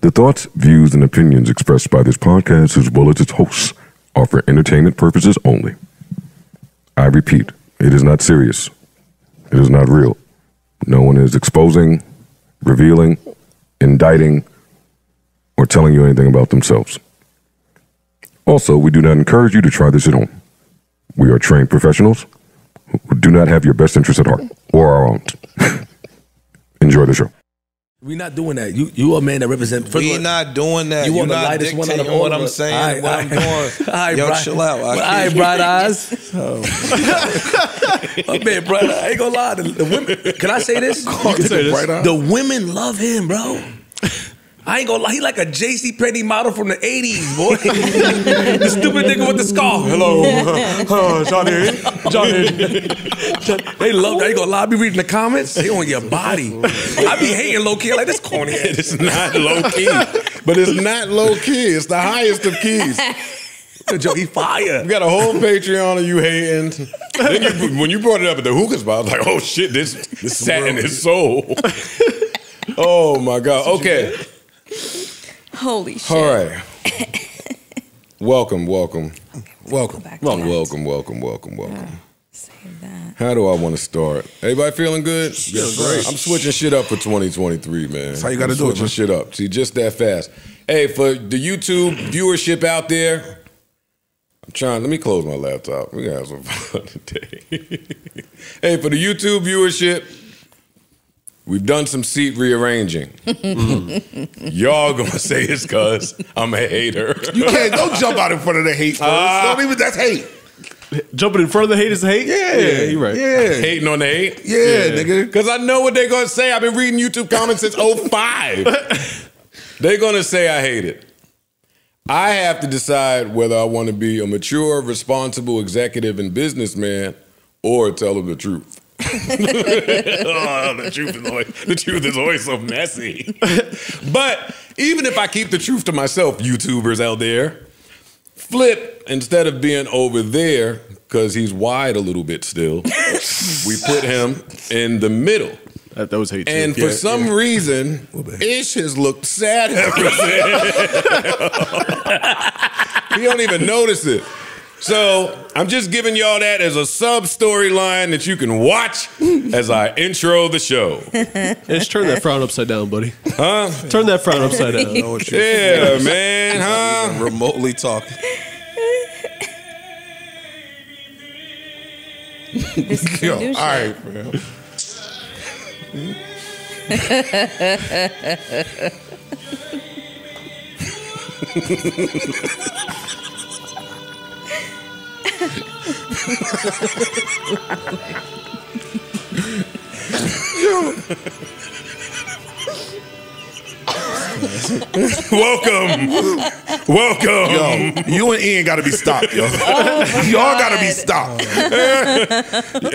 The thoughts, views, and opinions expressed by this podcast, as well as its hosts, are for entertainment purposes only. I repeat, it is not serious. It is not real. No one is exposing, revealing, indicting, or telling you anything about themselves. Also, we do not encourage you to try this at home. We are trained professionals who do not have your best interests at heart or our own. Enjoy the show. We not doing that. You you a man that represent. We of all, not doing that. You You want the not lightest one out of all what I'm saying, All right, what all I'm doing. All right, Yo, Brian. chill out. All I right, can't- bright eyes. Oh. oh man, brother, I ain't gonna lie. The, the women. Can I say this? can say this. The women love him, bro. I ain't gonna lie, he like a JC Penney model from the 80s, boy. the stupid nigga with the scarf. Hello. Oh, Johnny, Johnny. They love that. I ain't gonna lie, I be reading the comments. They on your body. I be hating low key I like this corny ass. It's not low key, but it's not low key. It's the highest of keys. Joe, he fire. We got a whole Patreon of you hating. Then you, when you brought it up at the hookah spot, I was like, oh shit, this this sat in his soul. oh my god. Okay. Holy shit. All right. welcome, welcome, Welcome. Back to welcome, welcome, welcome, welcome, welcome. Save that. How do I want to start? Everybody feeling good? great. I'm switching shit up for 2023, man. That's how you gotta do it, Switching shit up. See, just that fast. Hey, for the YouTube viewership out there, I'm trying. Let me close my laptop. We gonna have some fun today. hey, for the YouTube viewership, we've done some seat rearranging. Y'all gonna say it's cause I'm a hater. You can't don't jump out in front of the hate first. Ah. don't even that's hate. Jumping in front of the hate is hate? Yeah, Yeah, you're right. Yeah, Hating on the hate. yeah, nigga. Because I know what they're going to say. I've been reading YouTube comments since 05. they're going to say I hate it. I have to decide whether I want to be a mature, responsible executive and businessman or tell them the truth. Oh, oh, the truth is always the truth is always so messy. but even if I keep the truth to myself, YouTubers out there, Flip, instead of being over there, because he's wide a little bit still, we put him in the middle. That, that was hate. too. And for some reason, Ish has looked sad ever since. he don't even notice it. So I'm just giving y'all that as a sub storyline that you can watch as I intro the show. Ish, turn that frown upside down, buddy. Huh? Turn that frown upside down. Know what you- Yeah, man, huh? Remotely talking. This is Yo, some new all shit. right, man. Welcome, welcome. Yo, you and Ian got to be stopped, yo. Oh Y'all got to be stopped.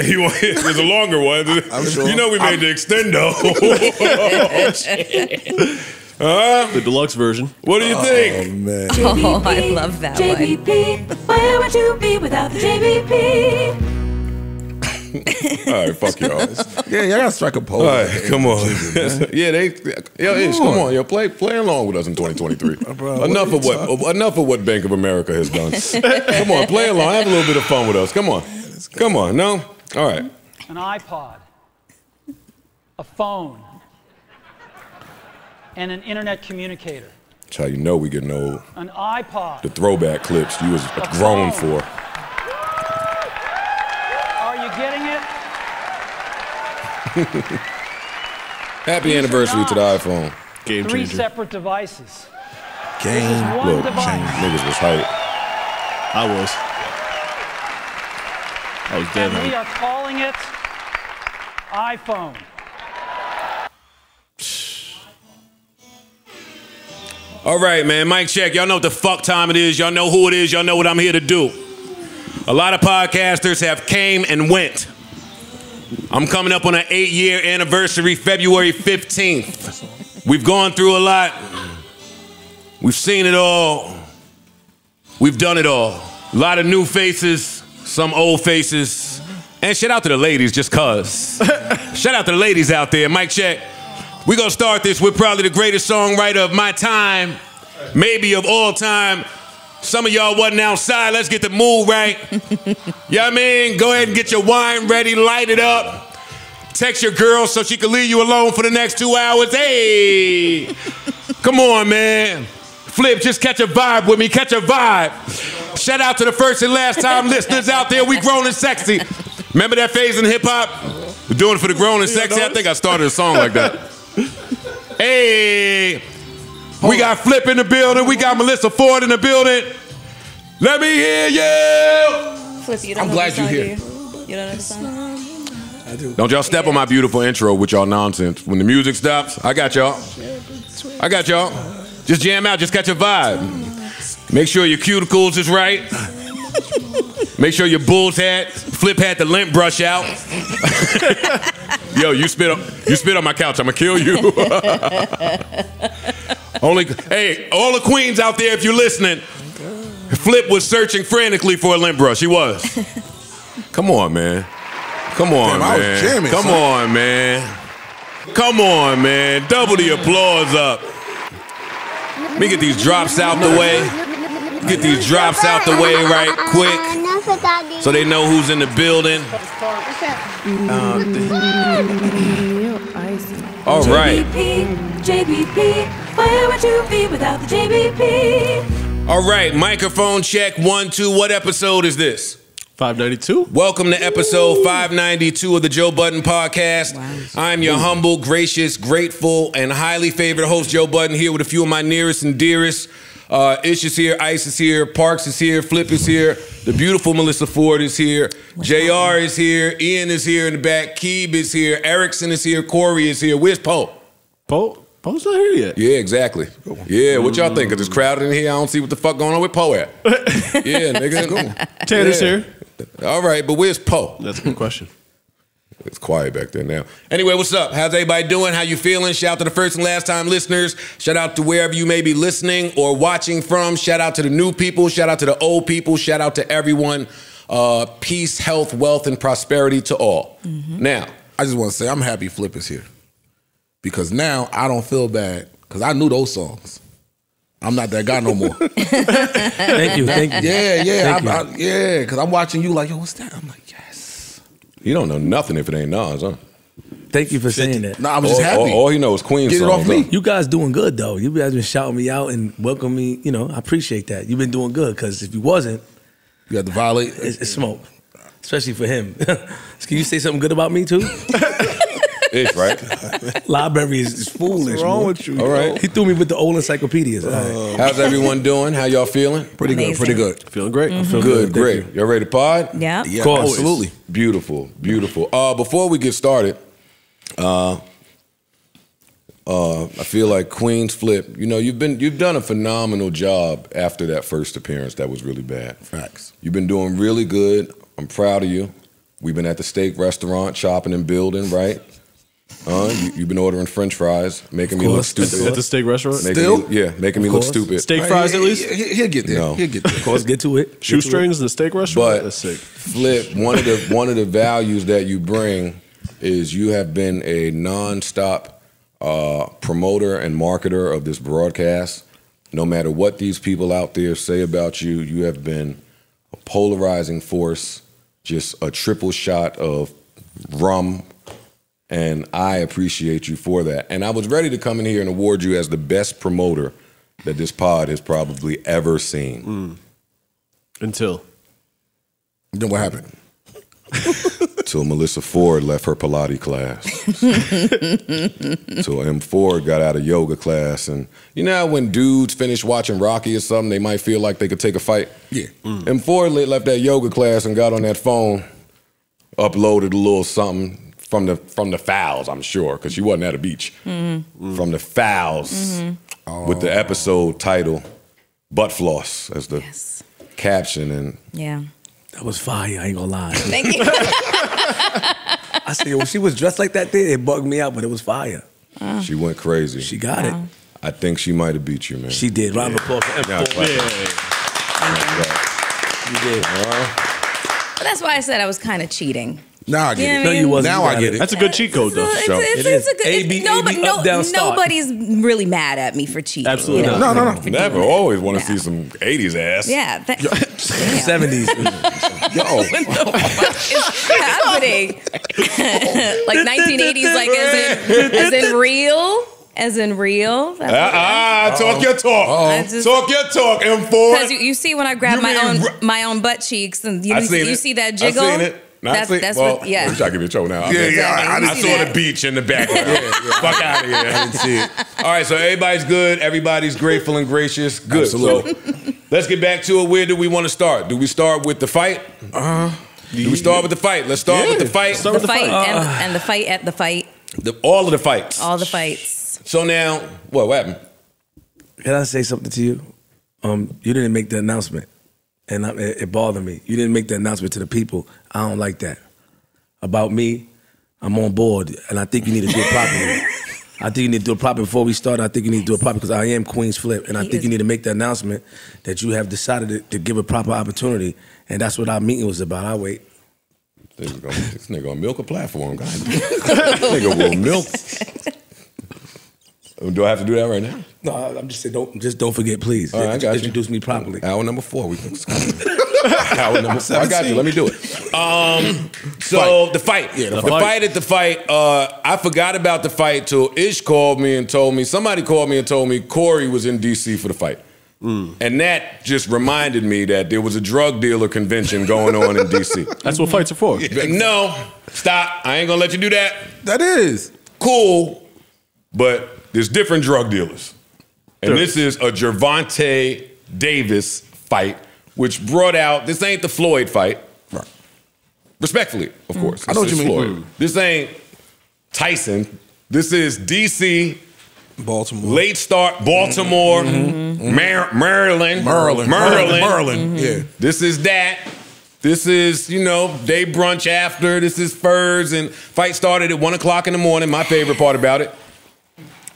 He wa- There's a longer one. sure. You know we made the extendo. Oh, The deluxe version. what do you think? Oh man, Oh, I love that one. JBP, where would you be without the JBP? All right, fuck y'all. yeah, y'all got to strike a pose. All right, come on. yeah, they. Yo, Ish, come on, yo, play play along with us in 2023. Bro, what enough are of what enough of what Bank of America has done. come on, play along. Have a little bit of fun with us. Come on, come on. No, all right. an iPod, a phone, and an internet communicator. That's how you know we getting old. An iPod. The throwback clips you was grown for. Are you getting it? Happy These anniversary to the iPhone. Game Three changer. separate devices. Game. One Look, device. niggas was hype. I was. I was dead. And we are calling it iPhone. All right, man. Mic check. Y'all know what the fuck time it is. Y'all know who it is. Y'all know what I'm here to do. A lot of podcasters have came and went. I'm coming up on an eight-year anniversary, February 15th. We've gone through a lot. We've seen it all. We've done it all. A lot of new faces, some old faces. And shout out to the ladies, just cuz. shout out to the ladies out there. Mic check. We're gonna start this with probably the greatest songwriter of my time, maybe of all time. Some of y'all wasn't outside. Let's get the mood right. you know what I mean? Go ahead and get your wine ready, light it up. Text your girl so she can leave you alone for the next two hours. Hey, come on, man. Flip, just catch a vibe with me. Catch a vibe. Shout out to the first and last time listeners out there. We grown and sexy. Remember that phase in hip hop? We're doing it for the grown and sexy. I think I started a song like that. Hey, we got Flip in the building. We got Melissa Ford in the building. Let me hear you. Flip, you don't I'm know glad you're here. do You? you don't know the song? Don't y'all step on my beautiful intro with y'all nonsense. When the music stops, I got y'all. I got y'all. Just jam out. Just catch a vibe. Make sure your cuticles is right. Make sure your bull's hat, flip hat, the lint brush out. Yo, you spit on you spit on my couch. I'ma kill you. Only hey, all the queens out there, if you're listening, Flip was searching frantically for a lint brush. He was. Come on, man. Come on, Damn, man. jamming, Come son. on, man. Come on, man. Double the applause up. Let me get these drops out the way. Get these drops out the way right quick so they know who's in the building. Um, All right. JBP, JBP, where would you be without the JBP? All right. Microphone check one, two. What episode is this? 592. Welcome to episode 592 of the Joe Budden Podcast. I'm your humble, gracious, grateful, and highly favored host, Joe Budden, here with a few of my nearest and dearest. Uh, Ish is here, Ice is here, Parks is here, Flip is here, the beautiful Melissa Ford is here, JR is here, Ian is here in the back, Keeb is here, Erickson is here, Corey is here. Where's Poe? Poe? Poe's not here yet. Yeah, exactly. Yeah, what y'all think? Cause it's crowded in here. I don't see what the fuck going on with Poe at. Yeah, nigga. Tanner's Yeah. here. All right, but where's Poe? That's a good question. It's quiet back there now. Anyway, what's up? How's everybody doing? How you feeling? Shout out to the first and last time listeners. Shout out to wherever you may be listening or watching from. Shout out to the new people. Shout out to the old people. Shout out to everyone. Uh, peace, health, wealth, and prosperity to all. Now, I just want to say I'm happy Flip is here because now I don't feel bad because I knew those songs. I'm not that guy no more. Thank you. Thank you. yeah, yeah, Thank I, you. I, yeah. Because I'm watching you like, yo, what's that? I'm like, yes. You don't know nothing if it ain't Nas, huh? Thank you for saying that. No, I'm just all, happy. all- all he knows is Queen Get it songs. off me. huh? You guys doing good though. You guys been shouting me out and welcoming me. You know, I appreciate that. You've been doing good because if you wasn't, you got to violate. it's, it's smoke. Especially for him. Can you say something good about me too? Ish, right? Library is, is foolish. wrong man. with you, All right. He threw me with the old encyclopedias. All right. How's everyone doing? How y'all feeling? Pretty good, pretty good. Feeling great. Feel Good, Thank great. you. Y'all ready to pod? Yeah. Yeah, course. absolutely. Beautiful, beautiful. Uh, before we get started, uh, uh, I feel like Queen's Flip. You know, you've been you've done a phenomenal job after that first appearance. That was really bad. Facts. You've been doing really good. I'm proud of you. We've been at the steak restaurant, chopping and building, right? Uh, you, you've been ordering French fries, making me look stupid. At the steak restaurant? Making Still? me, yeah, making me look stupid. Steak fries at least? he- He'll get there. No. He'll get there. Of course, get to it. Get to it. Shoestrings in the steak restaurant? But That's sick. Flip, one of the one of the values that you bring is you have been a nonstop uh, promoter and marketer of this broadcast. No matter what these people out there say about you, you have been a polarizing force, just a triple shot of rum. And I appreciate you for that. And I was ready to come in here and award you as the best promoter that this pod has probably ever seen. Hmm. Until. Then what happened? till Melissa Ford left her Pilates class. till M Ford got out of yoga class, and you know how when dudes finish watching Rocky or something, they might feel like they could take a fight. Yeah. M Ford left that yoga class and got on that phone, uploaded a little something from the from the fouls. I'm sure because she wasn't at a beach. Mm-hmm. From the fouls mm-hmm. with the oh. episode title "Butt Floss" as the Yes. caption, and Yeah. That was fire. I ain't gonna lie. Thank you. I said, when she was dressed like that, there, it bugged me out, but it was fire. Uh. she went crazy. She got it. I think she might have beat you, man. She did. Round of applause for M. Yeah, Ford. clap. She did. Uh-huh. But that's why I said I was kind of cheating. Now I get Yeah, it. I No, you wasn't. Now You I get it. That's a good cheat code, though. It's, Show. it's, It it's a good, A, B, no, A, but B, no, up, down, start. nobody's really mad at me for cheating. Absolutely you know? No, no, no. Never. Always want to see some '80s ass. Yeah, that. Seventies. Yo, It's happening. like 1980s, like as in, as in real, as in real. Ah, ah, talk your talk. I just- talk your talk, M Ford. you, you see when I grab You my mean own ru- my own butt cheeks and you, you, seen you see that I jiggle. Seen it. No, I That's seen- that's well, what yeah. I'm trying to give you a show now. Yeah, yeah, Exactly. I, I I saw that. the beach in the background. Fuck out of here. I didn't see it. All right, so everybody's good. Everybody's grateful and gracious. Good. Absolutely. So let's get back to it. Where do we want to start? Do we start with the fight? uh, Do we start with the fight? Let's start with the fight. Start the with the fight fight. and, and the fight at the fight, The- all of the fights. all the fights. So now, what, what happened? Can I say something to you? Um, you didn't make the announcement, and I, it, it bothered me. You didn't make the announcement to the people. I don't like that. About me, I'm on board, and I think you need to do it properly. I think you need to do it properly before we start. I think you need to do it properly because I am Queen's Flip, and I He think is- you need to make the announcement that you have decided to, to give a proper opportunity, and that's what our meeting was about. I wait. This nigga gonna, this nigga milk a platform. God. this nigga will milk. Do I have to do that right now? No, I'm just saying, don't just don't forget, please. All right, I got you. Introduce me properly. Hour number four. We. Hour number four. I got you. Let me do it. Um. So the fight. Yeah, the the fight. fight at the fight. Uh, I forgot about the fight till Ish called me and told me. Somebody called me and told me Corey was in D.C. for the fight. And that just reminded me that there was a drug dealer convention going on in D.C. That's what fights are for. No, stop. I ain't gonna let you do that. that is. Cool, but there's different drug dealers. And this is a Gervonta Davis fight, which brought out this ain't the Floyd fight. Right. Respectfully, of mm. course. I know what you mean. Floyd. Mm. This ain't Tyson. This is DC, Baltimore. late start, Baltimore, mm-hmm. Mm-hmm. Mm-hmm. Mar- Maryland, Maryland. Maryland, Maryland. Yeah. This is that. This is, you know, day brunch after. This is furs and fight started at one o'clock in the morning. My favorite part about it.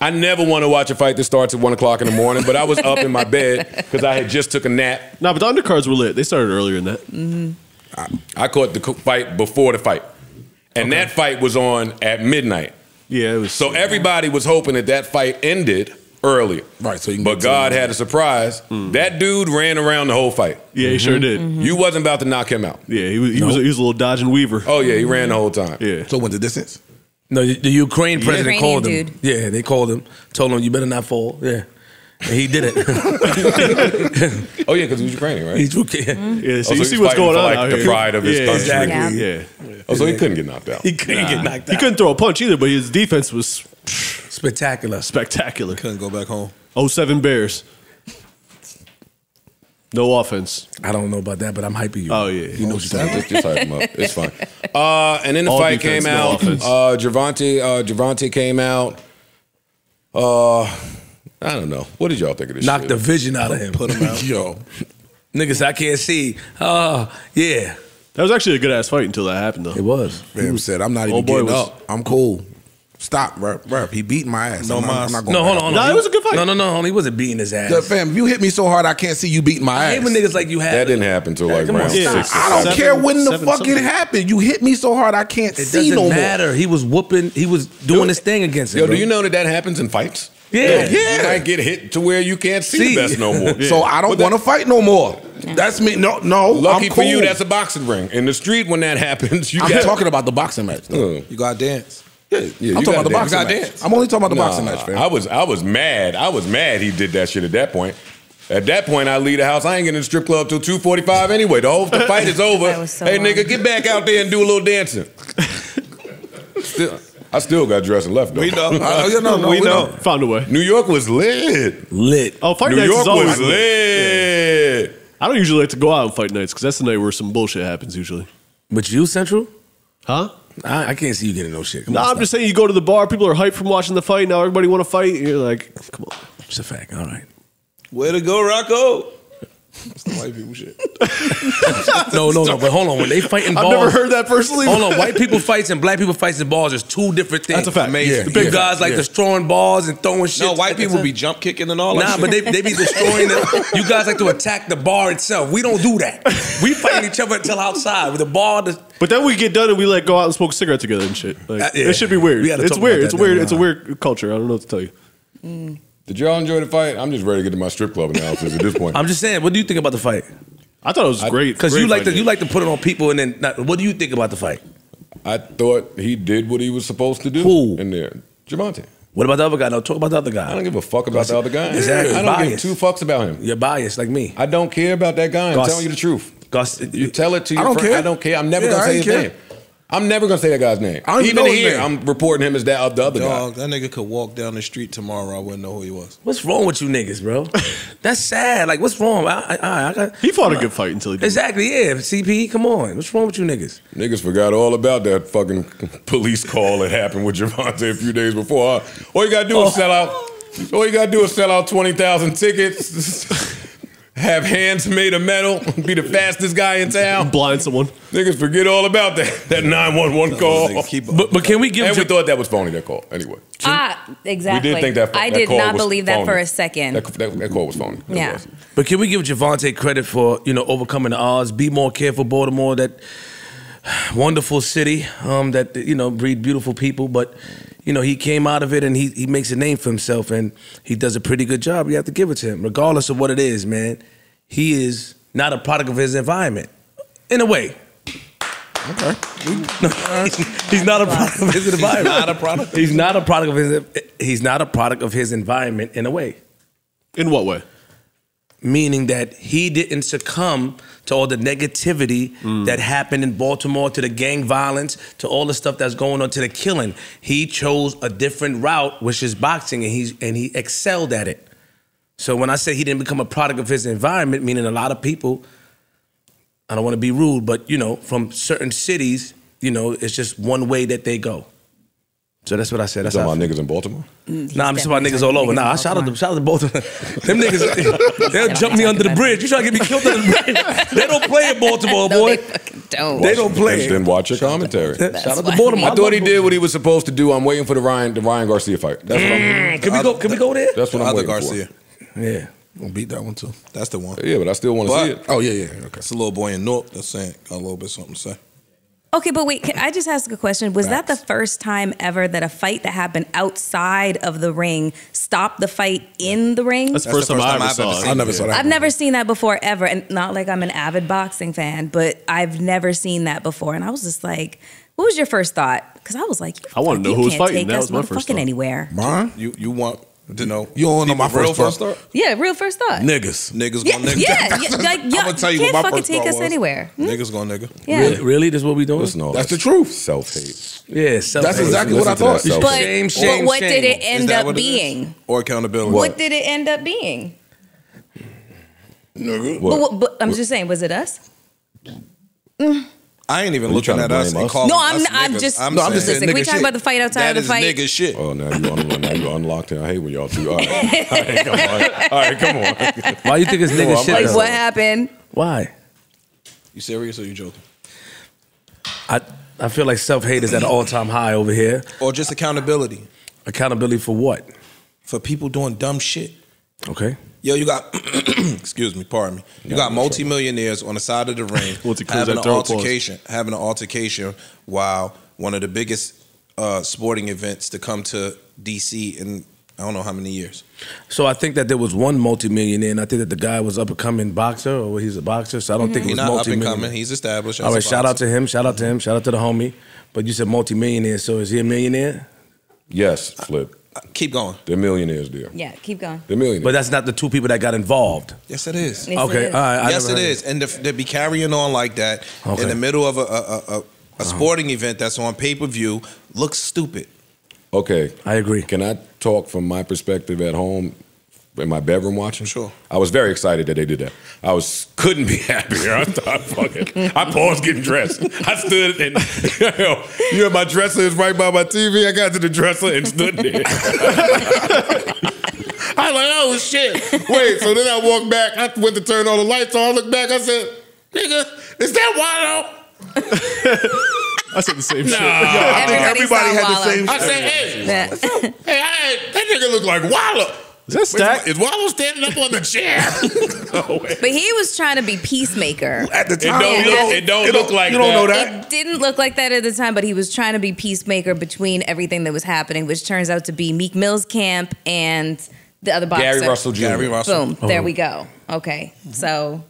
I never want to watch a fight that starts at one o'clock in the morning, but I was up in my bed because I had just took a nap. Nah, but the undercards were lit. They started earlier than that. Mm-hmm. I caught the fight before the fight, and that fight was on at midnight. Yeah, it was. So everybody was hoping that that fight ended earlier. Right, so you can but God had a surprise. That dude ran around the whole fight. yeah, he sure did. You wasn't about to knock him out. Yeah, he was. He was. He was a little dodging weaver. Oh yeah, he ran the whole time. Yeah. So went the distance. No, the the Ukraine president Ukrainian called him. dude. Yeah, they called him, told him you better not fall. Yeah, and he did it. Oh yeah, because he was Ukrainian, right? He's Ukrainian. Yeah, oh, so Oh, you so see he's what's fighting going for, on like, out the here. pride of his yeah, country. Exactly. Yeah. Oh, so he couldn't get knocked out. He couldn't get knocked out. He couldn't throw a punch either, but his defense was Spectacular. spectacular. Couldn't go back home. 07 Bears. No offense. I don't know about that, but I'm hyping you. Oh, yeah. you know what you're talking Just, just hype him up. It's fine. Uh, and then the All fight defense, came out. offense. Uh, Gervonta, uh, Gervonta came out. Uh, I don't know. What did y'all think of this? Knock shit? the vision out of him. Put him out. Yo. Niggas, I can't see. Oh, yeah. That was actually a good ass fight until that happened, though. It was. Fam said, I'm not even Old boy getting was- up. I'm cool. Stop, rap, rap. He beating my ass. No I'm, not. I'm not going No, hold on. Hold Nah, on. it was a good fight. No, no, no. He wasn't beating his ass. Yeah, fam, if you hit me so hard, I can't see you beating my I ass. hate when niggas like you have That didn't happen until like come on, round stop. six. or I don't Seven- care when the seven fuck something. it happened. You hit me so hard, I can't It see doesn't more. matter. He was whooping. He was doing his thing against him. Yo, do you know that that happens in fights? Yeah. yeah. You might get hit to where you can't see, See. the best no more. So I don't want to fight no more. That's me. No, no. Lucky I'm for you, that's a boxing ring. In the street, when that happens, you I'm got talking about the boxing match. You got to dance. Yeah, yeah, I'm talking about the dance. boxing You gotta match. dance. I'm only talking about the Nah, boxing match, fam. I was I was mad. I was mad he did that shit at that point. At that point, I leave the house. I ain't getting in the strip club till two forty five anyway. The whole the fight is over. So hey long. nigga, get back out there and do a little dancing. still, I still got dressed and left though. We know. Uh, yeah, no, no, we we know. know. Found a way. New York was lit. lit? Oh, fight New nights York is always was lit. lit. I don't usually like to go out and fight nights because that's the night where some bullshit happens usually. But you, Central? Huh? I, I can't see you getting no shit. Come No, on, I'm stop. just saying you go to the bar, people are hyped from watching the fight. Now everybody want to fight. You're like, come on. It's a fact. All right. Way to go, Rocco. It's the white people shit. No, no, no. But hold on. When they fighting balls, I've never heard that personally. Hold on. White people fights and black people fights in balls is two different things. That's a fact. Amazing. Yeah. The big Yeah. guys like Yeah. destroying balls and throwing shit. No, white people It's be jump kicking and all that. Nah, shit. but they, they be destroying it. You guys like to attack the bar itself. We don't do that. We fight each other until outside with the bar. The, But then we get done and we like go out and smoke a cigarette together and shit. Like, Uh, yeah. It should be weird. We It's weird. It's weird. down It's a weird culture. I don't know what to tell you. Did y'all enjoy the fight? I'm just ready to get to my strip club analysis at this point. I'm just saying. What do you think about the fight? I thought it was great Because great you like to fight. you like to put it on people and then. Not, what do you think about the fight? I thought he did what he was supposed to do Who? in there. Gervonta. What about the other guy? No, talk about the other guy. I don't give a fuck about the other guy. Exactly. I don't Biased. give two fucks about him. You're biased like me. I don't care about that guy. I'm Gus- telling you the truth. Gus, You tell it to your I don't friend. care. I don't care. I'm never Yeah, gonna I say ain't his care. name. I'm never gonna say that guy's name. I don't even Even know here, name. I'm reporting him as that of the other Dog, guy. that nigga could walk down the street tomorrow. I wouldn't know who he was. what's wrong with you niggas, bro? That's sad. Like, what's wrong? I, I, I, I got, He fought a good fight until he did. Exactly. Yeah. CP, come on. What's wrong with you niggas? Niggas forgot all about that fucking police call that happened with Gervonta a few days before. All you gotta do is Oh. sell out. All you gotta do is sell out twenty thousand tickets. Have hands made of metal. Be the fastest guy in town. Blind someone. Niggas forget all about that. That nine one one call. Nigga, keep up. But but can we give And we Ja- thought that was phony. That call. Anyway, Ah, exactly. we did think that. I that did call not was believe that for a second. That, that, that call was phony. It Yeah. was. But can we give Gervonta credit for you know overcoming the odds? Be more careful, Baltimore. That wonderful city um, that you know breed beautiful people, but you know he came out of it and he he makes a name for himself and he does a pretty good job. You have to give it to him, regardless of what it is, man. He is not a product of his environment, in a way. Okay. he's not a product of his environment. not a product. He's not a product of his. He's not a product of his environment in a way In what way? Meaning that he didn't succumb to all the negativity mm. that happened in Baltimore, to the gang violence, to all the stuff that's going on, to the killing. He chose a different route, which is boxing, and he's and he excelled at it. So when I say he didn't become a product of his environment, meaning a lot of people, I don't want to be rude, but you know, from certain cities, you know, it's just one way that they go. So that's what I said. That's Talking about niggas in Baltimore. Nah, I'm just about niggas all over. Nah, I shout out to shout out to both of them. Them niggas, they'll jump me under the bridge. You trying to get me killed under the bridge? They don't play in Baltimore, No, boy. they fucking don't. They don't Just play. didn't watch your commentary. Shout out to. Baltimore. I thought he did what he was supposed to do. I'm waiting for the Ryan the Ryan Garcia fight. That's what I'm. Mm, can we go? Can we go there? That's what I'm other waiting Garcia. for. Yeah. Gonna beat that one too. That's the one. Yeah, but I still want to see it. oh yeah, yeah. Okay. It's a little boy in North that's saying got a little bit something to say. Okay, but wait, can I just ask a question? Was that the first time ever that a fight that happened outside of the ring stopped the fight in the ring? That's the That's first the time first I time ever I've saw ever it. seen I never saw that. I've never seen that before ever, and not like I'm an avid boxing fan, but I've never seen that before, and I was just like, "What was your first thought?" Because I was like, I wanna know you who was can't fighting. Take That us was my first motherfucking thought. anywhere. Mine? You you want to know? You don't know my people first thought? Yeah, real first thought. Niggas. Niggas Yeah, gonna nigga. yeah, yeah, like, I'm gonna tell you can't what my fucking take us was. anywhere. Hmm? Niggas gonna nigga. Yeah. Really? Really? This is what we doing? Listen, all That's that the truth. Self hate. Yeah. self- That's exactly what I Listen to that thought. But, Shame, shame, but what shame. did it end up what it is? being? Or accountability. What did it end up being? Nigga. What? But, but I'm just saying, was it us? I ain't even looking at to us and calling No, I'm us not- I'm just- I'm, No, I'm saying just saying, can we nigga talk shit. about the fight outside That of the fight? nigga shit. Oh, now you un- now you unlocked it. I hate when y'all two. All right, all right, come on. All right, come on. Why you think it's nigga on, shit? Like, what happened? Why? You serious or you joking? I I feel like self hate is at an all time high over here. Or just accountability Accountability for what? for people doing dumb shit. Okay. Yo, you got excuse me, pardon me. You got multimillionaires on the side of the ring Once he clears having an throat, pause. altercation, having an altercation while one of the biggest uh, sporting events to come to DC in I don't know how many years. So I think that there was one multimillionaire, and I think that the guy was up and coming boxer, or he's a boxer. So I don't think it He's was not up and coming. He's established. All as right, a shout out to him. Shout out to him. Shout out to the homie. But you said multimillionaire, so is he a millionaire? Yes, flip. Keep going. They're millionaires, dear. Yeah, keep going. They're millionaires. But that's not the two people that got involved. Yes, it is. Yes, okay, it is. all right. Yes, never it heard is, and to, to be carrying on like that Okay. in the middle of a a, a, a uh-huh. sporting event that's on pay per view looks stupid. Okay. I agree. Can I talk from my perspective at home in my bedroom watching? Sure. I was very excited that they did that. I was couldn't be happier. I thought, fuck it. I paused getting dressed. I stood and you know, you know, my dresser is right by my TV. I got to the dresser and stood there. I was like, oh shit. Wait, so then I walked back. I went to turn all the lights on. I looked back. I said, nigga, is that Wallo? I said the same shit. I think everybody had the same I shit. said, hey, Yeah. hey, I, that nigga look like Wallo. Is that stack? Is Wallo standing up on the chair? oh, wait. But he was trying to be peacemaker. At the It time, don't, you look, don't- it don't you look like you don't know that. that. It didn't look like that at the time, but he was trying to be peacemaker between everything that was happening, which turns out to be Meek Mill's camp and the other boxer. Gary Russell Jr. Gary Russell. Boom. Oh. There we go. Okay. So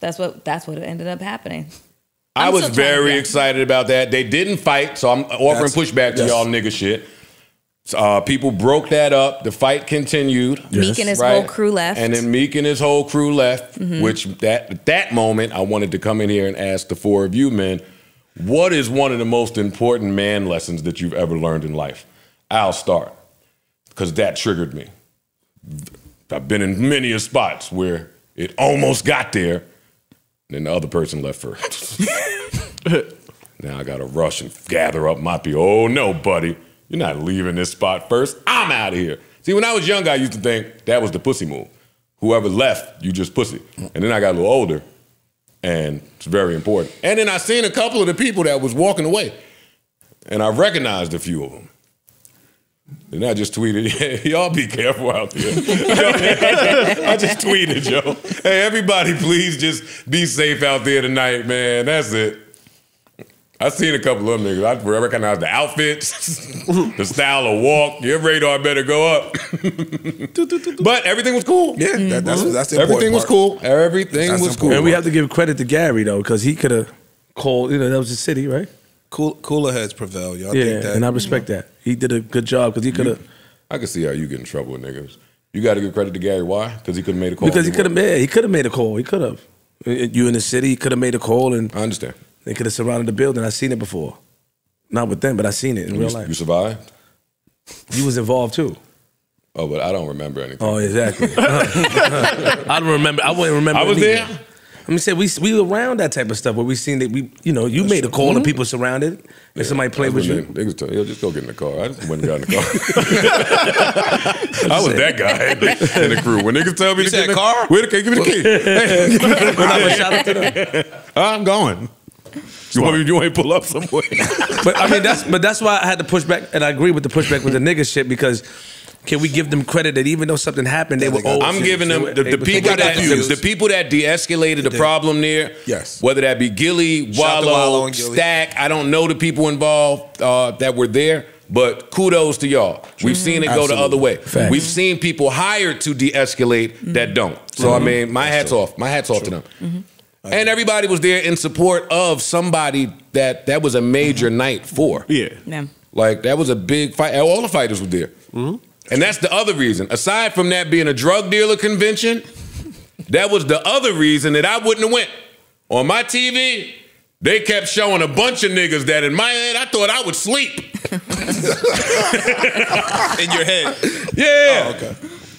that's what that's what ended up happening. I I'm was still trying to very excited about that. They didn't fight, so I'm offering That's- pushback to yes. y'all nigga shit. Uh, people broke that up. The fight continued. Meek and his right? whole crew left. And then Meek and his whole crew left, Mhm. which that at that moment I wanted to come in here and ask the four of you men, what is one of the most important man lessons that you've ever learned in life? I'll start. Because that triggered me. I've been in many a spots where it almost got there, and then the other person left first. now I gotta rush and gather up my people. Oh no, buddy. You're not leaving this spot first. I'm out of here. See, when I was young, I used to think that was the pussy move. Whoever left, you just pussy. And then I got a little older, and it's very important. And then I seen a couple of the people that was walking away, and I recognized a few of them. And I just tweeted, y'all be careful out there. I just tweeted, yo. Hey, everybody, please just be safe out there tonight, man. That's it. I seen a couple of them niggas. I recognize the outfits, the style of walk. Your radar better go up. but everything was cool. Yeah, that, that's mm-hmm. that's the Everything important was part. cool. Everything That's was cool. And we have to give credit to Gary though, because he could have called. You know, that was the city, right? Cool, cooler heads prevail. Y'all yeah, think that? and I respect that. He did a good job because he could have. I can see how you get in trouble with niggas. You got to give credit to Gary. Why? Because he could have made a call. Because he could have made, he could have made a call. He could have. You in the city, he could have made a call, and I understand. They could have surrounded the building. I've seen it before, not with them, but I've seen it in You, real life. you survived. You was involved too. Oh, but I don't remember anything. Oh, exactly. I don't remember. I wouldn't remember. I was it either. there. Let me say we we were around that type of stuff where we seen that we you know you made a call and mm-hmm. people surrounded and somebody played with you. Niggas tell you, just go get in the car. I just went and got in the car. I was that guy in the crew. When niggas tell me You to get in the car? where the key? Give me the key. Hey. But shout out to them. I'm going. You want me? You want me to pull up somewhere? But I mean that's but that's why I had to push back and I agree with the pushback with the nigga shit because can we give them credit that even though something happened they were got- old. I'm giving them the, the people that the, the people that de-escalated the problem there. Yes. Whether that be Gillie, Shout out to Wallo, Wallo Gillie. Stack. I don't know the people involved uh, that were there, but kudos to y'all. We've mm. seen it go the other way. Facts. We've seen people hired to de-escalate that mm. don't. So I mm. mean, my hats off. My hats off to them. Mm-hmm. And everybody was there in support of somebody that that was a major mm-hmm. night for. Yeah. Yeah. Like that was a big fight. All the fighters were there, mm-hmm. and that's the other reason. Aside from that being a drug dealer convention, that was the other reason that I wouldn't have went. On my TV, they kept showing a bunch of niggas that in my head I thought I would sleep. in your head. Yeah. Oh, okay.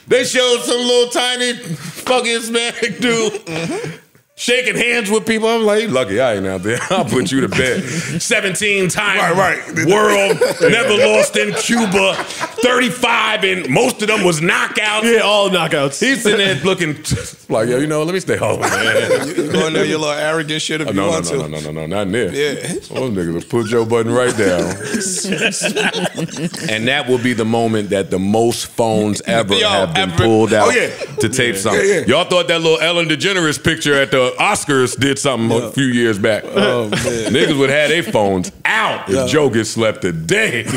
They showed some little tiny fucking Hispanic dude mm-hmm. Shaking hands with people. I'm like, lucky I ain't out there. I'll put you to bed. 17 time Right, right. world, never lost in Cuba, 35, and most of them was knockouts. Yeah, all knockouts. He's sitting there looking like, yo, you know, let me stay home, man. You you go in there, your little arrogant shit if Oh, you no, no, want no, to. no, no, no, no, not in there. Yeah. Those niggas will put your button right down. and that will be the moment that the most phones ever Yo, have been ever- pulled oh, out Oh, yeah. to tape something. Yeah, yeah. Y'all thought that little Ellen DeGeneres picture at the Oscars did something a few years back. Oh, man. Niggas would have their phones out if Joe gets slept today.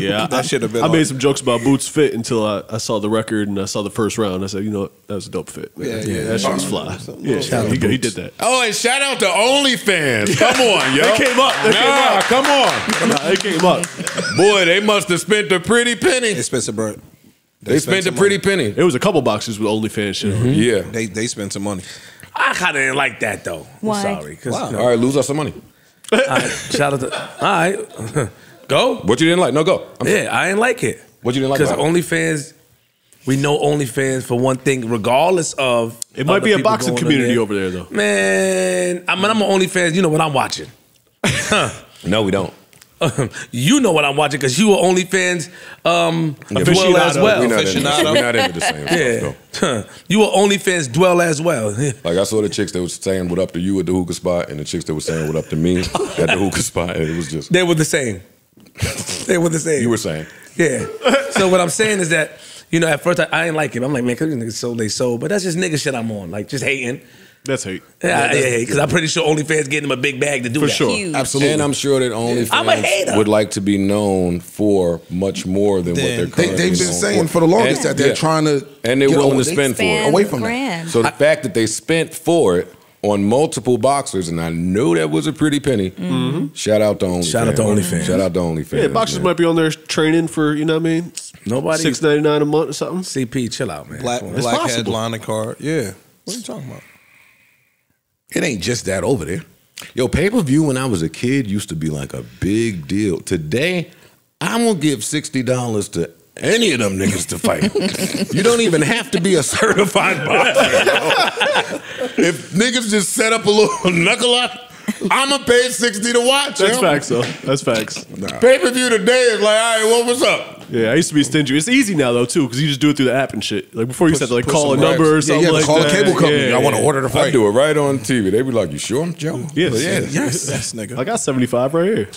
Yeah, That should have been I on. made some jokes about Boots' fit until I, I saw the record and I saw the first round. I said, you know what, that was a dope fit. Man. Yeah, Yeah, yeah. that shit was fly. Yeah, he, he did that. oh, and shout out to OnlyFans. Come on, yo. They came up. They nah, came up. come on. Nah, it came up. Boy, they must have spent a pretty penny. They spent some bread. They spent a pretty money. penny. It was a couple boxes with OnlyFans shit. on mm-hmm. it. Yeah. They they spent some money. I kind of didn't like that though. Why? I'm sorry. 'cause, you know, All right, lose us some money. all right, shout out to all right. Go. What you didn't like? No, go. I'm Yeah, I didn't like it. What you didn't like Because about it? OnlyFans, we know OnlyFans for one thing, regardless of It might be a boxing going in community there. over there, though. Man, I mean, I'm an OnlyFans. You know what I'm watching. No, we don't. you know what I'm watching because you were OnlyFans um, dwell as well. We're not, into, we're not into the same Yeah. stuff, though. you were OnlyFans dwell as well. Like I saw the chicks that was saying what up to you at the hookah spot, and the chicks that was saying what up to me at the hookah spot, and it was just They were the same. they were the same. you were saying. Yeah. So what I'm saying is that, you know, at first I, I ain't like it. I'm like, man, cause these niggas sold they sold. But that's just nigga shit I'm on. Like just hating. That's hate. Yeah, yeah, because I'm pretty sure OnlyFans getting them a big bag to do For that. sure. Huge. Absolutely. And I'm sure that OnlyFans I'm a hater. would like to be known for much more than what they're They- They, currently they've been known saying for the longest And- that they're yeah. trying to and they're get willing away- to spend for Expand it. away the from that. brand. So the fact that they spent for it on multiple boxers, and I know that was a pretty penny. Mm-hmm. Shout out to OnlyFans. Shout out to OnlyFans. Shout out to OnlyFans. Yeah, boxers man. might be on there training for you know what I mean. Nobody. Six ninety nine a month or something. CP, chill out, man. Black Come on. It's black possible. headliner card. Yeah. What are you talking about? It ain't just that over there. Yo, pay per view when I was a kid used to be like a big deal. Today, I'm gonna give sixty dollars to any of them niggas to fight. you don't even have to be a certified boxer. if niggas just set up a little knuckle up, I'ma pay sixty to watch. That's yo. facts though. That's facts. Pay per view today is like, all right, what was up? Yeah, I used to be stingy. It's easy now though too, because you just do it through the app and shit. Like before, you used to have to like call a some number or raps. Yeah, something you have like to call a cable company. Yeah, I want to order the I fight. do it right on TV. They be like, you sure, I'm Joe? Yes. Yeah. Yes. Yes, nigga. I got seventy five right here.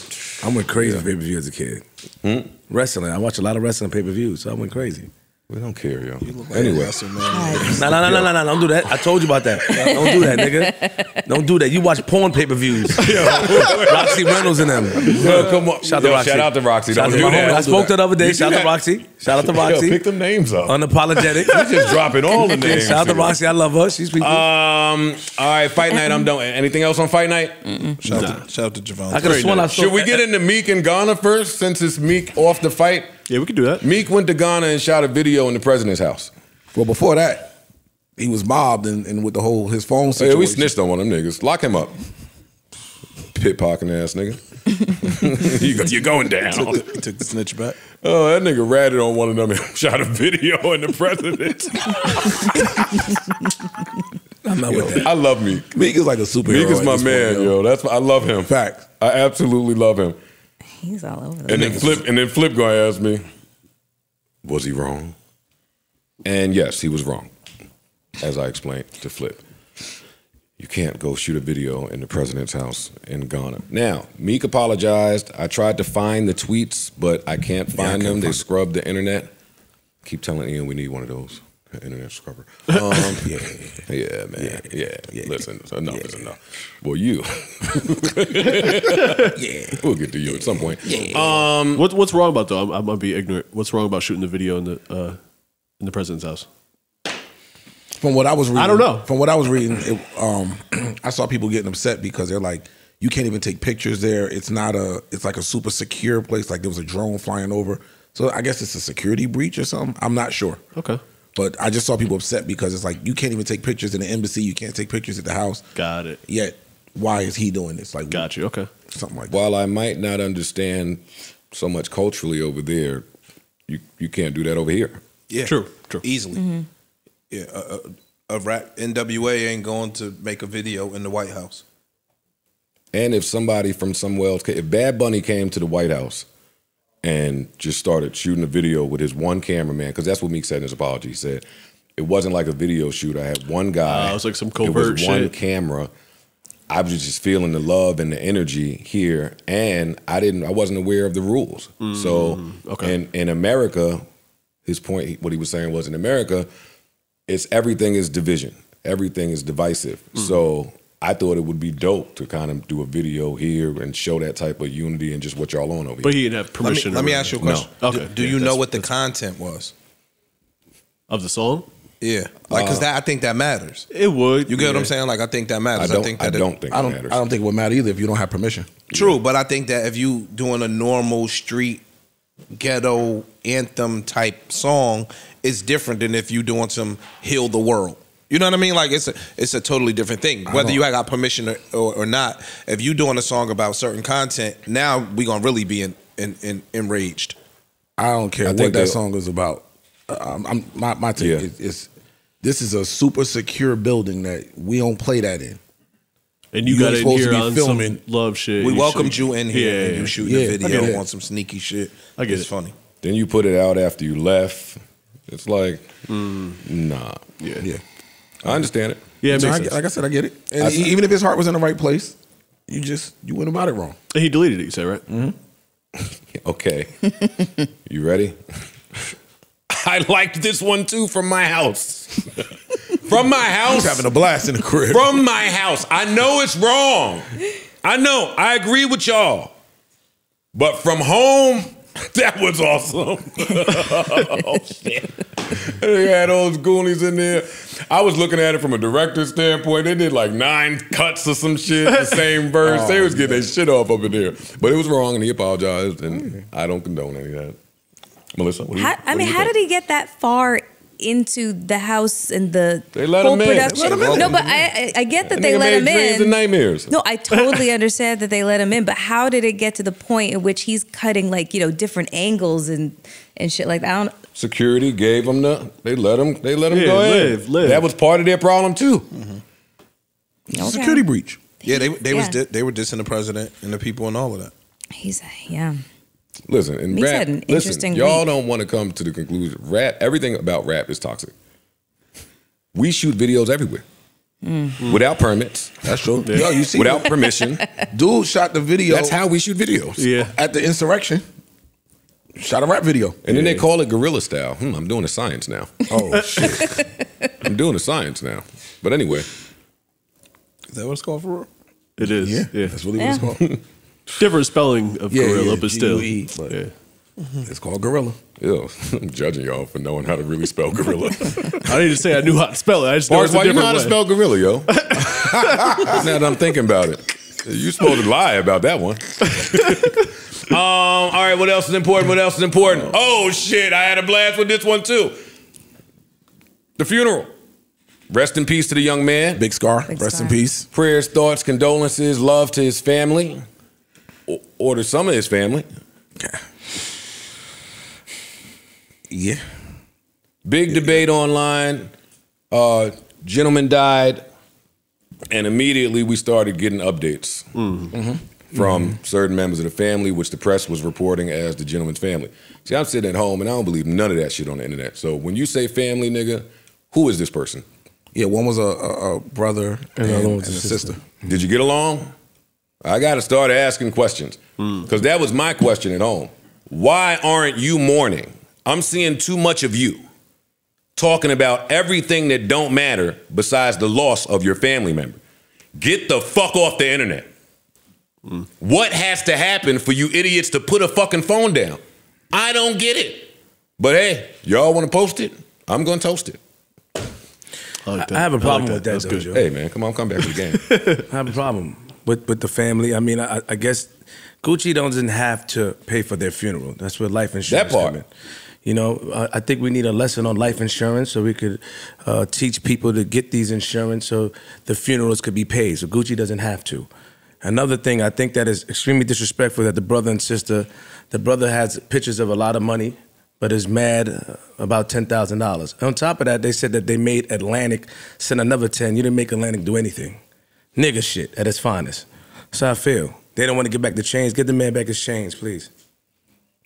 I went crazy for pay per view as a kid. Hmm? Wrestling. I watched a lot of wrestling pay per view, so I went crazy. We don't care, yo. Anyway, No, no, no, no, no, no, don't do that. I told you about that. Don't do that, nigga. Don't do that. You watch porn pay per views. Roxy Reynolds and them. Yo, come on. Shout out Yo, to Roxy. shout out to Roxy. Shout out Don't to do my that. I Don't do spoke to that. the other day. You Shout do out to that. Roxy. Shout out to Yo, Roxy. pick them names up. Unapologetic. You just dropping all the names. Shout out to. Roxy. I love her. She's people. Um. All right, fight night. I'm done. Anything else on fight night? Shout, out to, shout out to Javon. I could have sworn I saw. Should we get into Meek and Ghana first, since it's Meek off the fight? Yeah, we could do that. Meek went to Ghana and shot a video in the president's house. Well, before that, he was mobbed and, and with the whole his phone Oh, situation. yeah, we snitched on one of them niggas. Lock him up. Pit pocketing ass nigga. you go, you're going down. took, the, took the snitch back. Oh, that nigga ratted on one of them and shot a video in the president. I'm not with that. I love Meek. Meek is like a superhero. Meek is my man, point, yo. That's I love him. Fact. I absolutely love him. He's all over the And then Flip and then Flip guy asked me, was he wrong? And yes, he was wrong. As I explained to Flip. You can't go shoot a video in the president's house in Ghana. Now, Meek apologized. I tried to find the tweets, but I can't find them. They scrubbed the internet. Keep telling Ian we need one of those. An Internet scrubber. Um, yeah, yeah, man. Yeah, Listen, enough is enough. Well, you. yeah. We'll get to you at some point. Um, What, what's wrong about though? I'm, I'm gonna be ignorant. What's wrong about shooting the video in the uh, in the president's house? From what I was reading, I don't know. From what I was reading, it, um, I saw people getting upset because they're like, you can't even take pictures there. It's not a. It's like a super secure place. Like there was a drone flying over. So I guess it's a security breach or something. I'm not sure. Okay. But I just saw people upset because it's like you can't even take pictures in the embassy. You can't take pictures at the house. Got it. Yet, why is he doing this? Like, Got you. Okay. something like that. while I might not understand so much culturally over there, you you can't do that over here. Yeah, True, true. Easily. Mm-hmm. Yeah, a, a, a rap NWA ain't going to make a video in the White House. And if somebody from somewhere else, if Bad Bunny came to the White House and just started shooting a video with his one cameraman, because that's what Meek said in his apology. He said it wasn't like a video shoot. I had one guy. Oh, it was like some It covert was one camera. I was just feeling the love and the energy here, and I didn't. I wasn't aware of the rules. so, Mm, okay. in in America, his point, what he was saying was, in America, it's everything is division, everything is divisive. Mm. So I thought it would be dope to kind of do a video here and show that type of unity and just what y'all on over here. But he didn't have Let me, permission. let me ask you a No. question. Okay. Do, do Yeah, you know what the content was? of the song. Yeah, like because that I think that matters. It would. You get what. I'm saying? Like I think that matters. I matters. don't. I, think that it- don't think I it don't. matters. I don't think it would matter either if you don't have permission. True, but I think that if you doing a normal street ghetto anthem type song, it's different than if you doing some heal the world. You know what I mean? Like it's a it's a totally different thing. Whether you got permission or, or, or not, if you doing a song about certain content, now we gonna really be in, in, in enraged. I don't care I what that song is about. Um, I'm, my my take Yeah. is, is this is a super secure building that we don't play that in. And you, You got ain't in supposed to here be on filming. some love shit. We You welcomed shoot- you in here Yeah, and you shooting Yeah, a I get video it. on some sneaky shit. I get it's it. funny. Then you put it out after you left. It's like, nah. Yeah. Yeah. I understand it. Yeah, it So makes I sense. like I said, I get it. And I- even if his heart was in the right place, you just you went about it wrong. And he deleted it, you said, right? Mm-hmm. Okay. you ready? I liked this one too from my house. from my house. He's having a blast in the crib. From my house. I know it's wrong. I know. I agree with y'all. But from home, that was awesome. oh, shit. They had all those Goonies in there. I was looking at it from a director's standpoint. They did like nine cuts or some shit, the same verse. they oh, was getting their shit off up in there. But it was wrong and he apologized, and I don't condone any of that. Melissa, what do you How, I what do mean, you how think? did he get that far into the house and the They let whole him in. They production? let him in. No, but I, I, I get that, That they let made him dreams in. and nightmares. No, I totally understand that they let him in, but how did it get to the point in which he's cutting like you know different angles and and shit like that? I don't. Security gave them the. They let them. They let them Yeah, go ahead. live, live. That was part of their problem too. Mm-hmm. Okay. Security breach. Yeah, they they was Yeah. di- they were dissing the president and the people and all of that. He's a yeah. Listen, in He's rap, had an listen, interesting y'all week. don't want to come to the conclusion. Rap, everything about rap is toxic. We shoot videos everywhere Mm. without permits, That's true. Yo, you see, without permission. dude shot the video. That's how we shoot videos. Yeah. at the insurrection. Shot a rap video. And then they call it guerrilla style. Hmm, I'm doing the science now. Oh shit! I'm doing the science now. But anyway, Is that what it's called for real? It is. Yeah, Yeah. that's really Yeah. what it's called. Different spelling of Yeah, gorilla, yeah, but still. But- yeah. It's called gorilla. ew, I'm judging y'all for knowing how to really spell gorilla. I didn't say I knew how to spell it. I just know Bars, it's a why you know different how to spell gorilla, yo? now that I'm thinking about it. You supposed to lie about that one. um, all right, what else is important? What else is important? Oh shit, I had a blast with this one too. The funeral. Rest in peace to the young man. Big Scarr. Big Rest in peace. Prayers, thoughts, condolences, love to his family, or, or some of his family. Yeah. Big debate online. Uh, gentleman died, and immediately we started getting updates from certain members of the family, which the press was reporting as the gentleman's family. See, I'm sitting at home and I don't believe none of that shit on the internet. So when you say family, nigga, who is this person? Yeah. One was a, a, a brother and, the other and, one was a a sister. Did you get along? I got to start asking questions hmm. because that was my question at home. Why aren't you mourning? I'm seeing too much of you talking about everything that don't matter besides the loss of your family member. Get the fuck off the internet. Hmm. What has to happen for you idiots to put a fucking phone down? I don't get it. But hey, y'all want to post it? I'm going to toast it. I, like I have a like problem with that, That's though, good. Joe. Hey man, come on, come back to the game. I have a problem with with the family. I mean, I, I guess Gucci doesn't have to pay for their funeral. That's what life insurance. That part. You know, I, I think we need a lesson on life insurance so we could uh, teach people to get these insurance so the funerals could be paid. So Gucci doesn't have to. Another thing I think that is extremely disrespectful that the brother and sister, the brother has pictures of a lot of money, but is mad about ten thousand dollars. On top of that, they said that they made Atlantic send another ten. You didn't make Atlantic do anything. Nigga shit at its finest. So I feel they don't want to get back the chains. Get the man back his chains, please.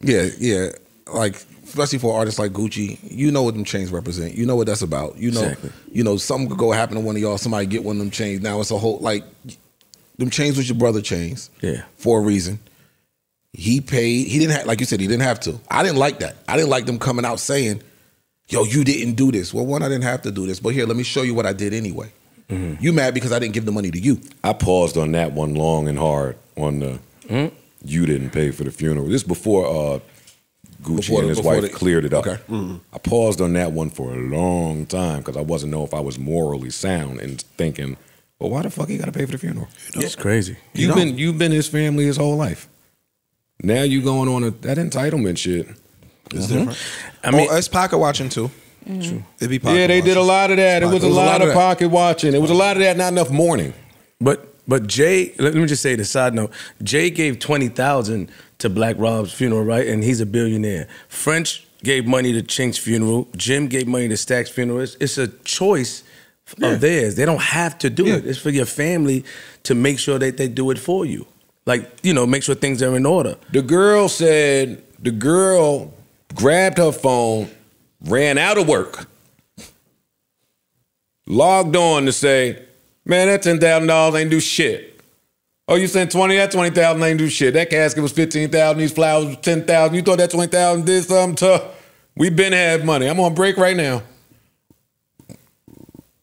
Yeah, yeah. Like especially for artists like Gucci, you know what them chains represent. You know what that's about. You know, Exactly. you know something could go happen to one of y'all. Somebody get one of them chains. Now it's a whole like them chains was your brother chains. Yeah. for a reason. He paid. He didn't have, like you said, he didn't have to. I didn't like that. I didn't like them coming out saying, "Yo, you didn't do this." Well, one, I didn't have to do this, but here, let me show you what I did anyway. Mm-hmm. You mad because I didn't give the money to you? I paused on that one long and hard on the mm. you didn't pay for the funeral. This before uh, Gucci Before- and his wife they- cleared it up. Okay. Mm-hmm. I paused on that one for a long time because I wasn't know if I was morally sound and thinking, well, why the fuck he got to pay for the funeral? It's crazy. You've been you've been his family his whole life. Now you going on a, that entitlement shit. It's mm-hmm. different. I mean, oh, it's pocket watching too. Mm-hmm. It'd be pocket yeah, they did a lot of that. It was, a lot, of that. pocket watching. It was a lot of that. Not enough mourning. But but Jay, let me just say the side note. Jay gave twenty thousand to Black Rob's funeral, right? And he's a billionaire. French gave money to Chinx's funeral. Jim gave money to Stack's funeral. It's, it's a choice of theirs. They don't have to do it. It's for your family to make sure that they do it for you. Like you know, make sure things are in order. The girl said the girl grabbed her phone, ran out of work, logged on to say, "Man, that ten thousand dollars ain't do shit." Oh, you sent twenty? That twenty thousand ain't do shit. That casket was fifteen thousand. These flowers was ten thousand. You thought that twenty thousand did something to? We been had money. I'm on break right now.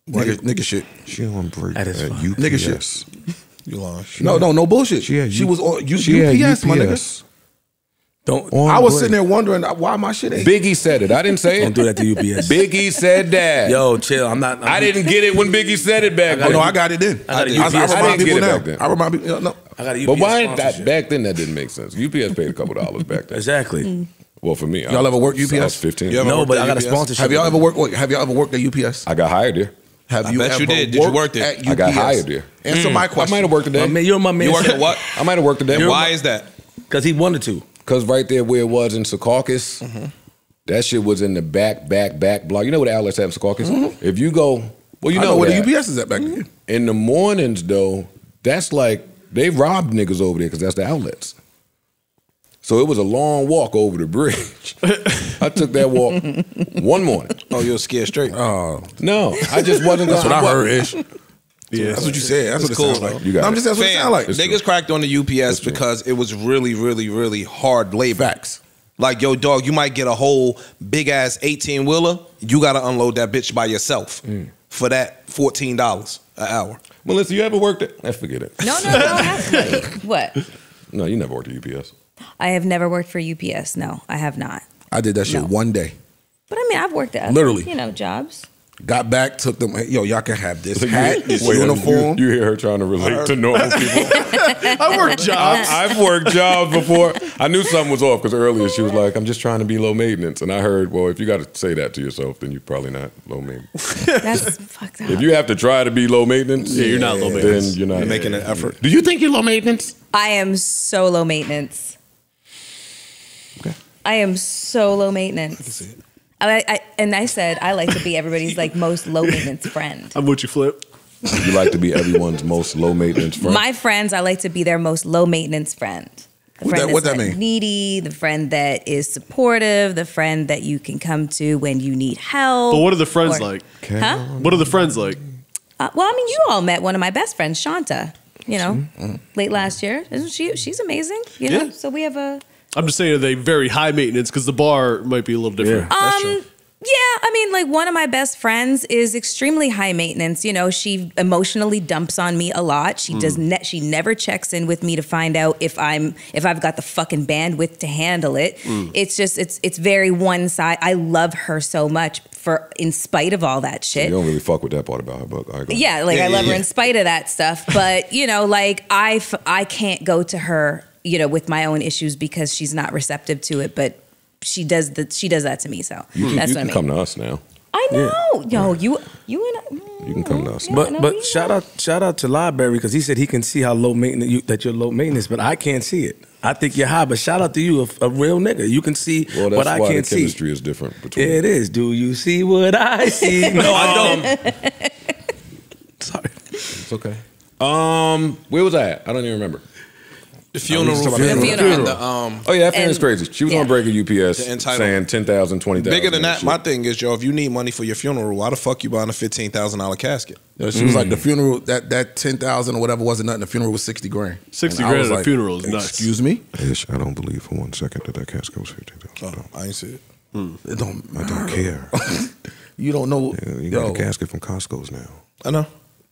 Nigga, nigga shit. She on break That is at fine. UPS. Nigga shit. You lying? No, no, no bullshit. She, had she was on U- she had UPS, my nigga. UPS. Don't. On I was break. sitting there wondering uh, why my shit ain't. Biggie said it. I didn't say it. Don't do that to UPS. Biggie said that. Yo, chill. I'm not. I'm I didn't get it when Biggie said it back Oh then. no, I got it then. I got a I, I, UPS. I I remind didn't people get it now. back then. I remind people. No, I got a UPS But why that, back then that didn't make sense? UPS paid a couple dollars back then. Exactly. Mm. Well, for me, Y'all I, ever work I was UPS? fifteen. You No, but I got a sponsorship. have y'all ever worked? wait, Have y'all ever worked at UPS? I got hired there. Have I you bet ever you did. Did you worked work there? At UPS? I got hired there. Answer mm. my question. I might have worked My today. you're my man. You worked at what? I might have worked today. Why is that? Because he wanted to. Because right there where it was in Secaucus, Mm-hmm. that shit was in the back, back, back block. You know what the outlets have in Secaucus? If you go, well, you Mm-hmm. Know, know where the UPS is at back then. In the mornings, though, that's like they robbed niggas over there because that's the outlets. So it was a long walk over the bridge. I took that walk one morning. Oh, you're scared straight. Oh, No, I just wasn't. that's what I wasn't- heard. Ish. Yeah. That's what you said. That's It's what it cool, sounds like. You got No, I'm just that's what it sounds like. niggas cracked on the UPS because it was really, really, really hard labor. Facts. Like, yo, dog, you might get a whole big ass 18 wheeler. You got to unload that bitch by yourself Mm. for that $14 an hour. Melissa, you ever worked at? I forget it. No, no, no. Absolutely. What? No, you never worked at UPS. I have never worked for UPS. No, I have not. I did that shit No. one day. But I mean, I've worked at other, Literally. you know, jobs. Got back, took them. Yo, y'all can have this hat, this Wait, uniform. You, you hear her trying to relate to normal people. I work jobs. I, have worked jobs before. I knew something was off because earlier she was like, "I'm just trying to be low maintenance," and I heard, "Well, if you got to say that to yourself, then you're probably not low maintenance. That's fucked up. if you have to try to be low maintenance, Yeah, you're not low maintenance. Then you're not You're making an effort. Do you think you're low maintenance? I am so low maintenance. Okay. I am so low maintenance. I, I, and I said I like to be everybody's like most low maintenance friend. I'm with you, Flip. You like to be everyone's most low maintenance friend. My friends, I like to be their most low maintenance friend. The What friend that- what that's that not mean? Needy, the friend that is supportive, the friend that you can come to when you need help. But what are the friends or- like? Huh? What are the friends like? Uh, well, I mean, you all met one of my best friends, Shanta. You know, late last year. Isn't she? She's amazing. You know, Yeah. so we have a. I'm just saying, are they very high maintenance? Because the bar might be a little different. Um, yeah, I mean, like one of my best friends is extremely high maintenance. You know, she emotionally dumps on me a lot. She does Mm. ne- she never checks in with me to find out if I'm if I've got the fucking bandwidth to handle it. Mm. It's just it's it's very one side. I love her so much for in spite of all that shit. you shit. don't really fuck with that part about her, but all right, go ahead. Yeah, like Yeah, I yeah, love her yeah. in spite of that stuff. But you know, like I, f- I can't go to her, you know, with my own issues because she's not receptive to it. But she does the she does that to me. So You can, that's you what I mean. come to us now. I know, yo, you you and I, You can come to us. Yeah, But but shout out shout out to Library because he said he can see how low maintenance you, that you're low maintenance, but I can't see it. I think you're high, but shout out to you, a, a real nigga. You can see Well, that's what I why can't the see. chemistry is different between. It is. Do you see what I see? No, I don't. Sorry. It's okay. Um, where was I at? I don't even remember. The funeral, talking about funeral, the funeral. and the, um, Oh yeah, that And- is crazy. She was yeah. on break at UPS The entitlement. saying 10,000, 20,000. bigger than that. shit. My thing is, yo, if you need money for your funeral, why the fuck you buying a fifteen thousand dollar casket? Yo, she was like the funeral that that ten thousand or whatever wasn't nothing. The funeral was sixty grand. 60 And grand was at a funeral is nuts. Excuse me. Ish, I don't believe for one second that that casket was fifty thousand. Oh, I ain't see it. It don't. I don't care. You don't know. Yeah, you yo, got a casket from Costco's now. I know.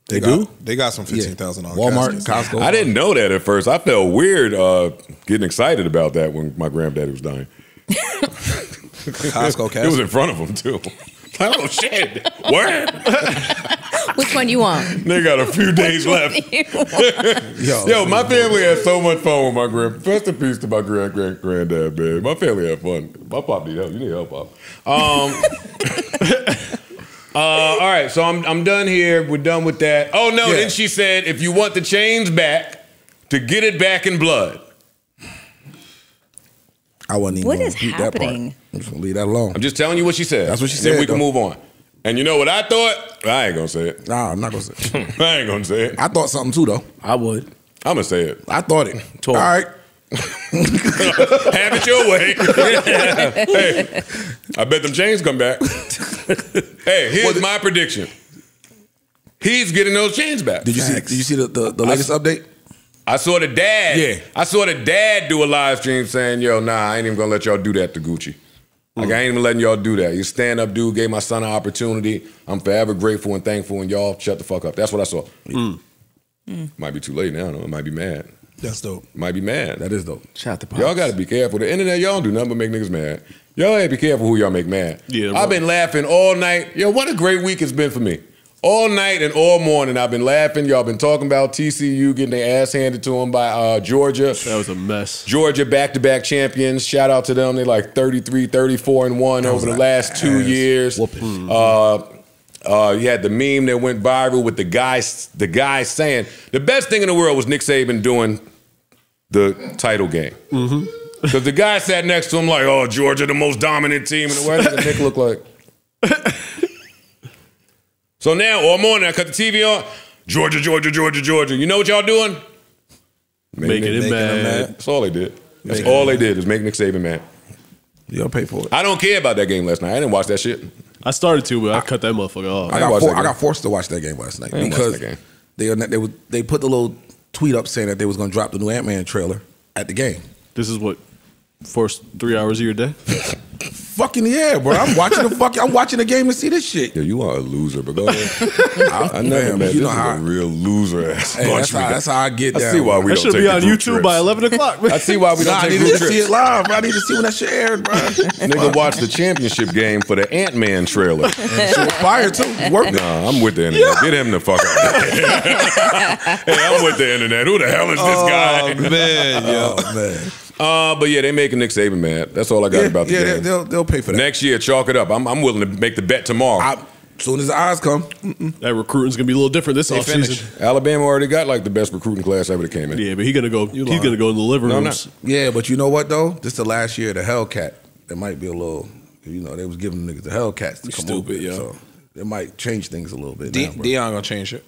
They got, do? They got some fifteen thousand dollars. Walmart, Costco. I didn't know that at first. I felt weird uh, getting excited about that when my granddaddy was dying. Costco Cash. It was in front of him too. oh shit! Word. which one you want? they got a few days left. Yo, Yo, my family had so much fun with my grand. Rest in peace to my grand grand granddad, man. My family had fun. My pop need help. You need help, pop. Um, uh, all right, so I'm I'm done here. We're done with that. Oh no! Yeah. Then she said, if you want the chains back, to get it back in blood. I wasn't even What gonna that part. happening? I'm just gonna leave that alone. I'm just telling you what she said. That's what she Then said, we can move on. And you know what I thought? I ain't gonna say it. Nah, I'm not gonna say. It. I ain't gonna say it. I thought something too though. I would. I'm gonna say it. I thought it. Talk. All right. Have it your way. hey, I bet them chains come back. hey, here's my prediction. He's getting those chains back. Did you see? Did you see the the, the latest update? I saw the dad. Yeah. I saw the dad do a live stream saying, "Yo, nah, I ain't even gonna let y'all do that to Gucci. Like mm. I ain't even letting y'all do that. You stand up dude gave my son an opportunity. I'm forever grateful and thankful, and y'all shut the fuck up. That's what I saw. Mm. Mm. Might be too late now. though. It might be mad. That's dope. Might be mad. That is dope. Shout out to Pops. Y'all got to be careful. The internet, y'all don't do nothing but make niggas mad. Y'all ain't be careful who y'all make mad. Yeah, I've been laughing all night. Yo, what a great week it's been for me. All night and all morning, I've been laughing. Y'all been talking about TCU getting their ass handed to them by uh, Georgia. That was a mess. Georgia back-to-back champions. Shout out to them. They like 33, 34 and one over the last two years. Uh, uh, you had the meme that went viral with the guy, the guy saying the best thing in the world was Nick Saban doing the title game. Mm-hmm. Because the guy sat next to him like, "Oh, Georgia, the most dominant team in the world." What does Nick look like? so now all morning, I cut the TV on. Georgia, Georgia, Georgia, Georgia. You know what y'all doing? Making it Making him mad. mad. That's all they did. That's Making all him they did is make Nick Saban mad. You gotta pay for it. I don't care about that game last night. I didn't watch that shit. I started to, but I cut that motherfucker off. I I got for, that I got forced to watch that game last night I didn't watch because that game. they they was, they put the little tweet up saying that they was gonna drop the new Ant Man trailer at the game. This is what first three hours of your day. Fucking yeah, bro! I'm watching the fuck. I'm watching the game to see this shit. Yo, you are a loser, but go ahead. I, I never Man, met you this know is how- a real loser ass Hey, that's, how, that's how I get I down. see why we That don't should take be the on YouTube trips. by eleven o'clock. I see why we Nah, don't I take need group to see it live. Bro. I need to see when that shit aired, bro. Nigga watch the championship game for the Ant Man trailer. shit was fire too. Work. Nah, I'm with the internet. Get him the fuck out. hey, I'm with the internet. Who the hell is this oh, guy? man, yo. Oh man. Uh, but yeah, they making Nick Saban mad. That's all I got Yeah, about the yeah, game. they'll they'll pay for that. Next year, chalk it up. I'm, I'm willing to make the bet tomorrow. I, soon as the eyes come, That recruiting's gonna be a little different this They offseason. Alabama already got like the best recruiting class ever that came in. Yeah, but he gonna go. He's lying. gonna go in the living No, rooms. yeah. But you know what though? This the last year of the Hellcat. It might be a little. You know, they was giving niggas the Hellcats to come Stupid, over, yo. So it might change things a little bit. De- now, bro. Deion gonna change it.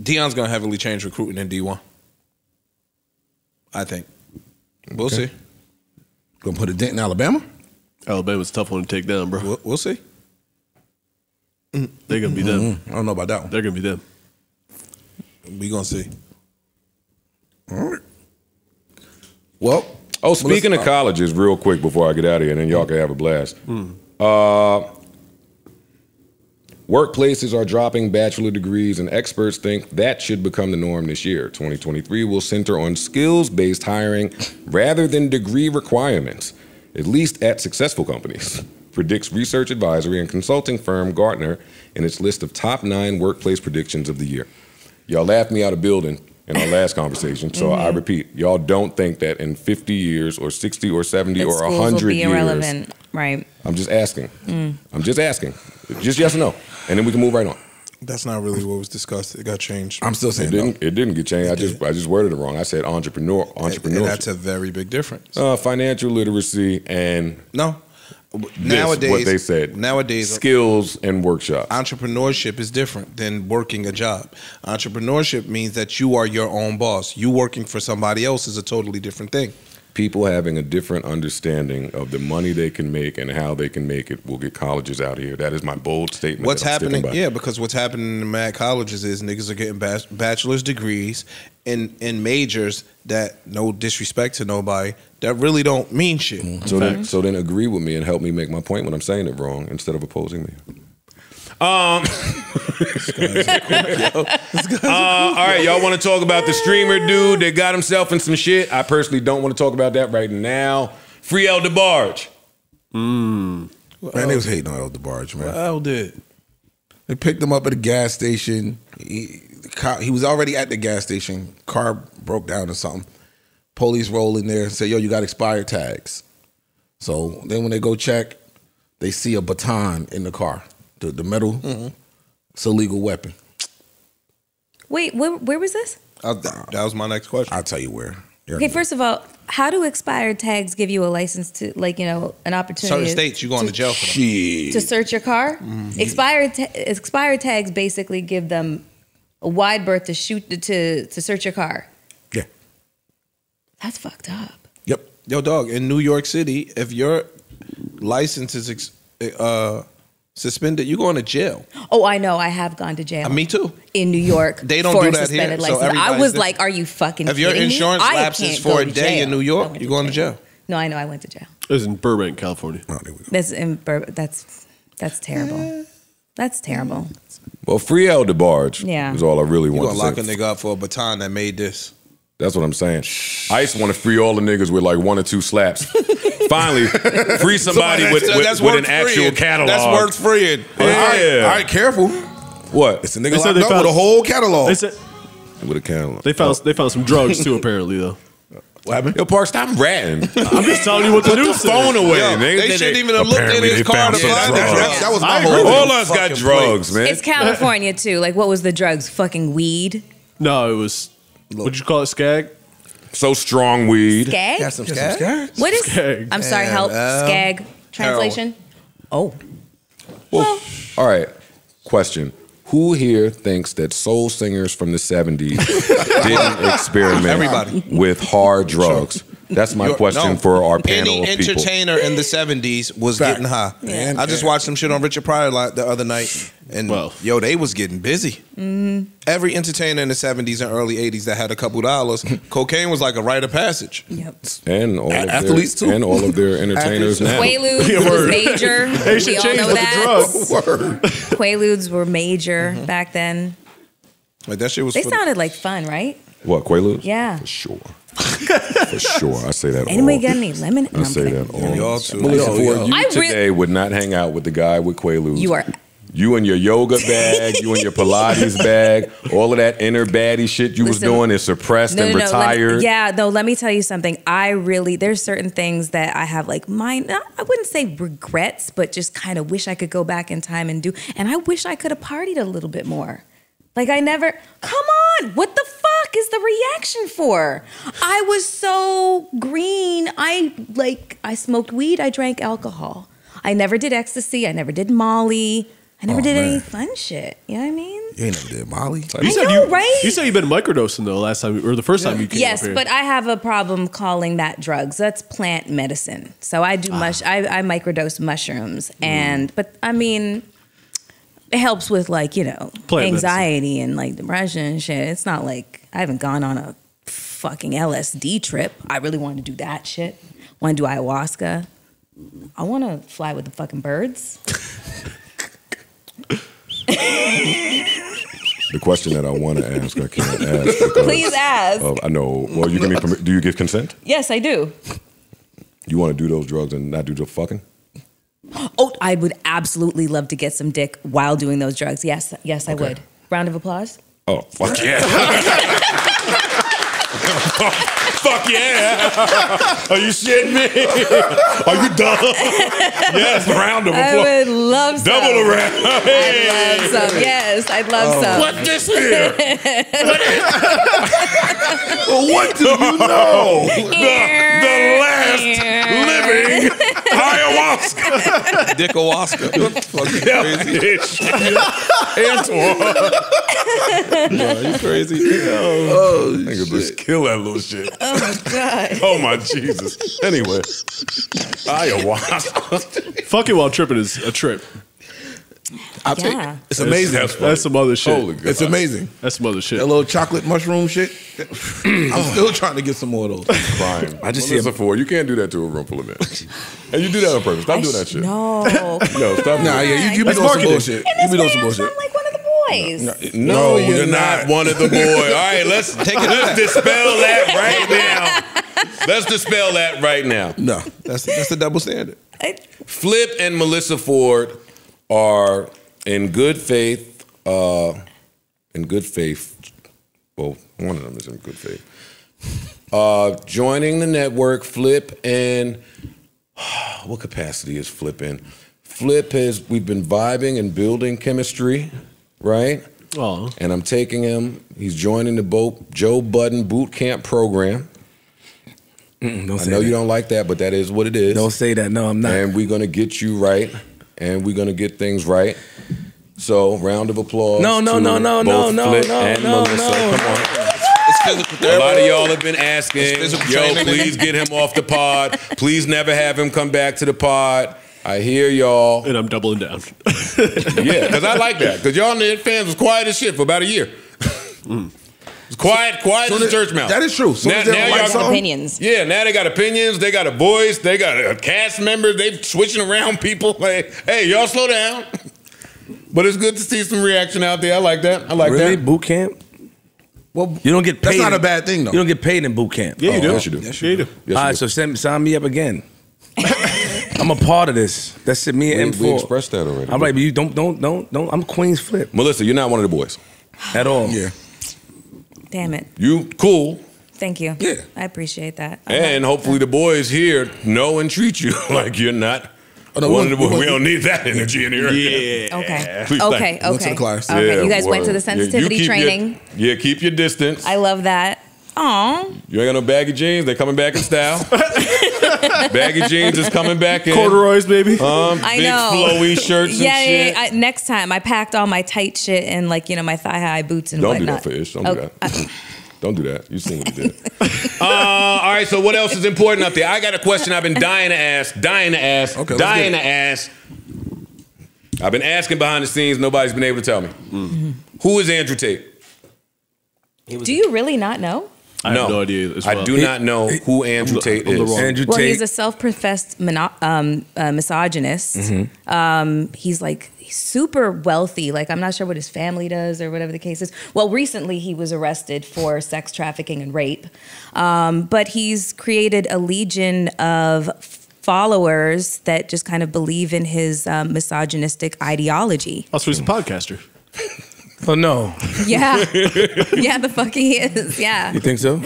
Deion's gonna heavily change recruiting in D one. I think. We'll see. Gonna put a dent in Alabama. Alabama's a tough one to take down, bro. We'll, we'll see. They're gonna be them. Mm-hmm. I don't know about that one. They're gonna be them. We gonna see. All right. Well, Oh, speaking Melissa- of colleges, real quick before I get out of here, and then y'all mm. can have a blast. Mm. Uh, workplaces are dropping bachelor degrees, and experts think that should become the norm this year. 2023 will center on skills based hiring rather than degree requirements, at least at successful companies, predicts research advisory and consulting firm Gartner in its list of top nine workplace predictions of the year. Y'all laughed me out of building in our last conversation, so I mm-hmm. repeat, y'all don't think that in 50 years or 60 or 70 That or schools will 100 be years. irrelevant, right? I'm just asking. Mm. I'm just asking. Just yes or no, and then we can move right on. That's not really what was discussed. It got changed. I'm still saying no. didn't. It didn't get changed. I just I just worded it wrong. I said entrepreneur entrepreneur. that's a very big difference. uh, financial literacy and No. this, nowadays, what they said. Nowadays, skills and workshops. entrepreneurship is different than working a job. Entrepreneurship means that you are your own boss. You working for somebody else is a totally different thing. People having a different understanding of the money they can make and how they can make it will get colleges out here. That is my bold statement. What's that I'm sticking happening? Yeah, because what's happening in the mad colleges is niggas are getting bachelor's degrees in in majors that no disrespect to nobody that really don't mean shit. So then, so then agree with me and help me make my point when I'm saying it wrong instead of opposing me. Um, uh, all right, y'all want to talk about the streamer dude that got himself in some shit? I personally don't want to talk about that right now. Free El DeBarge. Man, they was hating on El DeBarge, man. Hell did. They picked him up at a gas station. He, the cop, he was already at the gas station. Car broke down or something. Police roll in there and say, "Yo, you got expired tags." So then when they go check, they see a baton in the car. The the metal. It's a legal weapon. Wait, where, where was this? Uh, that was my next question. I'll tell you where. Okay, first of all, how do expired tags give you a license to, like, you know, an opportunity? Certain states you going to jail for them. to search your car. Mhm. Expired ta- expired tags basically give them a wide berth to shoot to to search your car. Yeah. That's fucked up. Yep. Yo, dog, in New York City, if your license is ex- uh, suspended, you going to jail. Oh, I know. I have gone to jail. Uh, me too. in New York. They don't for do a that here, suspended so license. I was different. like, "Are you fucking If your kidding me? insurance I lapses can't for a day in New York, you're to going to jail. No, I know. I went to jail. It was in Burbank, California. That's in Bur- that's that's terrible. That's terrible. Well, free El DeBarge Yeah. is all I really You want gonna to lock say. a nigga up for a baton that made this. That's what I'm saying. I just want to free all the niggas with like one or two slaps. Finally, free somebody Somebody with, that's- with, that's with an actual freeing. catalog. That's worth freeing. Yeah. All right, all right, careful. What? It's a nigga locked up with a whole catalog. They said With a catalog. they found uh, they found some drugs too. Apparently, though. What happened? Yo, Park, stop ratting. I'm just telling you what the Put the news said. phone away. Yo, nigga. they shouldn't even have looked in apparently his they car found to some find the drugs. drugs. That was my I whole. All us got Fucking drugs, man. It's California too. Like, what was the drugs? Fucking weed. No, it was. What'd you call it? Skag. so strong weed. Skag. Got some Got some? What is? Skag. I'm sorry. Help. Um, Skag. Translation. Oh. Well, all right. Question. Who here thinks that soul singers from the 70s didn't experiment Everybody. with hard drugs? That's my You're- question no. for our panel Any of people. entertainer in the 70s was Fact. getting high. Yeah. I just watched some shit on Richard Pryor the other night, and Well. yo, they was getting busy. Mm-hmm. Every entertainer in the 70s and early 80s that had a couple dollars, cocaine was like a rite of passage. Yep. And all, A- of athletes, their, too. and all of their entertainers now. Quaaludes Yeah, was major. They we should all change know with that. the drugs. Quaaludes were major Mm-hmm. back then. Like that shit was. They for the- sounded like fun, right? What, Quaaludes? Yeah. For sure. For sure. I say that Anybody all. got any lemon? No, I I'm say that all. Y'all too. Melissa Yo, Ford, yo. you I re- today would not hang out with the guy with Quaaludes. You are You and your yoga bag, you and your Pilates bag, all of that inner baddie shit you was doing is suppressed and let me- retired. yeah, no, let me tell you something. I really, there's certain things that I have like mine, I wouldn't say regrets, but just kind of wish I could go back in time and do. And I wish I could have partied a little bit more. Like I never, come on, what the fuck is the reaction for? I was so green. I like, I smoked weed, I drank alcohol. I never did ecstasy, I never did Molly. I never Oh, did any fun shit. You know what I mean? You ain't never did Molly. You said know, you, right? You said you've been microdosing though last time or the first time you came Yes, up here. but I have a problem calling that drugs. That's plant medicine. So I do ah. mush. I, I microdose mushrooms, mm. and but I mean, it helps with like you know Plant anxiety and like depression and shit. It's not like I haven't gone on a fucking LSD trip. I really want to do that shit. Want to do ayahuasca. I want to fly with the fucking birds. The question that I want to ask, I can't ask. Because Please ask. of- I know. Well, you give me permi- Do you give consent? Yes, I do. You want to do those drugs and not do the fucking? Oh, I would absolutely love to get some dick while doing those drugs. Yes, yes, I Okay. would. Round of applause. Oh, fuck yeah. fuck yeah. Are you shitting me? Are you dumb? yes, round of applause. I would love some. Double around. I'd love some. Yes, I'd love oh. some. What this here? Well, what do you know? the, the last living ayahuasca. Dick Oscar. Fucking Yeah, crazy. Antoine. Yo, you crazy. Oh, oh, Nigga, just kill that little shit. Oh my god. Oh my Jesus. Anyway, ayahuasca. Fucking while tripping is a trip. I'll take Yeah. it. It's amazing. That's funny. That's some other shit. Holy God. It's amazing. That's some other shit. That little chocolate mushroom shit. I'm still trying to get some more of those. Crying. I just see Melissa a- Ford, you can't do that to a room full of men. And you do that on purpose. Stop doing that shit. No. No, stop. Nah, yeah, you, you be doing some bullshit. You be doing some bullshit. I'm like one of the boys. No, No, you're, you're not, not. one of the boys. All right, let's take it. Let's dispel that right now. Let's dispel that right now. No. That's that's the double standard. I- Flip and Melissa Ford are in good faith. Uh, in good faith. Well, one of them is in good faith. Uh, joining the network, Flip and what capacity is Flip in? Flip has we've been vibing and building chemistry, right? Oh, and I'm taking him. He's joining the Bo- Joe Budden Boot Camp program. Mm-mm, don't I know that. you don't like that, but that is what it is. Don't say that. No, I'm not. And we're gonna get you right, and we're gonna get things right. So, round of applause. No, no, to no, no, no, both no, no, and no, Melissa. no, Come on. A lot of y'all have been asking, yo, please get him off the pod. Please never have him come back to the pod. I hear y'all. And I'm doubling down. Yeah, because I like that. Because y'all Ned fans was quiet as shit for about a year. It's mm. Quiet, quiet Soon as a church mouse. that is true. Soon Now, as now like y'all- something- Opinions. Yeah, now they got opinions. They got a voice. They got a cast member. They switching around people. Like, hey, y'all slow down. But it's good to see some reaction out there. I like that. I like really that. boot camp. Well, You don't get paid. That's not in- a bad thing, though. You don't get paid in boot camp. Yeah, you Oh, do. yes, you do. Yes, you do. Yes, All you right, do. so send, sign me up again. I'm a part of this. That's it. Me and we M4. We expressed that already. I'm like, but you don't, don't, don't, don't. I'm Queen's Flip Melissa, you're not one of the boys. at all. Yeah. Damn it. You cool. Thank you. Yeah. I appreciate that. I'm And not- hopefully the boys here know and treat you like you're not Oh, no, one we of the went- boys. we We don't need that energy in here. Yeah. Okay. Please, okay. thank Okay. Went to the class. Okay. Yeah, you guys went to word. the Yeah, you sensitivity your- training. yeah, keep your distance. I love that. Aw. You ain't got no baggy jeans. They're coming back in style. baggy jeans is coming back in. Corduroys, baby. Um, I big know. flowy shirts yeah, yeah, shit. yeah. I, next time, I packed all my tight shit and like you know my thigh high boots and Don't do whatnot. that for Ish. Don't do that. Don't do that. You seen what you did. uh, all right. So what else is important up there? I got a question I've been dying to ask. Dying to ask. Okay, dying to ask. I've been asking behind the scenes. Nobody's been able to tell me. Who is Andrew Tate? Do you really not know? I have no idea as I well. do not know who Andrew Tate I'm the is. wrong- Andrew Well, Tate. he's a self-professed mono- um, uh, misogynist. Mm-hmm. Um, he's like super wealthy. Like I'm not sure what his family does or whatever the case is. Well, recently he was arrested for sex trafficking and rape, um, but he's created a legion of followers that just kind of believe in his um, misogynistic ideology. Also, he's a podcaster. oh no, Yeah, yeah, the fuck he is. Yeah, you think so?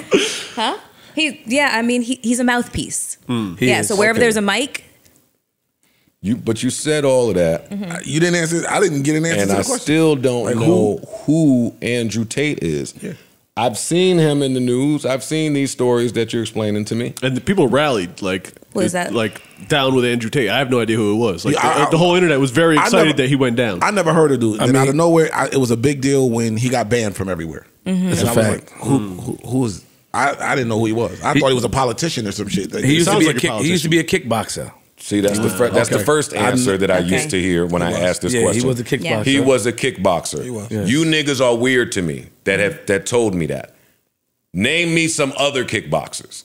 huh? He, yeah. I mean, he, he's a mouthpiece. He yeah. is. So wherever Okay. there's a mic, You, but you said all of that, Uh, You didn't answer. I didn't get an answer and to I question. still don't Like, know who? Andrew Tate is. Yeah. I've seen him in the news. I've seen these stories that you're explaining to me. And the people rallied like What is it- that? like down with Andrew Tate. I have no idea who it was. Like Yeah, the, I- the whole internet was very excited never- that he went down. I never heard of dude. and mean- out of nowhere, I, it was a big deal when he got banned from everywhere. Mm-hmm. It's And a I was fact. like, who, who, who is? I, I didn't know who he was. I He- thought he was a politician or some shit. He used to be like a a kick, he used to be a kickboxer. See, that's the fir- that's the okay. first I answer that I Okay. used to hear when I asked this yeah, question. he was a kickboxer. He was a kickboxer. He was. Yes. You niggas are weird to me that have that told me that. Name me some other kickboxers.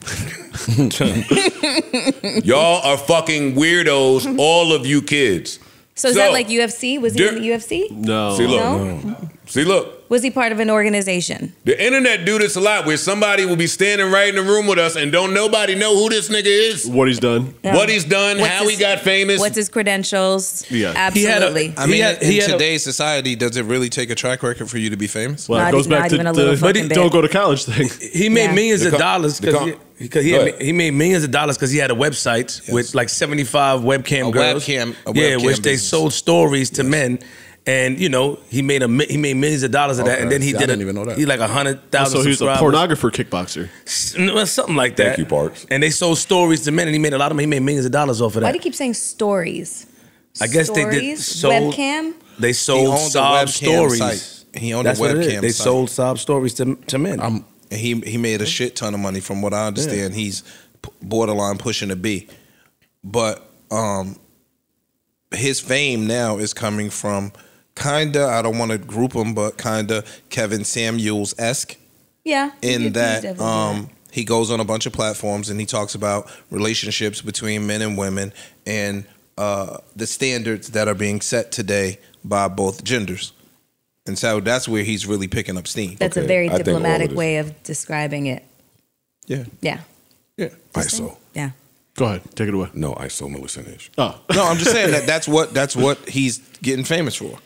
Y'all are fucking weirdos, all of you kids. So is So, that like UFC? Was he in the UFC? no. See, look. No? See, look. Was he part of an organization? The internet do this a lot where somebody will be standing right in the room with us and don't nobody know who this nigga is, what he's done. No. what he's done, What's how he got famous. What's his credentials? Yeah. He had a- Absolutely. I mean, He had- in he had a- today's society, does it really take a track record for you to be famous? Well, Not it goes back not to even a little the fucking bit. don't go to college thing. He made Yeah. millions The of dollars because com- he, because he, had, he made millions of dollars because he had a website with like 75 webcam A girls. webcam- a yeah, webcam which they sold stories to men. And you know he made a mi- he made millions of dollars of that, and then he See, I did didn't a, even know that. He like a hundred thousand. so he's a pornographer kickboxer. Something like that. Thank you, Parks. And they sold stories to men, and he made a lot of money. He made millions of dollars off of that. Why do you keep saying stories? I guess they did Stories? sold- webcam. They sold sob stories. site. He owned That's a what it webcam is. They site. sold sob stories to to men. I'm, And he he made a shit ton of money from what I understand. He's borderline pushing a B, but um, his fame now is coming from kinda. I don't want to group him, but kinda Kevin Samuels esque Yeah. did- in that um, he goes on a bunch of platforms and he talks about relationships between men and women and uh, the standards that are being set today by both genders. And so that's where he's really picking up steam. That's a very I think all of diplomatic way of describing it. Yeah. Yeah. yeah. ISO. Yeah. Go ahead, take it away. No, ISO Melissa Nish. Oh, No, I'm just saying that that's what that's what he's getting famous for.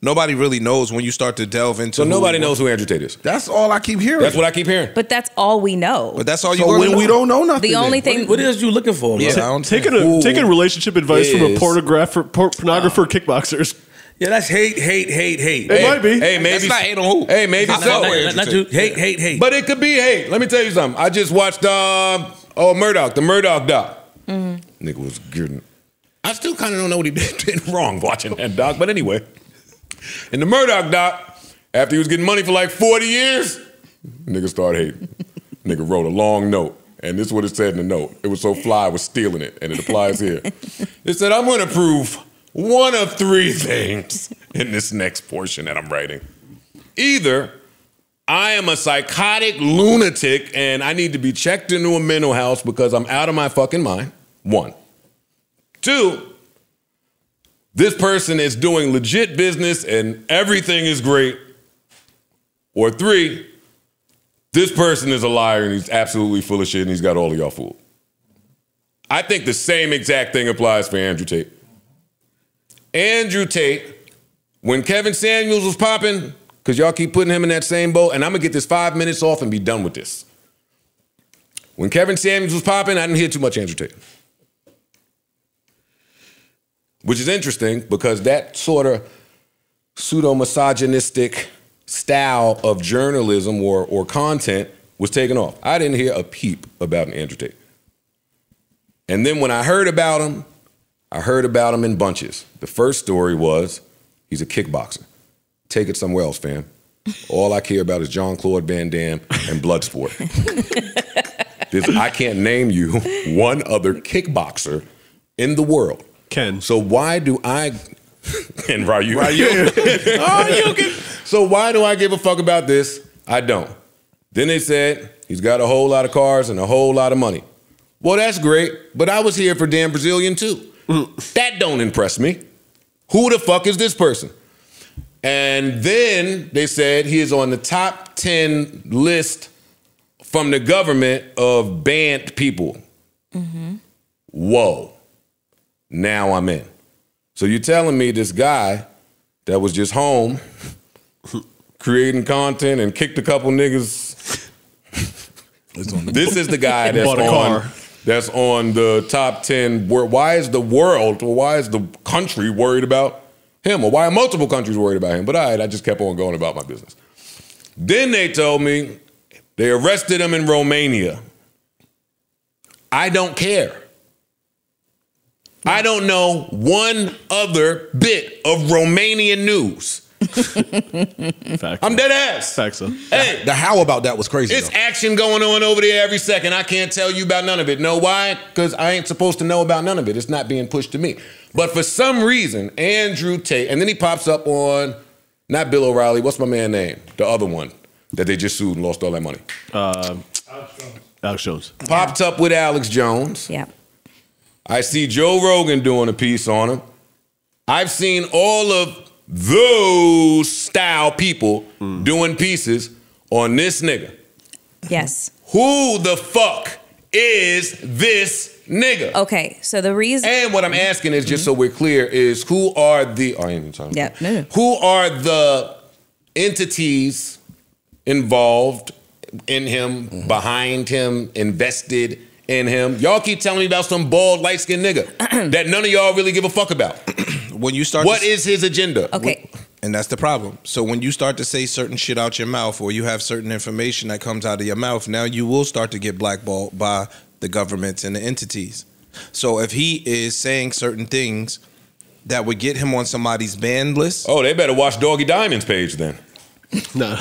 Nobody really knows when you start to delve into. So nobody he knows who Andrew Tate is. That's all I keep hearing. That's what I keep hearing. But that's all we know. But that's all you. so when know. we don't know nothing, the only then. thing. what is you looking for? Yeah. I don't taking a taking relationship advice from a is- pornographer por- pornographer kickboxers. Yeah, that's hate, hate, hate, hate. Hey, might be. Hey, maybe. That's not hate on who? Hey, maybe Not- so. not- not you. Hate, hate, hate. But it could be hate. Let me tell you something. I just watched uh, oh Murdoch, the Murdoch doc. Nigga was getting. I still kind of don't know what he did, did wrong watching that doc. But anyway, in the Murdoch doc, after he was getting money for like 40 years, nigga started hating. nigga wrote a long note. And this is what it said in the note. It was so fly, I was stealing it, and it applies here. It said, I'm gonna prove one of three things in this next portion that I'm writing. Either I am a psychotic lunatic and I need to be checked into a mental house because I'm out of my fucking mind. One. Two, this person is doing legit business and everything is great. Or three, this person is a liar and he's absolutely full of shit and he's got all of y'all fooled. I think the same exact thing applies for Andrew Tate. Andrew Tate, when Kevin Samuels was popping, because y'all keep putting him in that same boat, and I'm gonna get this five minutes off and be done with this. When Kevin Samuels was popping, I didn't hear too much Andrew Tate. Which is interesting because that sort of pseudo misogynistic style of journalism or, or content was taken off. I didn't hear a peep about an Andrew Tate. And then when I heard about him, I heard about him in bunches. The first story was he's a kickboxer. Take it somewhere else, fam. All I care about is Jean Claude Van Damme and Bloodsport. This- I can't name you one other kickboxer in the world. Ken. So why do I and Ryu? Ryu. oh, you can. So why do I give a fuck about this? I don't. Then they said he's got a whole lot of cars and a whole lot of money. Well, that's great, but I was here for Dan Bilzerian too. That don't impress me. Who the fuck is this person? And then they said he is on the top 10 list from the government of banned people. Mm-hmm. Whoa. Now I'm in. So you're telling me this guy that was just home creating content and kicked a couple niggas. this is the guy that's Bought a on car. That's on the top 10 wor- why is the world or why is the country worried about him? Or why are multiple countries worried about him? But right i just kept on going about my business. Then they told me they arrested him in romania. I don't care. I don't know one other bit of romanian news Fact. i'm dead ass Fact so. hey The how about that was crazy. it's though. action going on over there every second. I can't tell you about none of it. Know why? Because I ain't supposed to know about none of it. It's not being pushed to me. But for some reason, Andrew Tate, and then he pops up on not Bill O'Reilly. What's my man name? The other one that they just sued and lost all that money. Uh, Alex Jones. Popped up with Alex Jones. Yeah. I see Joe Rogan doing a piece on him. I've seen all of those style people doing pieces on this nigga. Yes. Who the fuck is this nigga? Okay. So the reason. And what I'm asking is just so we're clear is who are the oh, I ain't even talking. Yeah, no, no. Who are the entities involved in him, behind him, invested in him? Y'all keep telling me about some bald, light skinned nigga that none of y'all really give a fuck about. When you start What to, is his agenda? Okay. and that's the problem. So when you start to say certain shit out your mouth or you have certain information that comes out of your mouth, now you will start to get blackballed by the governments and the entities. So if he is saying certain things that would get him on somebody's banned list, Oh, they better watch Doggy Diamond's page then. No.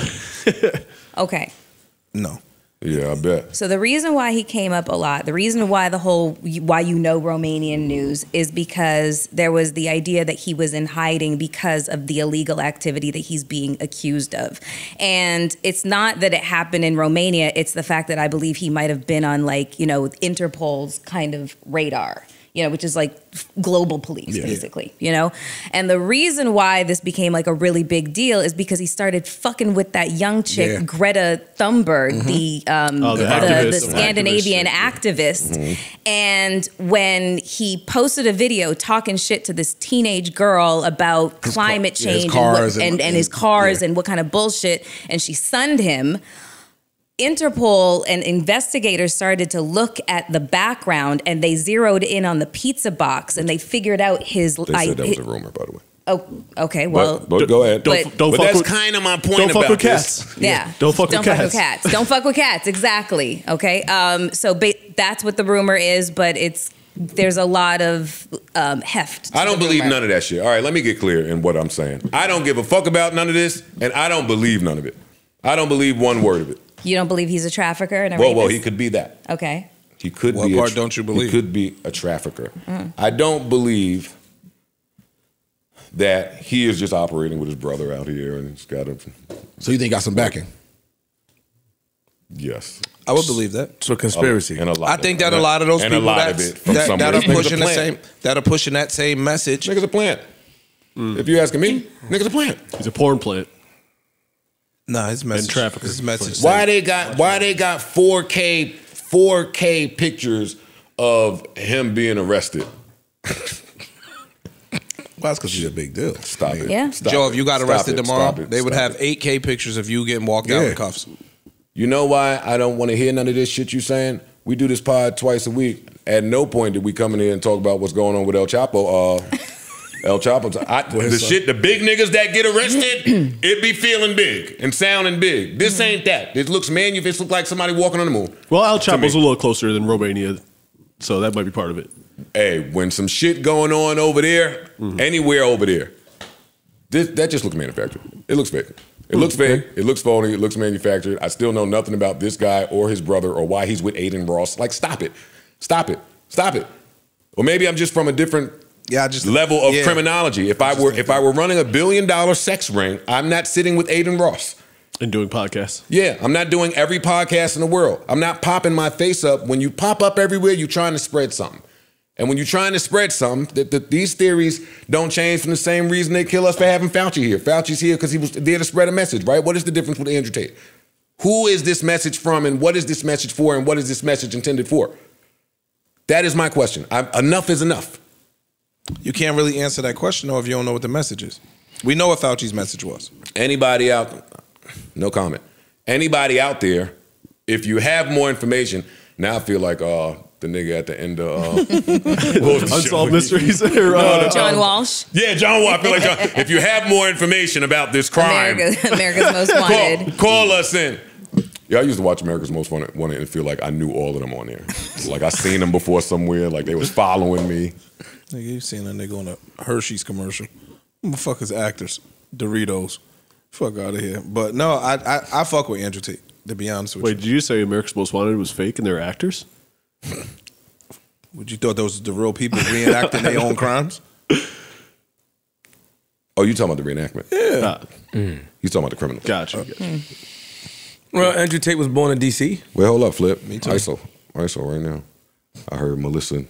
Okay. no. Yeah, I bet. So the reason why he came up a lot, the reason why the whole why you know Romanian news is because there was the idea that he was in hiding because of the illegal activity that he's being accused of. And it's not that it happened in Romania, it's the fact that I believe he might have been on like, you know, Interpol's kind of radar. You know, which is like global police, basically, you know? And the reason why this became like a really big deal is because he started fucking with that young chick, Yeah. Greta Thunberg, the um, Oh, the the, the Scandinavian activist, activist. And when he posted a video talking shit to this teenage girl about climate yeah, his change and, what, and- and, and his cars yeah. and what kind of bullshit, and she sunned him. Interpol and investigators started to look at the background and they zeroed in on the pizza box and they figured out his They I- said that was a rumor, by the way. Oh, okay. Well, but, but go ahead. Don't- don't but fuck that's with- kind of my point don't fuck about with this. cats. Yeah. Don't fuck with Don't fuck with cats. cats. Don't fuck with cats. Exactly. Okay. Um, so ba- that's what the rumor is, but it's there's a lot of um, heft. to I don't the believe rumor. none of that shit. All right, let me get clear in what I'm saying. I don't give a fuck about none of this, and I don't believe none of it. I don't believe one word of it. You don't believe he's a trafficker and a Well, well, rapist? he could be that. Okay. He could What be. part a, don't you believe? He could be a trafficker. Mm. I don't believe that he is just operating with his brother out here and he's got a. So you think he got some backing? Yes. I would believe that. It's a conspiracy. And a lot. I think that a lot of those and people a lot that's- of it from that, that are pushing the same that are pushing that same message. Niggas a plant. If you're asking me, niggas a plant. He's a porn plant. Nah, his message. trafficker. His message. Why they got why they got 4K 4K pictures of him being arrested? Well, that's because he's a big deal. Stop it. Yeah. Stop Joe, if you got arrested it. tomorrow, it. they would have it. 8K pictures of you getting walked out Yeah. in cuffs. You know why I don't want to hear none of this shit you saying? We do this pod twice a week. At no point did we come in here and talk about what's going on with El Chapo. Uh, El Chapo. I, the shit, the big niggas that get arrested, it be feeling big and sounding big. This ain't that. It looks manu. This look like somebody walking on the moon. Well, El Chapo's a little closer than Romania, so that might be part of it. Hey, when some shit going on over there, Mm-hmm. anywhere over there, this, that just looks manufactured. It looks fake. It looks fake. It looks phony. It looks manufactured. I still know nothing about this guy or his brother or why he's with Adin Ross. Like, stop it. Stop it. Stop it. Or maybe I'm just from a different Yeah, I just level of yeah. criminology. If I were if I were running a billion dollar sex ring, I'm not sitting with Adin Ross. And doing podcasts. Yeah, I'm not doing every podcast in the world. I'm not popping my face up. When you pop up everywhere, you're trying to spread something. And when you're trying to spread something, that that these theories don't change from the same reason they kill us for having Fauci here. Fauci's here because he was there to spread a message, right? What is the difference with Andrew Tate? Who is this message from, and what is this message for, and what is this message intended for? That is my question. I, enough is enough. You can't really answer that question though if you don't know what the message is. We know what Fauci's message was. Anybody out? No comment. Anybody out there? If you have more information, now I feel like uh, the nigga at the end of uh, what was the show? Unsolved mysteries. or, uh, John Walsh, Yeah, John Walsh. I feel like John, if you have more information about this crime, America, America's Most Wanted. call, call us in. Yeah, I used to watch America's Most Wanted, wanted and feel like I knew all of them on there. like I seen them before somewhere. Like they was following me. Nigga, you seen that nigga on a Hershey's commercial. Motherfuckers actors. Doritos. Fuck out of here. But no, I, I I fuck with Andrew Tate, to be honest with Wait, did you say America's Most Wanted was fake and they're actors? Would you thought those was the real people reenacting their own crimes? Oh, you talking about the reenactment? Yeah. Ah, You talking about the criminal? gotcha. Well, Andrew Tate was born in D.C. Well, hold up, Flip. Me too. ISO. ISO right now. I heard Melissa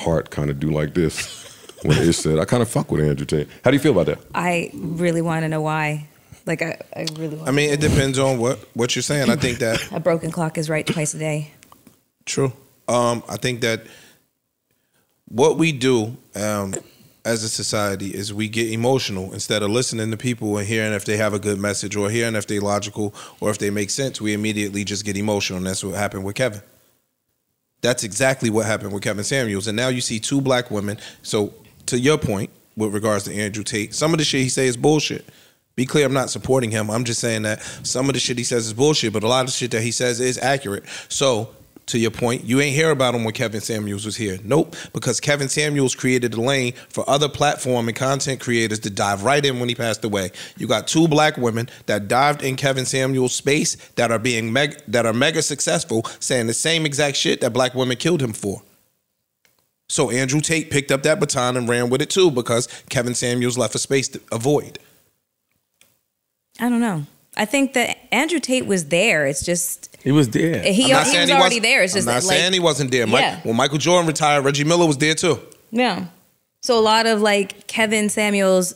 Hart kind of do like this when it said, I kind of fuck with Andrew Tate. How do you feel about that? I really want to know why. Like, I, I really want I mean, it depends on what what you're saying. I think that a broken clock is right twice a day. True. Um, I think that what we do um, as a society is we get emotional instead of listening to people and hearing if they have a good message or hearing if they're logical or if they make sense. We immediately just get emotional, and that's what happened with Kevin. That's exactly what happened with Kevin Samuels, and now you see two black women. So, to your point with regards to Andrew Tate, some of the shit he says is bullshit. Be clear, I'm not supporting him. I'm just saying that some of the shit he says is bullshit, but a lot of shit that he says is accurate. So, to your point, you ain't hear about him when Kevin Samuels was here. Nope, because Kevin Samuels created a lane for other platform and content creators to dive right in when he passed away. You got two black women that dived in Kevin Samuels' space that are being that are mega successful, saying the same exact shit that black women killed him for. So Andrew Tate picked up that baton and ran with it too because Kevin Samuels left a space to avoid. I don't know. I think that Andrew Tate was there. It's just He was there. he, he I'm not was saying he already wasn't- there. It's just I'm not like saying he wasn't there. Mike, Yeah. When Michael Jordan retired, Reggie Miller was there too. yeah. So a lot of like Kevin Samuels'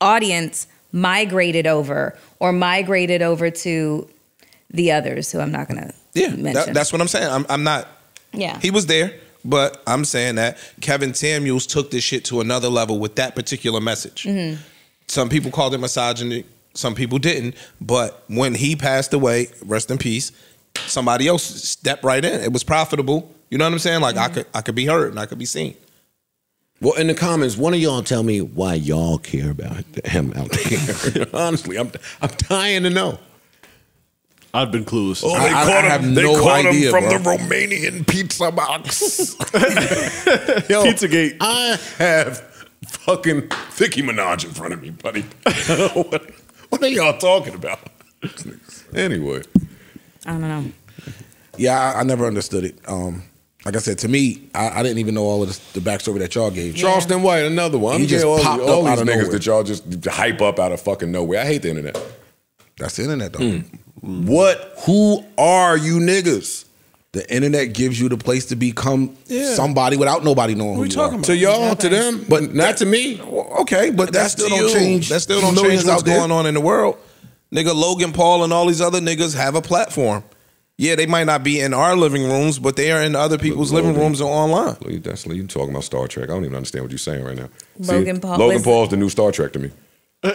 audience migrated over or migrated over to the others who I'm not gonna Yeah, mention. that, that's what I'm saying. I'm, I'm not. yeah. He was there, but I'm saying that Kevin Samuels took this shit to another level with that particular message. Mm-hmm. Some people called it misogyny. Some people didn't. But when he passed away, rest in peace, somebody else stepped right in. It was profitable. You know what I'm saying? Like Mm-hmm. I could I could be heard and I could be seen. Well, in the comments, one of y'all tell me why y'all care about him out there. Honestly, I'm I'm dying to know. I've been clueless. Oh, they I- I- caught I him. have they no caught idea, him from bro. the Romanian pizza box. Yo, Pizzagate. I have fucking Nicki Minaj in front of me, buddy. What, what are y'all talking about? anyway, I don't know. Yeah, I, I never understood it. Um, like I said, to me, I, I didn't even know all of this, the backstory that y'all gave. Charleston White, another one. He I'm just just all, popped all up out these of niggas nowhere. that y'all just hype up out of fucking nowhere. I hate the internet. That's the internet, though. What? Who are you niggas? The internet gives you the place to become Yeah. somebody without nobody knowing who we you talking are. about? To y'all, to them, but not to me. Okay, but that That's still don't you. change. That still don't change what's going on in the world. Nigga, Logan Paul and all these other niggas have a platform. Yeah, they might not be in our living rooms, but they are in other people's living rooms or online. Look, That's you talking about Star Trek. I don't even understand what you're saying right now. Logan Paul Logan Paul's the new Star Trek to me.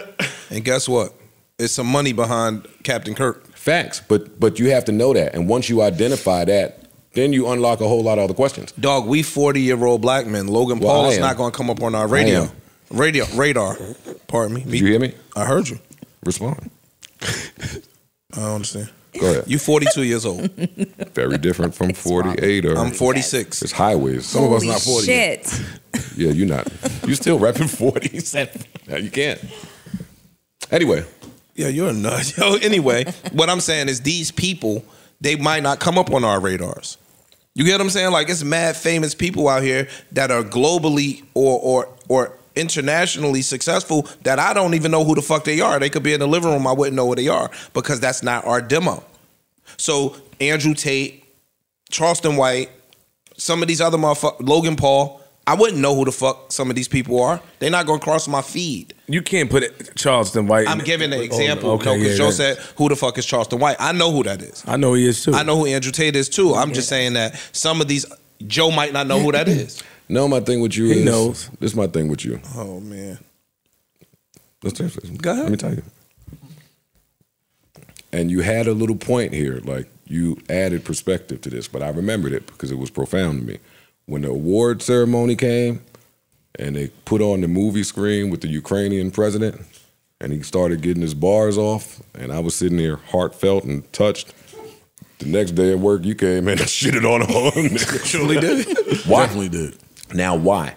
And guess what? It's some money behind Captain Kirk. Facts, but but you have to know that, and once you identify that, then you unlock a whole lot of other questions. Dog, we 40 year old black men. Logan Well, Paul I is not going to come up on our radio. Radio, radar. Pardon me. Did you hear me? I heard you. Respond. I don't understand. Go ahead. You 42 years old. Very different from 48 or I'm 46. It's highways. Some of us Holy not 40. shit. Yeah, you're not. You still rapping 40. You you can't. Anyway, Yeah, you're a nut. Yo, anyway, what I'm saying is these people, they might not come up on our radars. You get what I'm saying? Like it's mad famous people out here that are globally or or or internationally successful that I don't even know who the fuck they are. They could be in the living room, I wouldn't know who they are because that's not our demo. So Andrew Tate, Charleston White, some of these other motherfuckers, Logan Paul, I wouldn't know who the fuck some of these people are. They're not gonna cross my feed. You can't put it Charleston White. I'm giving an Oh, example. okay, no, because yeah, Joe yeah. said, "Who the fuck is Charleston White?" I know who that is. I know he is too. I know who Andrew Tate is too. I'm just saying that some of these Joe might not know who that is. no, my thing with you He is knows. this is my thing with you. Oh man. Let's just, Go ahead. Let me tell you. And you had a little point here, like you added perspective to this, but I remembered it because it was profound to me. When the award ceremony came and they put on the movie screen with the Ukrainian president and he started getting his bars off, and I was sitting there heartfelt and touched. The next day at work, you came in and shitted on him. Surely did. Why? Definitely did. Now, why?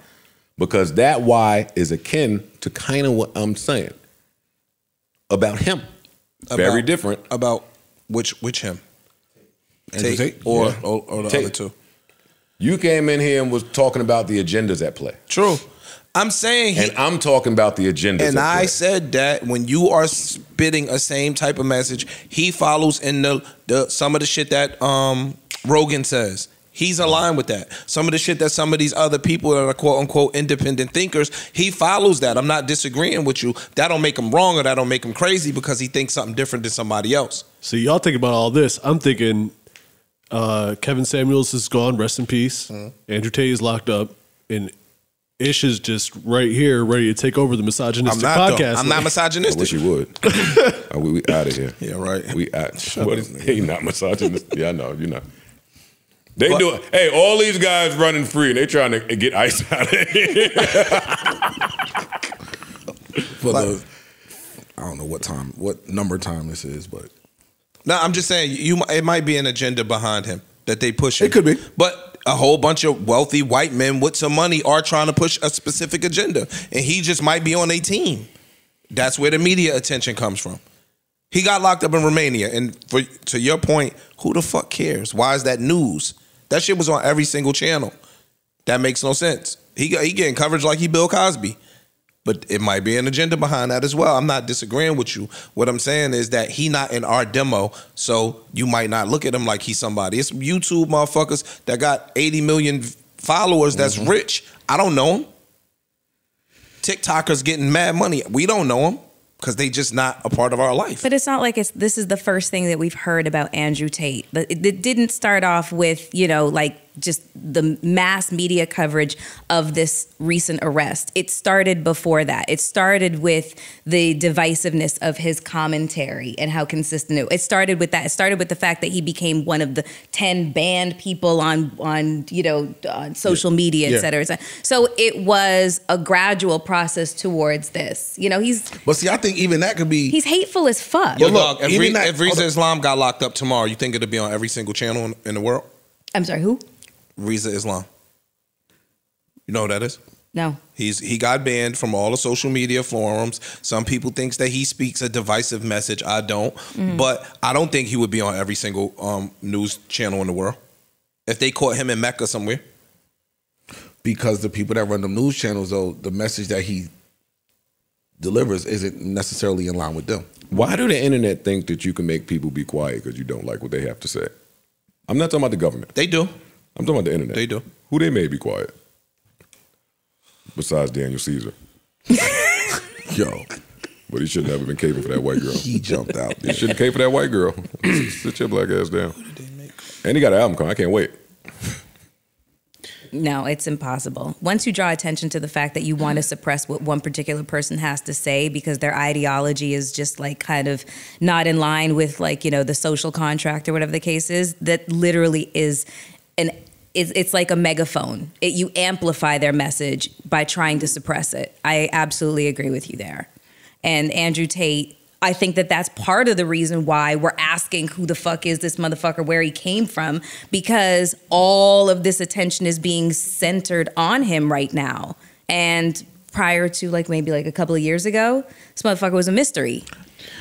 Because that why is akin to kind of what I'm saying about him. Very different. About which which him? Andrew Tate, Tate? or, Yeah. or or the Tate. other two. You came in here and was talking about the agendas at play. True. I'm saying he, And I'm talking about the agendas and I play. said that when you are spitting a same type of message, he follows in the, the some of the shit that um Rogan says. He's aligned with that. Some of the shit that some of these other people that are quote unquote independent thinkers, he follows that. I'm not disagreeing with you. That don't make him wrong or that don't make him crazy because he thinks something different than somebody else. So y'all think about all this. I'm thinking uh, Kevin Samuels is gone, rest in peace. Mm-hmm. Andrew Tate is locked up, and Ish is just right here, ready to take over the I'm misogynistic not though. podcast. I'm not I wish misogynistic. you would. Uh, we, we out of here. Yeah, right. We out. What is, he not misogynist. Yeah, I know. You're not. They But- do it. Hey, all these guys running free, and they trying to get ice out of here. For the, I don't know what time, what number time this is, but No, I'm just saying you. It might be an agenda behind him that they push. It could be. but a whole bunch of wealthy white men with some money are trying to push a specific agenda, and he just might be on a team. That's where the media attention comes from. He got locked up in Romania, and for to your point, who the fuck cares? Why is that news? That shit was on every single channel. That makes no sense. He got, he getting coverage like he Bill Cosby. But it might be an agenda behind that as well. I'm not disagreeing with you. What I'm saying is that he not in our demo, so you might not look at him like he's somebody. It's YouTube motherfuckers that got 80 million followers that's mm-hmm. rich. I don't know him. TikTokers getting mad money. We don't know him because they just not a part of our life. But it's not like it's this is the first thing that we've heard about Andrew Tate. But it, it didn't start off with you know like just the mass media coverage of this recent arrest. It started before that. It started with the divisiveness of his commentary and how consistent it. It started with that. It started with the fact that he became one of the ten banned people on on you know on social media, Yeah. et cetera, et cetera. So it was a gradual process towards this. You know, he's But see, I think even that could be. he's hateful as fuck. Yo, Well, look, dog, if, even Re- that- if Rizza. Islam got locked up tomorrow, you think it'd be on every single channel in, in the world? I'm sorry, who? Rizza Islam. You know who that is? No. He's he got banned from all the social media forums. Some people thinks that he speaks a divisive message. I don't, Mhm. but I don't think he would be on every single um, news channel in the world. If they caught him in Mecca somewhere, because the people that run the news channels, though, the message that he delivers isn't necessarily in line with them. Why do the internet think that you can make people be quiet because you don't like what they have to say? I'm not talking about the government. They do. I'm talking about the internet. They do. Who they made be quiet? Besides Daniel Caesar. Yo. But he should never been caping for that white girl. He jumped out. He shouldn't cape for that white girl. Sit your black ass down. And he got an album coming. I can't wait. No, it's impossible. Once you draw attention to the fact that you want to suppress what one particular person has to say because their ideology is just like kind of not in line with like, you know, the social contract or whatever the case is, that literally is an it's, it's like a megaphone. It, you amplify their message by trying to suppress it. I absolutely agree with you there. And Andrew Tate, I think that that's part of the reason why we're asking who the fuck is this motherfucker, where he came from, because all of this attention is being centered on him right now. And prior to like maybe like a couple of years ago, this motherfucker was a mystery.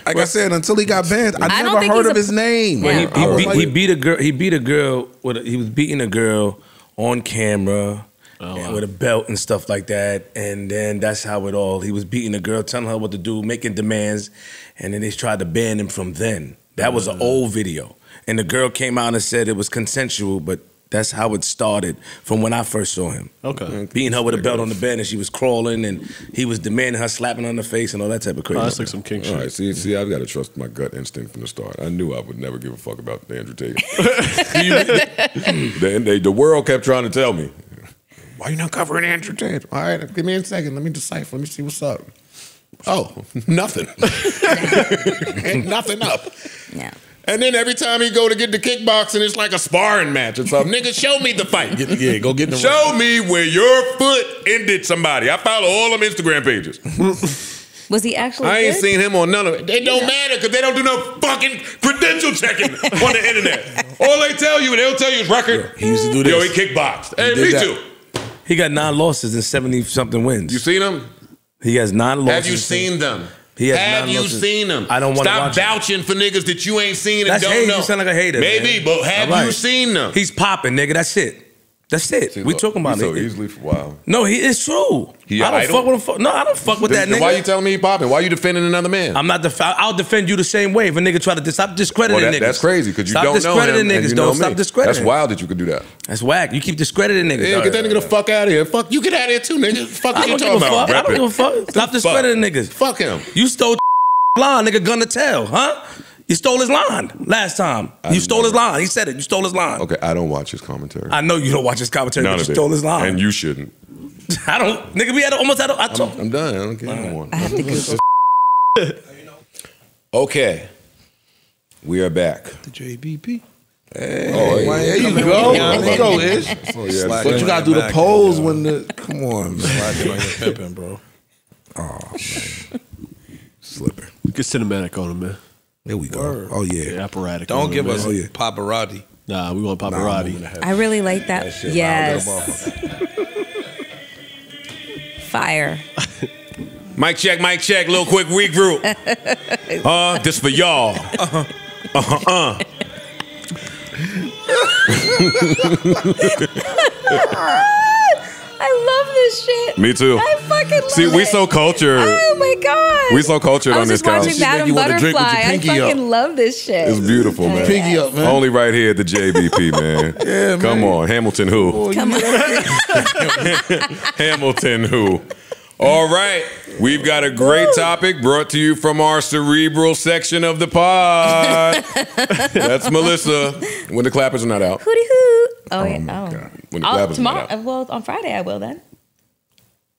Like I said, until he got banned, I, I never think heard of a- his name. Well, he, he, beat, like- he beat a girl. He beat a girl with. A, he was beating a girl on camera oh, and with a belt and stuff like that. And then that's how it all. He was beating a girl, telling her what to do, making demands, and then they tried to ban him from then. That was an mm. old video, and the girl came out and said it was consensual, but. That's how it started from when I first saw him. Okay. Beating her with a belt on the bed and she was crawling and he was demanding her slapping her on the face and all that type of crazy. Oh, that's like some king All shit. right, see, see, I've got to trust my gut instinct from the start. I knew I would never give a fuck about Andrew Tate. the, they- the world kept trying to tell me, why you not covering Andrew Tate? All right, give me a second. Let me decipher. Let me see what's up. Oh, nothing. Ain't nothing up. Yeah. And then every time he go to get the kickboxing, it's like a sparring match or something. Nigga, show me the fight. Get, yeah, go get in the Show me where your foot ended somebody. I follow all them Instagram pages. Was he actually? I ain't good? seen him on none of it. It don't matter because they don't do no fucking credential checking on the internet. All they tell you, and they'll tell you his record. He used to do this. Yo, he kickboxed. Hey, He did me that. too. He got nine losses and seventy something wins. You seen him? He has nine losses. Have you seen them? He has Have you losses. seen them? I don't wanna Stop watch it. vouching for niggas that you ain't seen and That's don't hate. know. You sound like a hater. Maybe, man. but have right. you seen them? He's popping, nigga. That's it. That's it. we talking about so it. easily. Wow. No, he it's true. He I don't idol? fuck with him. No, I don't fuck with that Then nigga. Why you telling me he popping? Why you defending another man? I'm not def- I'll defend you the same way if a nigga try to dis- stop discrediting Well, that- niggas. that's crazy because you Stop don't know him. discrediting niggas. you Don't stop discrediting. That's wild that you could do that. That's whack. You keep discrediting niggas. Yeah, get that nigga the fuck out of here. Fuck you, get out of here too, nigga. Fuck I you talking about? I don't give a fuck. Stop discrediting niggas. Fuck him. You stole line, nigga. Gonna tell, huh? You stole his line last time. You stole his line. He said it. You stole his line. Okay, I don't watch his commentary. I know you don't watch his commentary, None but of you it. stole his line. And you shouldn't. I don't, nigga. We had almost had. A, I told. I'm done. I don't care no more. I have to Google. Okay. We are back. The JBP. Hey, Oh, yeah. there you Coming go. in. There you go, Ish. Oh, yeah. But you gotta your do the back, pose when the. Come on, man. Slide it on your pimping, bro. Oh man, slipper. Get cinematic on him, man. There we go. Oh yeah. Yeah, operatic. Don't give us man. yeah. paparazzi. Nah, we want Nah, I'm paparazzi. moving ahead. I really like that. shit yes. Fire. Mic check, mic check. Little quick regroup. Uh, this for y'all. Uh-huh. Uh-huh. I love this shit. Me too. I fucking love See, we it. so cultured. Oh my god. We so cultured I on was this just watching couch. Madam you want to drink with your I pinky up. fucking love this shit. It's beautiful, man. Pinky up, man. Only right here at the JBP, man. Yeah, man. Come on, Hamilton who? Come on. Hamilton who? All right. We've got a great topic brought to you from our cerebral section of the pod. That's Melissa when the clappers are not out. Hootie hoot. Oh, Oh yeah. my oh. God. When the I'll- clap is tomorrow. not out. Well, on Friday I will then.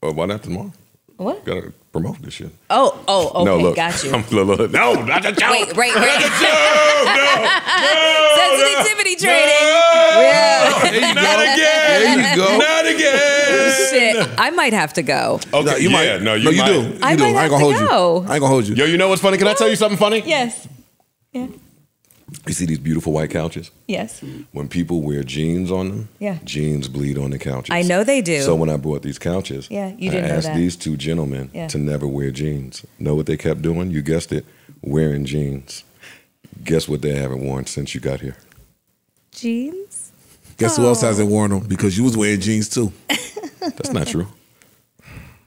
Oh, why not tomorrow? What? Gotta promote this shit. Oh, oh, okay, no, look. got you. I'm, look, look, no, not the joke. Wait, right, right. no, Sensitivity training. Yeah. There you Not go. again. There you go. Not again. Shit, I might have to go. Okay, No, you yeah, might. no, you no, you might. do. You I do. might I ain't gonna to hold go. you. I ain't gonna hold you. Yo, you know what's funny? Can I tell you something funny? Yes. Yeah. You see these beautiful white couches? Yes. When people wear jeans on them, Yeah. jeans bleed on the couches. I know they do. So when I bought these couches, Yeah, you I didn't know asked that. these two gentlemen Yeah. to never wear jeans. Know what they kept doing? You guessed it, wearing jeans. Guess what they haven't worn since you got here? Jeans. Guess who else oh. hasn't worn them? Because you was wearing jeans too. That's not true.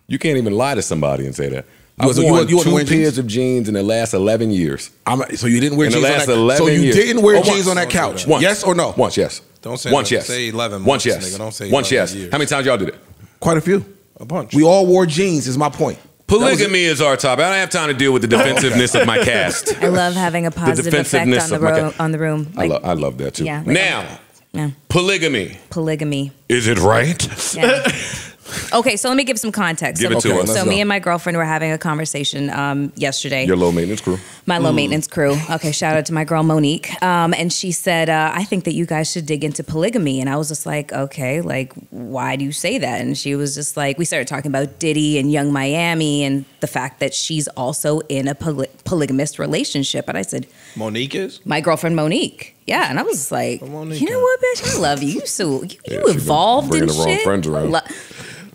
You can't even lie to somebody and say that. You I've wasn't- you worn wasn't- you wasn't two pairs jeans? of jeans in the last 11 years. I'm, so you didn't wear in jeans the on that- 11 so you years. didn't wear Oh, jeans once. on that couch? Once. Yes or no? Once, yes. Don't say Once, yes. say 11 Once, yes. nigga. Don't say Once, yes. years. How many times y'all did it? Quite a few. A bunch. We all wore jeans. Is my point. Polygamy is our topic. I don't have time to deal with the defensiveness of my cast. I love having a positive effect defensiveness on the of my room. ca- On the room. I, lo- I love that too. Yeah, like- now, Yeah. polygamy. Polygamy. Is it right? Yeah. Okay, so let me give some context. Give so, it to us. So Let's me go. and my girlfriend were having a conversation um, yesterday. Your low maintenance crew. my low maintenance crew. Okay, shout out to my girl Monique. Um, and she said, uh, I think that you guys should dig into polygamy. And I was just like, okay, like, why do you say that? And she was just like, we started talking about Diddy and Yung Miami and the fact that she's also in a poly- polygamist relationship. And I said, Monique is? my girlfriend Monique. Yeah, and I was like, Monique you know what, bitch? I love you. You so you, Yeah, you evolved and shit. friends around.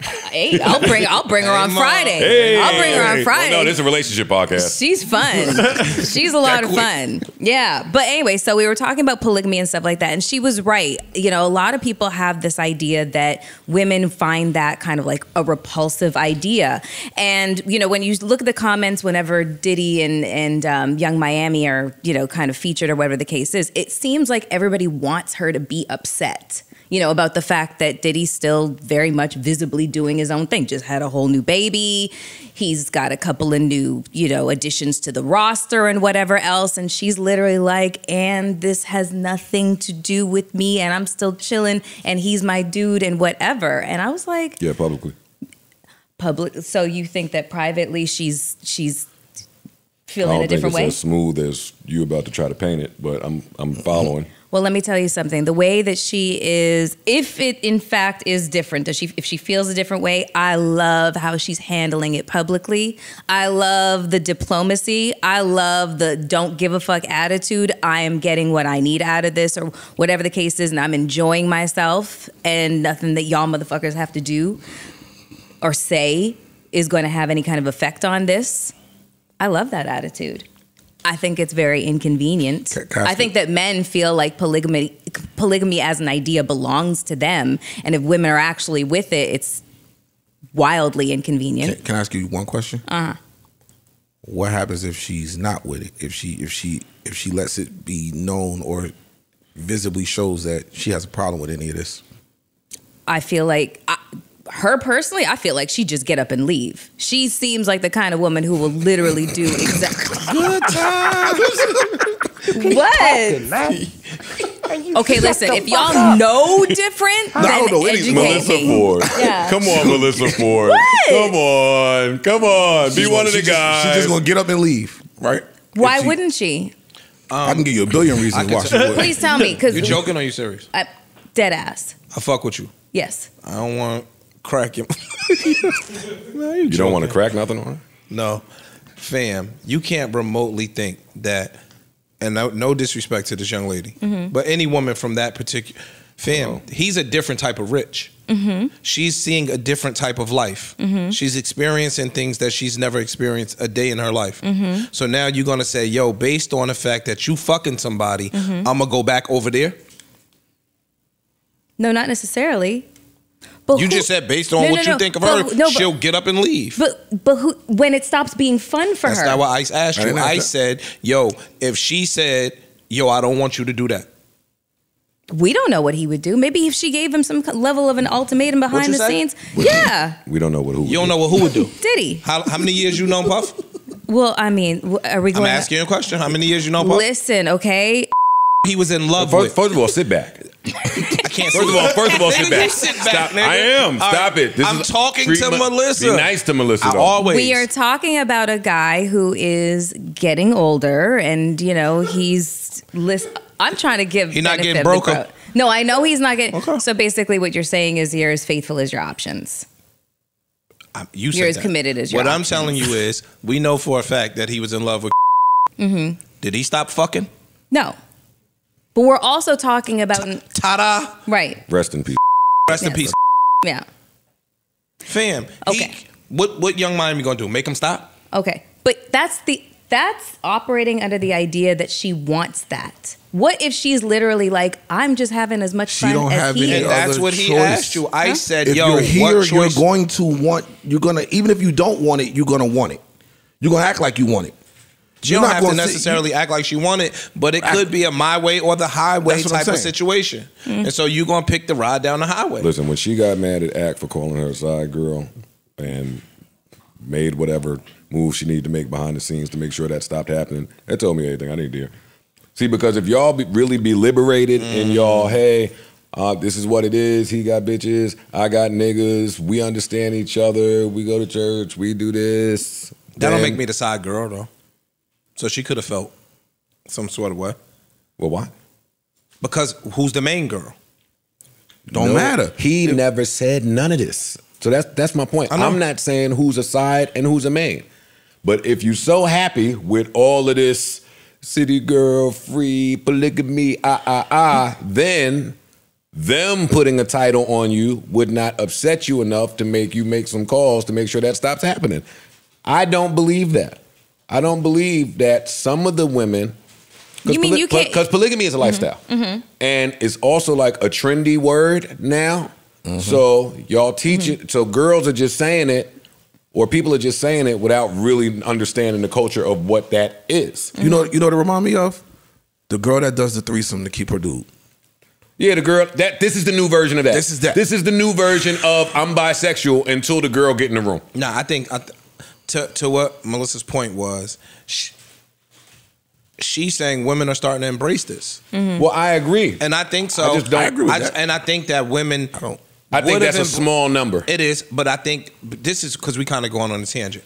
Hey, I'll bring I'll bring her on. Friday. I'll bring her on Friday. Well, no, this is a relationship podcast. She's fun. She's a lot of fun. Yeah. But anyway, so we were talking about polygamy and stuff like that. And she was right. You know, a lot of people have this idea that women find that kind of like a repulsive idea. And, you know, when you look at the comments whenever Diddy and, and um, Yung Miami are, you know, kind of featured or whatever the case is, it seems like everybody wants her to be upset you know, about the fact that Diddy's still very much visibly doing his own thing. Just had a whole new baby. He's got a couple of new, you know, additions to the roster and whatever else. And she's literally like, and this has nothing to do with me. And I'm still chilling. And he's my dude and whatever. And I was like, Yeah, publicly. public. So you think that privately she's she's I feeling don't a different think way? it's as smooth as you about to try to paint it, but I'm I'm following. Well, let me tell you something. The way that she is, if it in fact is different, does she if she feels a different way, I love how she's handling it publicly. I love the diplomacy. I love the don't give a fuck attitude. I am getting what I need out of this or whatever the case is and I'm enjoying myself and nothing that y'all motherfuckers have to do or say is going to have any kind of effect on this. I love that attitude. I think it's very inconvenient. I think that men feel like polygamy polygamy as an idea belongs to them, and if women are actually with it, it's wildly inconvenient. Can, can I ask you one question? Uh-huh. What happens if she's not with it? If she if she if she lets it be known or visibly shows that she has a problem with any of this? I feel like I, her personally, I feel like she just get up and leave. She seems like the kind of woman who will literally do exactly. Good times. what? Okay, listen. If y'all know different, No, I don't know any- Melissa me. Ford. Yeah. Come on, Melissa Ford. What? Come on. Come on. Be She's one gonna- of the she guys. She's just gonna get up and leave, right? Why she- wouldn't she? I can give you a billion reasons why she would. Please tell me, because you're joking or you serious? dead ass. I fuck with you. Yes. I don't want crack him. you don't want to crack nothing on her? No, fam, you can't remotely think that. And no, no disrespect to this young lady, Mhm. but any woman from that particular fam, he's a different type of rich. Mm-hmm. She's seeing a different type of life. Mhm. She's experiencing things that she's never experienced a day in her life. Mhm. So now you're gonna say, "Yo, based on the fact that you fucking somebody, Mhm. I'm gonna go back over there." No, not necessarily. But you who- just said based on No, what no, you no. think of But- her, no, but- she'll get up and leave. But but who when it stops being fun for That's her? not what I asked I you. didn't I that. said, "Yo, if she said, yo, I don't want you to do that." we don't know what he would do. Maybe if she gave him some level of an ultimatum behind the say? scenes. Yeah, We don't know what who. You don't know what who would do. did he? How, how many years you known Puff? Well, I mean, are we going? I'm going? asking you a question. How many years you know Puff? Listen, okay. He was in love First, with. first of all, sit back. I can't First see of all, first of all, sit back. sit back, Stop. nigga. I am. All Stop right. it. This I'm is talking to my- Melissa. Be nice to Melissa. I though. always. We are talking about a guy who is getting older, and you know he's list. I'm trying to give. He not getting of broke doubt. up? No, I know he's not getting. So basically, what you're saying is you're as faithful as your options. I'm- you You're as that. committed as your What I'm telling you is, we know for a fact that he was in love with. Mm-hmm. Did he stop fucking? No, but we're also talking about Ta-da! right. Rest in peace. Rest in peace, Yeah. fam. Okay. He, what what Yung Miami gonna do? Make him stop? Okay, but that's the that's operating under the idea that she wants that. What if she's literally like, I'm just having as much She fun don't as have he any is? And that's other what he asked you. I said, if "Yo, you're here, what you're going to want. You're gonna even if you don't want it, you're gonna want it. You're gonna act like you want it. You You're don't not have to gonna sit- necessarily act like she wanted, but it could be a my way or the highway That's type of saying. situation. And so you're gonna pick the ride down the highway. Listen, when she got mad at Ak for calling her a side girl and made whatever move she needed to make behind the scenes to make sure that stopped happening, that told me everything I need to hear. See, because if y'all be, really be liberated and y'all, hey, uh, this is what it is. He got bitches, I got niggas. We understand each other. We go to church. We do this. That don't make me the side girl though. So she could have felt some sort of way. Well, why? Because who's the main girl? Don't No, matter. He never said none of this. So that's that's my point. I'm not saying who's a side and who's a main. But if you're so happy with all of this city girl, free, polygamy, ah ah ah, then them putting a title on you would not upset you enough to make you make some calls to make sure that stops happening. I don't believe that. I don't believe that some of the women You mean you can't- because polygamy is a mm-hmm. lifestyle Mm-hmm. and it's also like a trendy word now. Mm-hmm. So y'all teach it. Mm-hmm. So girls are just saying it, or people are just saying it without really understanding the culture of what that is. You know, you know what it remind me of? The girl that does the threesome to keep her dude. Yeah, the girl. That this is the new version of that. This is that. This is the new version of I'm bisexual until the girl get in the room. Nah, I think I th- to to what Melissa's point was, she, she's saying women are starting to embrace this, mm-hmm. Well, I agree. and I think so. I just don't- I agree with I- that. And I think that women. I don't. I think would've that's a small number. It is, but I think this is because we kind of going on a tangent.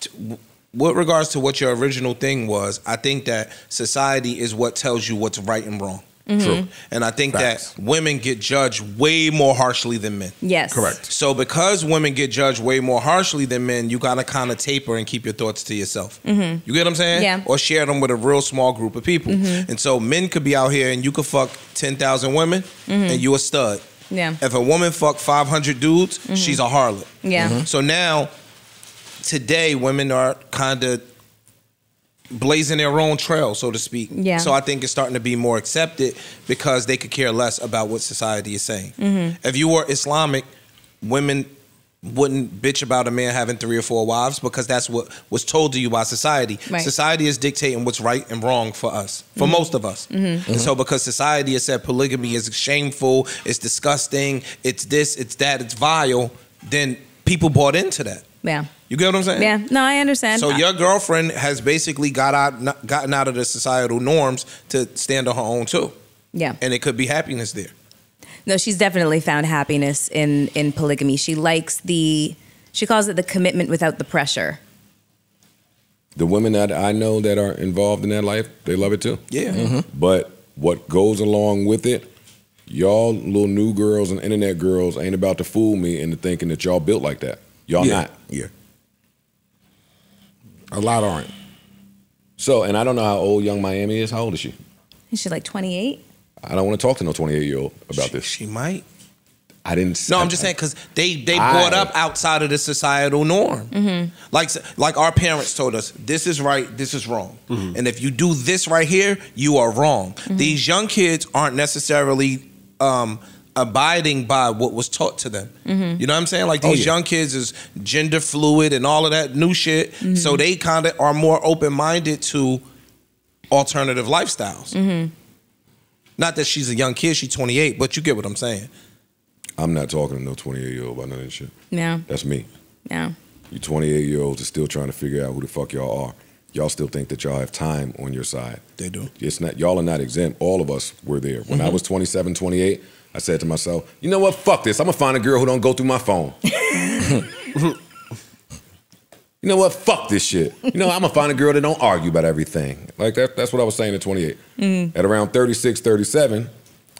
T- w- With regards to what your original thing was, I think that society is what tells you what's right and wrong. Mm-hmm. True. And I think Facts. that women get judged way more harshly than men. Yes. Correct. So because women get judged way more harshly than men, you gotta kind of taper and keep your thoughts to yourself. Mm-hmm. You get what I'm saying? Yeah. Or share them with a real small group of people. Mm-hmm. And so men could be out here and you could fuck ten thousand women and you a stud. Yeah. If a woman fuck five hundred dudes, she's a harlot. Yeah. So now, today, women are kind of blazing their own trail, so to speak. Yeah. So I think it's starting to be more accepted because they could care less about what society is saying. Mm-hmm. If you were Islamic, women wouldn't bitch about a man having three or four wives because that's what was told to you by society. Right. Society is dictating what's right and wrong for us, for most of us. Mm-hmm. And so because society has said polygamy is shameful, it's disgusting, it's this, it's that, it's vile, then people bought into that. Yeah. You get what I'm saying? Yeah. No, I understand. So your girlfriend has basically got out, gotten out of the societal norms to stand on her own too, yeah. and it could be happiness there. No, she's definitely found happiness in in polygamy. She likes the she calls it the commitment without the pressure. The women that I know that are involved in that life, they love it too. Yeah. Mm-hmm. Mm-hmm. But what goes along with it, y'all little new girls and internet girls ain't about to fool me into thinking that y'all built like that. Y'all yeah. not. Yeah. A lot aren't. So, and I don't know how old Yung Miami is. How old is she? Is she like 28? I don't want to talk to no 28 year old about She, this. she might. I didn't. No, I- I'm just saying because they they I- brought up outside of the societal norm. Mm-hmm. Like like our parents told us, this is right, this is wrong, mm-hmm. and if you do this right here, you are wrong. Mm-hmm. These young kids aren't necessarily um, abiding by what was taught to them. Mm-hmm. You know what I'm saying? Like Oh, these yeah. young kids is gender fluid and all of that new shit, mm-hmm. so they kind of are more open minded to alternative lifestyles. Mm-hmm. Not that she's a young kid, she's 28, but you get what I'm saying. I'm not talking to no 28 year old about none of this shit. Yeah. That's me. Yeah. You 28 year olds are still trying to figure out who the fuck y'all are. Y'all still think that y'all have time on your side. They do. It's not y'all are not exempt. All of us were there. When I was 27, 28, I said to myself, you know what? Fuck this. I'm gonna find a girl who don't go through my phone. you know what? Fuck this shit. You know, I'm gonna find a girl that don't argue about everything. Like that, that's what I was saying at 28. Mm. At around 36, 37, You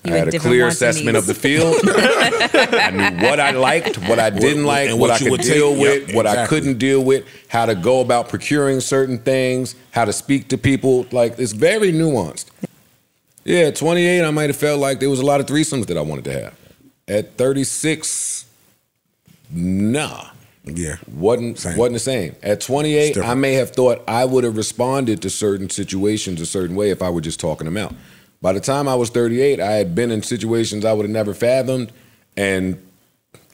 I had had a clear assessment of the field. I knew what I liked, what I didn't What- like, what, what I could would take. deal Yep, with, what I couldn't deal with, how to go about procuring certain things, how to speak to people. Like it's very nuanced. Yeah, 28, I might have felt like there was a lot of threesomes that I wanted to have. At 36, nah. Yeah. Wasn't wasn't the same. At 28, I may have thought I would have responded to certain situations a certain way if I were just talking them out. By the time I was 38, I had been in situations I would have never fathomed, and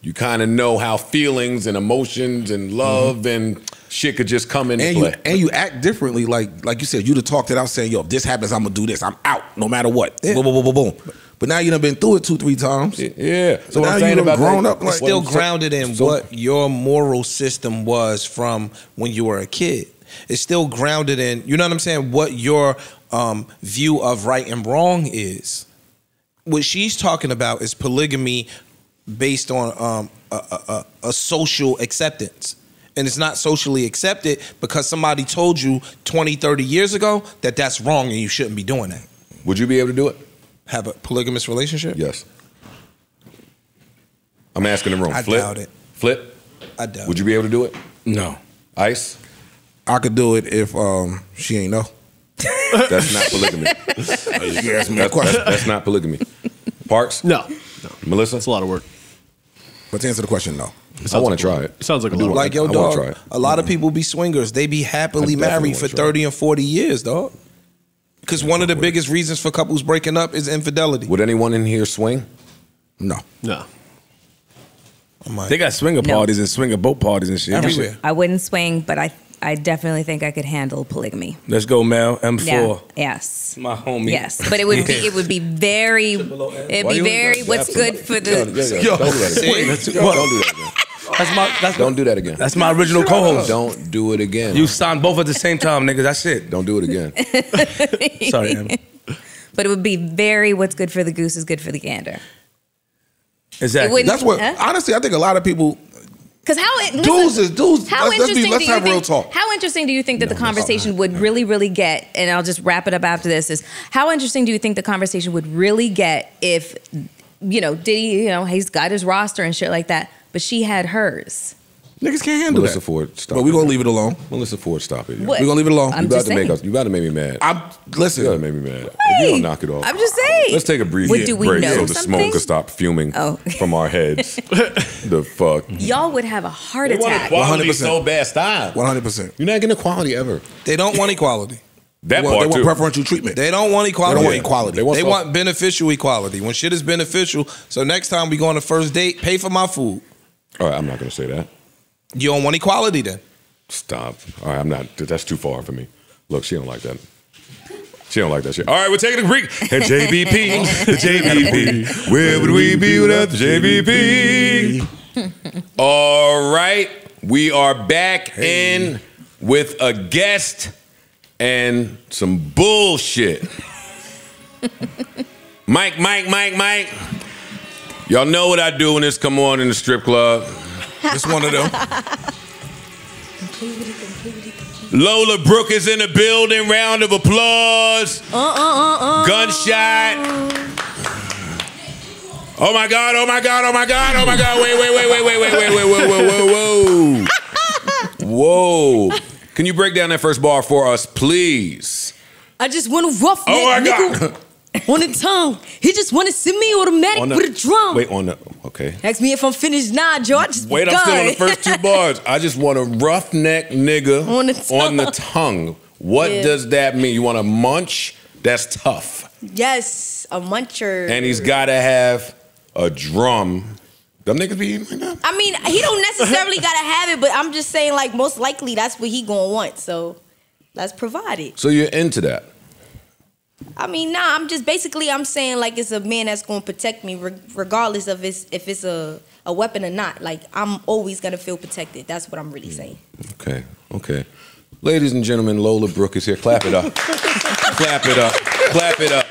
you kind of know how feelings and emotions and love and shit could just come in and play. you and you act differently. Like like you said, you'd have talked it out saying, "Yo, if this happens, I'm gonna do this. I'm out, no matter what." Boom, boom, boom, boom, boom. But now you done been through it two, three times. Yeah. So now you done grown up. Like, still grounded in So- what your moral system was from when you were a kid. It's still grounded in, you know what I'm saying, what your um, view of right and wrong is. What she's talking about is polygamy based on um, a, a, a, a social acceptance. And it's not socially accepted because somebody told you 20, 30 years ago that that's wrong and you shouldn't be doing that. Would you be able to do it? Have a polygamous relationship? Yes. I'm asking the room. I Flip. doubt it. Flip. I doubt Would you be able to do it? No. Ice. I could do it if um she ain't know. That's not polygamy. You asked me a That's, question. that's- that's not polygamy. Parks? No. no. Melissa? It's a lot of work. But to answer the question, no. I want to try it. It sounds like a I do lot. Like yo, I try dog. it. A lot of people be swingers. They be happily married for thirty and forty years, dog. Because one of the biggest reasons for couples breaking up is infidelity. Would anyone in here swing? No. No. They got swinger No. parties and swinger boat parties and shit. Everywhere. I wouldn't swing, but I I definitely think I could handle polygamy. Let's go, Mel. M Ford. Yeah. Yes. My homie. Yes, but it would be it would be very it'd Why be very what's good for Yeah, yeah, the yeah. Don't do that. Wait, Don't do that again. That's my that's Don't do that again. that's my original co-host. Don't do it again. You signed both at the same time, nigga. That's it. Don't do it again. Sorry, Em. but it would be very what's good for the goose is good for the gander. Exactly. That's what Huh? honestly I think a lot of people Because how it listen, dudes is dudes. How let's, let's, interesting be, let's do you have think, real talk. How interesting do you think that the conversation would really, really get? And I'll just wrap it up after this. Is how interesting do you think the conversation would really get if, you know, Diddy, you know, he's got his roster and shit like that, but she had hers. Niggas can't handle Melissa that. Ford, stop But we it. gonna leave it alone. Melissa Ford, stop it. What? We gonna leave it alone. I'm you about just to make saying. us. You about to make me mad. I'm you about to make me mad. If you don't knock it off. I'm just saying. Let's take a brief What, do we break know so the something? smoke can stop fuming Oh. from our heads. the fuck. Y'all would have a heart They want attack. equality 100%. so bad. Stop. One hundred percent. You're not getting equality ever. They don't want equality. That Well, they part want too. preferential treatment. They don't want equality. They don't want equality. They want They some- want beneficial equality. When shit is beneficial, so next time we go on a first date, pay for my food. All right, I'm not gonna say that. You don't want equality then. Stop. All right, I'm not. That's too far for me. Look, she don't like that. She don't like that shit. All right, we're taking a break. And JBP, the JBP. Where would we be without the JBP? All right, we are back in with a guest and some bullshit. Mike, Mike, Mike, Mike. Y'all know what I do when this come on in the strip club. It's one of them. Lola Brooke is in the building. Round of applause. Uh, uh, uh, uh. Gunshot. Oh my God, oh my God, oh my God, oh my God. Wait, wait, wait, wait, wait, wait, wait, wait, wait, whoa, whoa, whoa. Whoa. Can you break down that first bar for us, please? I just want a rough Oh my neck God. On the tongue. He just want to send me automatic the- with a drum. Wait, on the, okay. Ask me if I'm finished. Nah, Joe. I just Wait, I'm still on the first two bars. I just want a roughneck nigga On the tongue. on the tongue. What Yeah. does that mean? You want to munch? That's tough. Yes, a muncher. And he's got to have a drum. Them niggas be eating like that? I mean, he don't necessarily gotta have it, but I'm just saying, like, most likely that's what he gonna want. So let's provide it. So you're into that? I mean, nah, I'm just basically I'm saying like it's a man that's gonna protect me re- regardless of it's, if it's a, a weapon or not. Like I'm always gonna feel protected. That's what I'm really saying. Okay, okay. Ladies and gentlemen, Lola Brooke is here. Clap it up. Clap it up. Clap it up.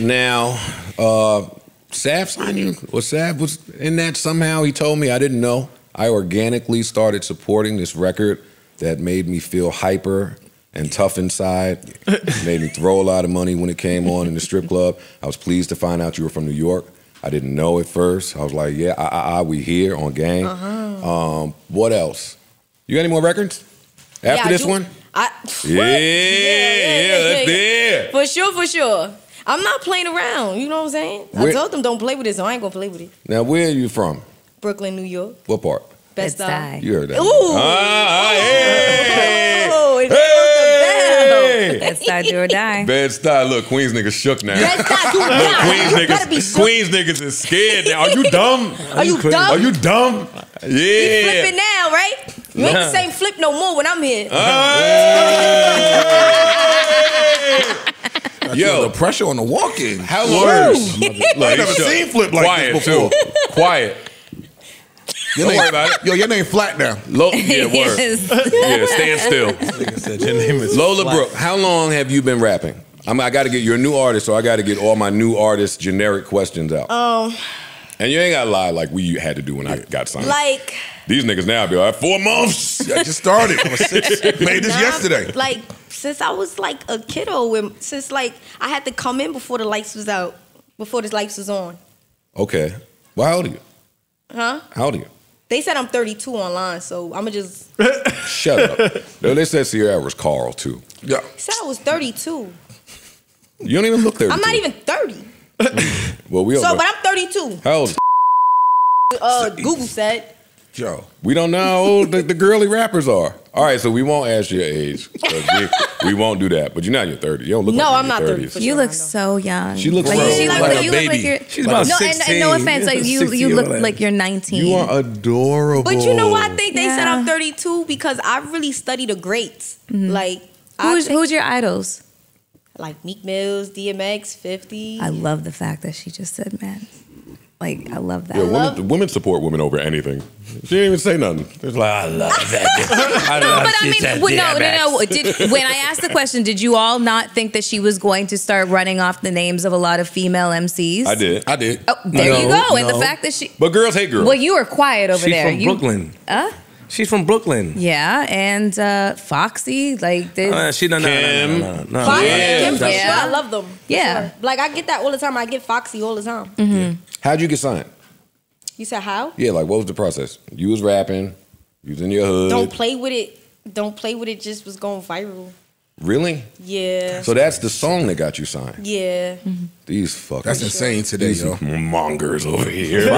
Now, uh, Sav signed you? Was Sav was in that somehow? He told me I didn't know. I organically started supporting this record that made me feel hyper and tough inside. made me throw a lot of money when it came on in the strip club. I was pleased to find out you were from New York. I didn't know at first. I was like, yeah, ah, ah, ah, we here on gang. Uh-huh. Um, what else? You got any more records after Yeah, this do- one? I, Yeah, yeah, that's there. For sure, for sure. I'm not playing around. You know what I'm saying? I told them don't play with it, so I ain't gonna play with it. Now, where are you from? Brooklyn, New York. What part? Bed-Stuy. You heard that? Ooh. Ah, hey. Oh, it Hey. Bed-Stuy do or die. Bed Stuy. Look, Queens niggas shook now. Bed-Stuy, do Look, die. Queens You better be niggas, shook. Queens niggas is scared now. Are you dumb? Are you dumb? Are you dumb? Yeah. You Yeah. flipping now, right? You ain't the Nah. same flip no more when I'm here. Yo, the pressure on the walk-in. How long? Worse. Look, I he never seen flip like Quiet this before. too. Quiet. Your Don't name, worry about it. Yo, your name flat now. Lo- yeah, word. Yes. Yeah, stand still. Your name is Lola Flat. Brooke, how long have you been rapping? I'm, I got to get you're a new artist, so I got to get all my new artist generic questions out. Um, and you ain't got to lie like we had to do when I got signed. like, These niggas now be like four months. I just started. I made this nah, yesterday. Like, since I was like a kiddo, when, since like I had to come in before the lights was out, before the lights was on. Okay. Well, how old are you? Huh? How old are you? They said I'm 32 online, so I'ma just Shut up. no, they said Sierra was Carl too. Yeah. said I was 32. You don't even look 32. I'm not even 30. Well, we So, don't. but I'm 32. how old? Uh, Google said. Yo. We don't know how old the, the girly rappers are. All right, so we won't ask your age. We, we won't do that. But you're not in your 30s. You don't look No, like I'm not in 30 your for 30s. You look so young. She looks like, so- she like like, a you look like baby. you're. She's about no, and- and no offense, like you, you look like you're 19. You are adorable. But you know what? I think they said I'm 32? Because I really study the greats. Mm-hmm. Like, Who's think- who's your idols? like Meek Mills, DMX, 50. I love the fact that she just said men. Like I love that. Yeah, women, women support women over anything. She didn't even say nothing. It's like, I love that. I No, love but I mean, well, no, no, no. Did, when I asked the question, did you all not think that she was going to start running off the names of a lot of female MCs? I did. I did. Oh, there you No, go. And the fact that she, But girls hate girls. well, you were quiet over She's there. from You- Brooklyn. Huh? She's from Brooklyn. Yeah, and uh, Foxy, like this. Uh, she no no no Kim. no no no. Foxy, Yeah. Kim, Yeah. I love them. Yeah. sure. Like, I get that all the time. I get Foxy all the time. Mm-hmm. How'd you get signed? You said how? Yeah, like what was the process? You was rapping. You was in your hood. Don't play with it. Don't play with it. Just was going viral. Really? Yeah. So that's the song that got you signed. yeah. These fucking. That's insane today, these yo. mongers over here.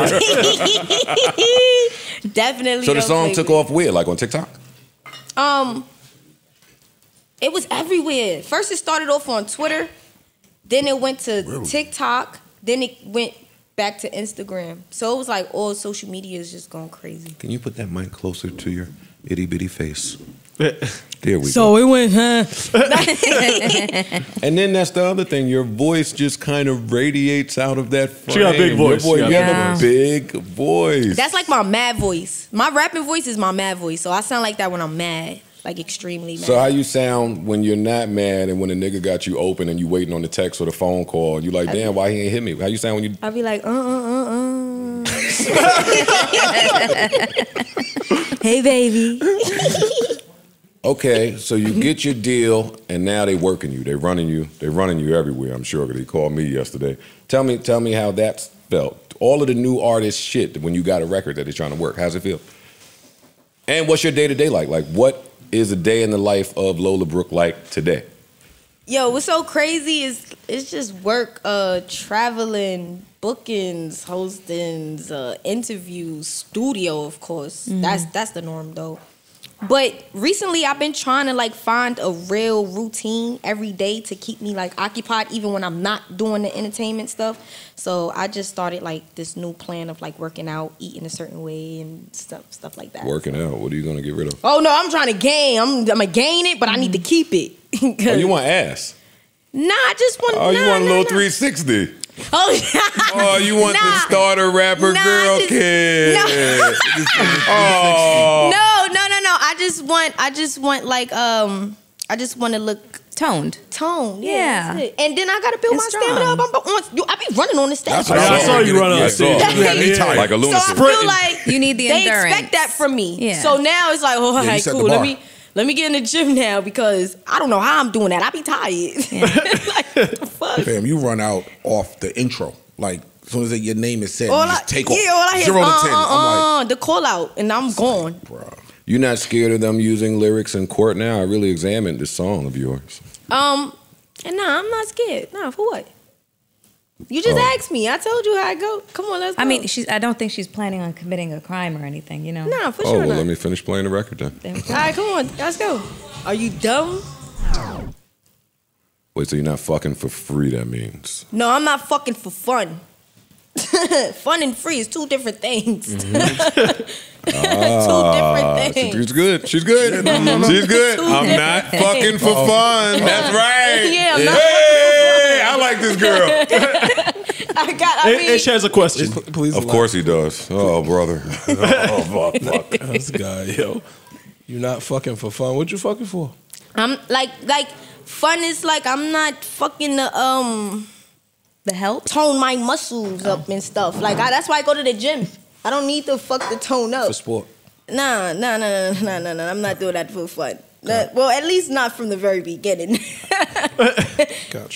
Definitely. so the don't song play took with off where? Like on TikTok? Um, it was everywhere. First, it started off on Twitter. Then it went to TikTok. Then it went back to Instagram. So it was like all social media is just going crazy. Can you put that mic closer to your itty bitty face? There we So it went, huh? And then that's the other thing. Your voice just kind of radiates out of that frame. She got a big voice. boy- you have a big voice. That's like my mad voice. My rapping voice is my mad voice. So I sound like that when I'm mad, like extremely mad. So how you sound when you're not mad and when a nigga got you open and you waiting on the text or the phone call and you like, damn, why he ain't hit me? How you sound when you I'll be like, uh, uh, uh, uh. hey, baby. Okay, so you get your deal and now they working you. They running you. They running you everywhere, I'm sure. 'cause They called me yesterday. Tell me, tell me how that's felt. All of the new artist shit when you got a record that is trying to work. How's it feel? And what's your day to day like? Like what is a day in the life of Lola Brooke like today? Yo, what's so crazy is it's just work, uh, traveling, bookings, hostings, uh, interviews, studio, of course. Mhm. That's that's the norm though. But recently I've been trying to like find a real routine every day to keep me like occupied even when I'm not doing the entertainment stuff. So I just started like this new plan of like working out, eating a certain way and stuff stuff like that. Working out. What are you gonna get rid of? Oh no, I'm trying to gain. I'm I'm gonna gain it, but I need to mm-hmm. keep it. Oh, you want ass? Nah, I just want. Oh, you nah, want a nah, little nah. 360? Oh, yeah. Oh, you want the starter rapper Nah, girl just- kid? No. oh, no, no, no, no. I just want. I just want like um I just want to look toned. Toned, yeah. Yeah. And then I gotta build And my stamina up. I'm on, you, I be running on the stage. That's what I saw you run on Yeah, stage. I saw. You had me tired. Like a So. I feel like You need the they endurance. expect that from me. Yeah. So now it's like, oh, all you right, cool. Let me let me get in the gym now because I don't know how I'm doing that. I be tired. Fam, you run out off the intro. Like as soon as your name is said, all you I, just take yeah, all I off. hear Zero is, to uh, ten. uh, I'm like, uh, the call out, and I'm gone. You're not scared of them using lyrics in court now? I really examined this song of yours. Um, and nah, I'm not scared. Nah, for what? You just Oh. asked me. I told you how I go. Come on, let's go. I mean, she's. I don't think she's planning on committing a crime or anything. You know. nah, for oh, sure well, not. let me finish playing the record then. All right, come on, let's go. Are you dumb? Wait, so you're not fucking for free, that means? No, I'm not fucking for fun. fun and free is two different things. Ah, things. She's good. She's good. She's good. I'm not fucking for fun. That's right. Yeah, I'm not Hey, I like this girl. I got. I And, mean, and she has a question. Please, Of course he does. Oh, brother. Oh, fuck, fuck. this guy, yo, you're not fucking for fun. What you fucking for? I'm like like fun is like I'm not fucking the um the help tone my muscles up and stuff. Like I, that's why I go to the gym. I don't need to fuck the tone up. For sport. Nah, nah, nah, nah, nah, nah, nah. I'm not doing that for fun. Well, at least not from the very beginning.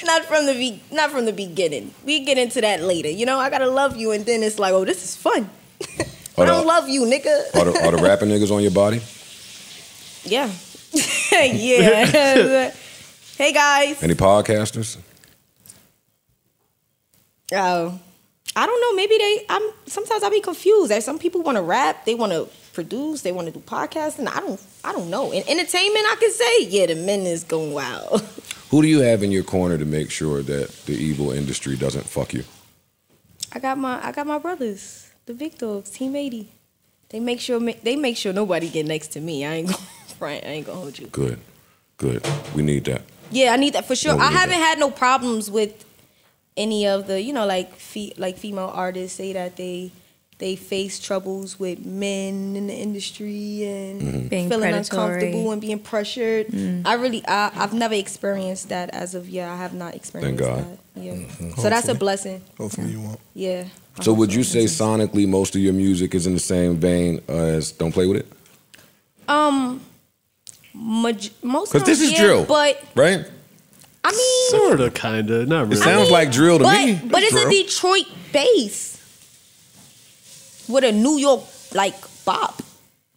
Not from the be- not from the beginning. We get into that later. You know, I gotta love you, and then it's like, oh, this is fun. I don't love you, nigga. are, the, are the rapping niggas on your body? Yeah, yeah. hey guys. Any podcasters? Oh, I don't know. Maybe they. I'm sometimes I be confused. Like some people want to rap, they want to produce, they want to do podcasting. I don't. I don't know. In entertainment, I can say, yeah, the men is going wild. Who do you have in your corner to make sure that the evil industry doesn't fuck you? I got my. I got my brothers, the big dogs, Team 80. They make sure. They make sure nobody get next to me. I ain't going. Right. I ain't gonna hold you. Good. Good. We need that. Yeah, I need that for sure. No, I haven't that. had no problems with any of the, you know, like fe- like female artists say that they they face troubles with men in the industry and Mhm. Being feeling predatory. uncomfortable and being pressured. Mm. I really, I, I've never experienced that as of yet. I have not experienced God. that. Yeah. So that's a blessing. Hopefully you won't. Yeah. So would you say sonically most of your music is in the same vein as Don't Play With It? Um, maj- most Because this is yeah, drill, but right? I mean, Sort of, kind of. Not really. It sounds like drill to but, me. But it's a Detroit bass with a New York like bop.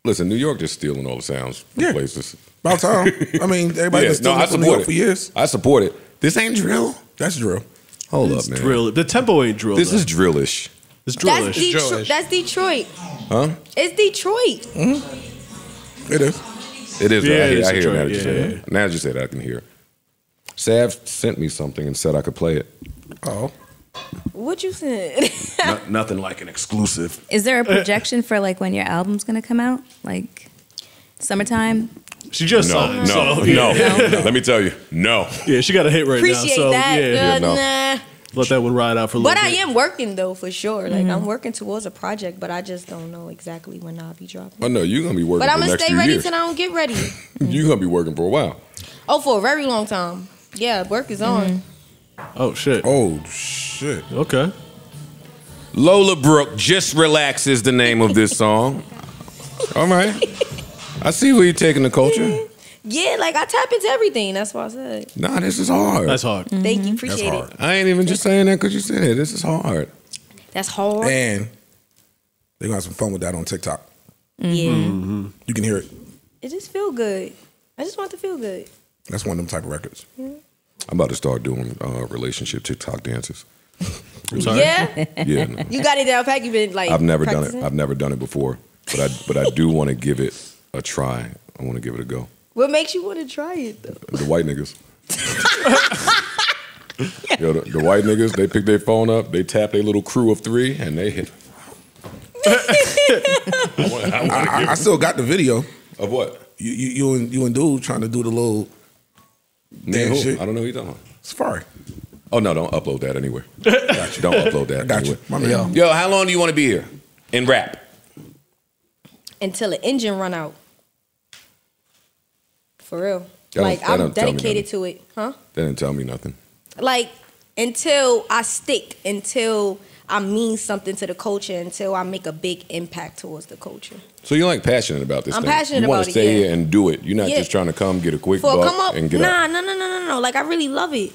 Listen, New York just stealing all the sounds from places. About time. I mean, everybody been stealing I from New support York it. for years. I support it. This ain't drill. That's drill. Hold It's up, man. drill. The tempo ain't drill. This though. is drillish. It's That's drillish. Detroit. That's Detroit. Huh? It's Detroit. Mm-hmm. It is. It is. Yeah, I hear, I hear Detroit. now that you Yeah, say yeah, that. Now that you say that, I can hear. Sav sent me something and said I could play it. Oh. What you said? No- nothing like an exclusive. Is there a projection for like when your album's gonna come out? Like summertime? She just no, signed. no, so, no, yeah. Let me tell you, no. Yeah, she got a hit right Appreciate now. So that. yeah, Yeah, no. Nah. let that one ride out for a little But little I am working though for sure. Like Mm-hmm. I'm working towards a project, but I just don't know exactly when I'll be dropping. Oh no, you're gonna be working But I'm gonna stay ready years. till I don't get ready. You're gonna be working for a while. Oh, for a very long time. Yeah, work is on. Oh shit. Oh shit. Okay. Lola Brooke, just relax is the name of this song. All right. I see where you're taking the culture. Yeah, like I tap into everything. That's why I said. Nah, this is hard. That's hard. Thank you, appreciate it. I ain't even just saying that because you said it. This is hard. That's hard. And they're gonna have some fun with that on TikTok. Yeah, mm-hmm. You can hear it. it just feel good. I just want to feel good. That's one of them type of records. I'm about to start doing uh, relationship TikTok dances. Yeah, Yeah, no. you got it down pat. You've been like I've never done it. I've never done it before, but I but I do want to give it a try. I want to give it a go. What makes you want to try it though? The white niggas. Yo, the, the white niggas, they pick their phone up, they tap their little crew of three, and they hit. I I wanna I, give I, I still got the video. Of what? You, you, you and you and dude trying to do the little Man, who? shit. I don't know who you're talking about. Safari. Oh no, don't upload that anywhere. Don't upload that. Got you. anywhere. My man. Yo, how long do you want to be here in rap? Until the engine run out. For real. don't- like that I'm don't tell me dedicated to it, huh? That didn't tell me nothing. Like until I stick, until I mean something to the culture, until I make a big impact towards the culture. So you're like passionate about this I'm thing. passionate you want to stay yeah. here and do it. You're not Yeah. just trying to come get a quick For a buck come up, and get nah, out. no, no, no, no, no. Like I really love it.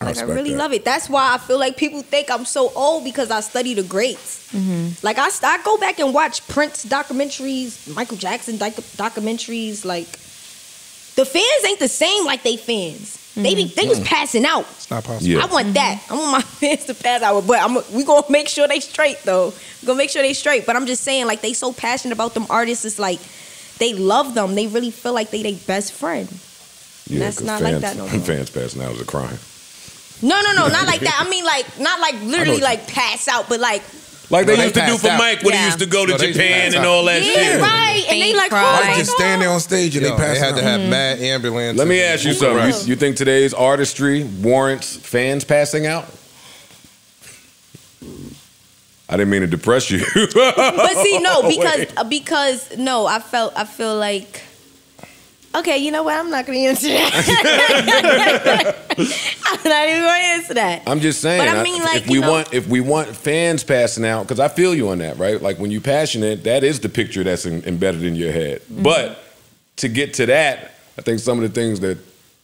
I Like I, respect really that. love it. That's why I feel like people think I'm so old because I study the greats. Mm-hmm. Like I, I go back and watch Prince documentaries, Michael Jackson doc- documentaries. Like the fans ain't the same like they fans. They be they was Mm. passing out. It's not possible. Yeah. I want that. I want my fans to pass out, but I'm we gonna make sure they straight though. We gonna make sure they straight. But I'm just saying, like they so passionate about them artists. It's like they love them. They really feel like they their best friend. Yeah, That's 'cause not like fans, that no more. Fans passing out is a crime. No, no, no, not like that. I mean, like not like literally like pass out, but like Like No, they they used to do for out. Mike when he used to go to No, they used to Japan and all that yeah, shit. right, and they like, oh Mike my just God. stand there on stage and Yo, they pass they had to out. have mad ambulance. Let me ask you something. Right. You, you think today's artistry warrants fans passing out? I didn't mean to depress you. But see, no, because uh, because no, I felt I feel like. Okay, you know what? I'm not gonna answer that. I'm not even gonna answer that. I'm just saying. But I I- mean, like, if we know- want, if we want fans passing out, because I feel you on that, right? Like when you're passionate, that is the picture that's in, embedded in your head. Mm-hmm. But to get to that, I think some of the things that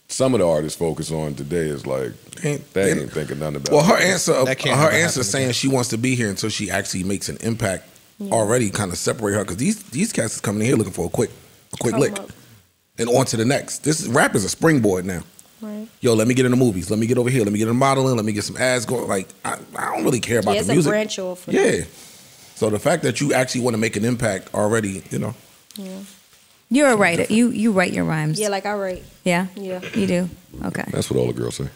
some of the artists focus on today is like Ain't- they ain't- ain't thinking nothing about. Well, her it. answer, That can't her answer happen saying she wants to be here until she actually makes an impact already kind of separate her because these these cats is coming in here looking for a quick a quick Come lick up. And on to the next. This rap is a springboard now. Right. Yo, let me get in the movies. Let me get over here. Let me get in modeling. Let me get some ads going. Like I, I don't really care about Yeah, it's the a music. branch off. yeah. them. So the fact that you actually want to make an impact already, you know, Yeah. You're a writer. You you write your rhymes. Yeah, like I write. Yeah. Yeah. You do. Okay. That's what all the girls say.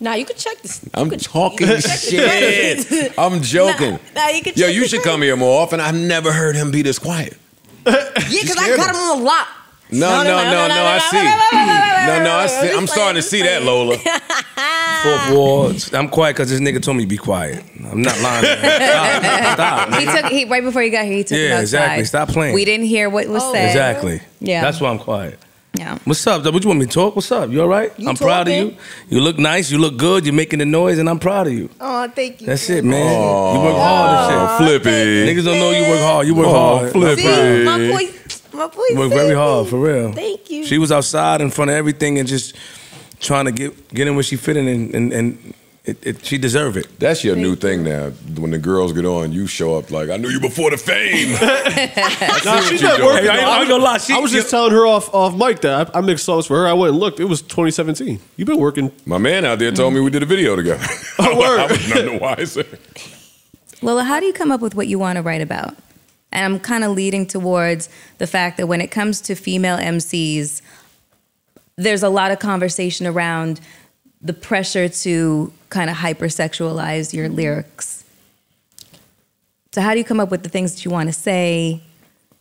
Now you can check this. I'm talking shit. I'm joking. Nah, you can Yo, check you the should come here more often. I've never heard him be this quiet. Yeah, because I got him on a lot. No, no, no, no, I see. No, no, I see. I'm starting to see that, Lola. Fourth wall. I'm quiet because this nigga told me to be quiet. I'm not lying. Stop. Stop. He took he right before he got here. He took Yeah, exactly. Stop playing. We didn't hear what was Oh, said. Exactly. Yeah. That's why I'm quiet. Yeah. What's up? What you want me to talk? What's up? You all right? You I'm proud of you. You look nice. You look good. You're making the noise, and I'm proud of you. Oh, thank you. That's it, man. you work hard and shit. Flippy. Niggas don't know you work hard. You work Oh, hard. Flippy. See, my voice, my voice. You work very it. hard for real. Thank you. She was outside in front of everything and just trying to get get in where she fit in, and and, and it, it, she deserve it. That's your new thing now. When the girls get on, you show up like, I knew you before the fame. Nah, what she's you're not doing. working. Hey, I ain't- I ain't gonna lie, she- I was just telling her off off mic that I, I mixed songs for her. I went and looked. It was 2017. You've been working. My man out there told me we did a video together. Oh, word. I was none the wiser. Lola, how do you come up with what you want to write about? And I'm kind of leading towards the fact that when it comes to female MCs, there's a lot of conversation around the pressure to kind of hypersexualize your lyrics. So, how do you come up with the things that you want to say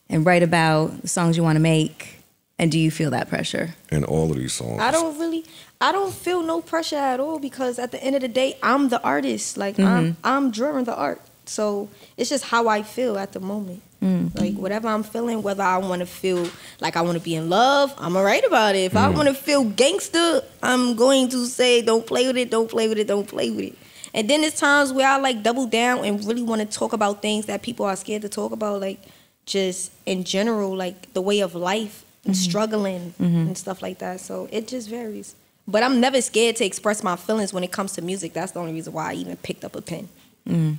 and write about, the songs you want to make? And do you feel that pressure? In all of these songs. I don't really, I don't feel no pressure at all because at the end of the day, I'm the artist. Like Mm-hmm. I'm, I'm drawing the art. So it's just how I feel at the moment. Mm. Like whatever I'm feeling, whether I want to feel like I want to be in love, I'm gonna about it. If I mm. want to feel gangster, I'm going to say, don't play with it, don't play with it, don't play with it. And then there's times where I like double down and really want to talk about things that people are scared to talk about, like just in general, like the way of life and mm-hmm. struggling mm-hmm. and stuff like that. So it just varies. But I'm never scared to express my feelings when it comes to music. That's the only reason why I even picked up a pen. Mm.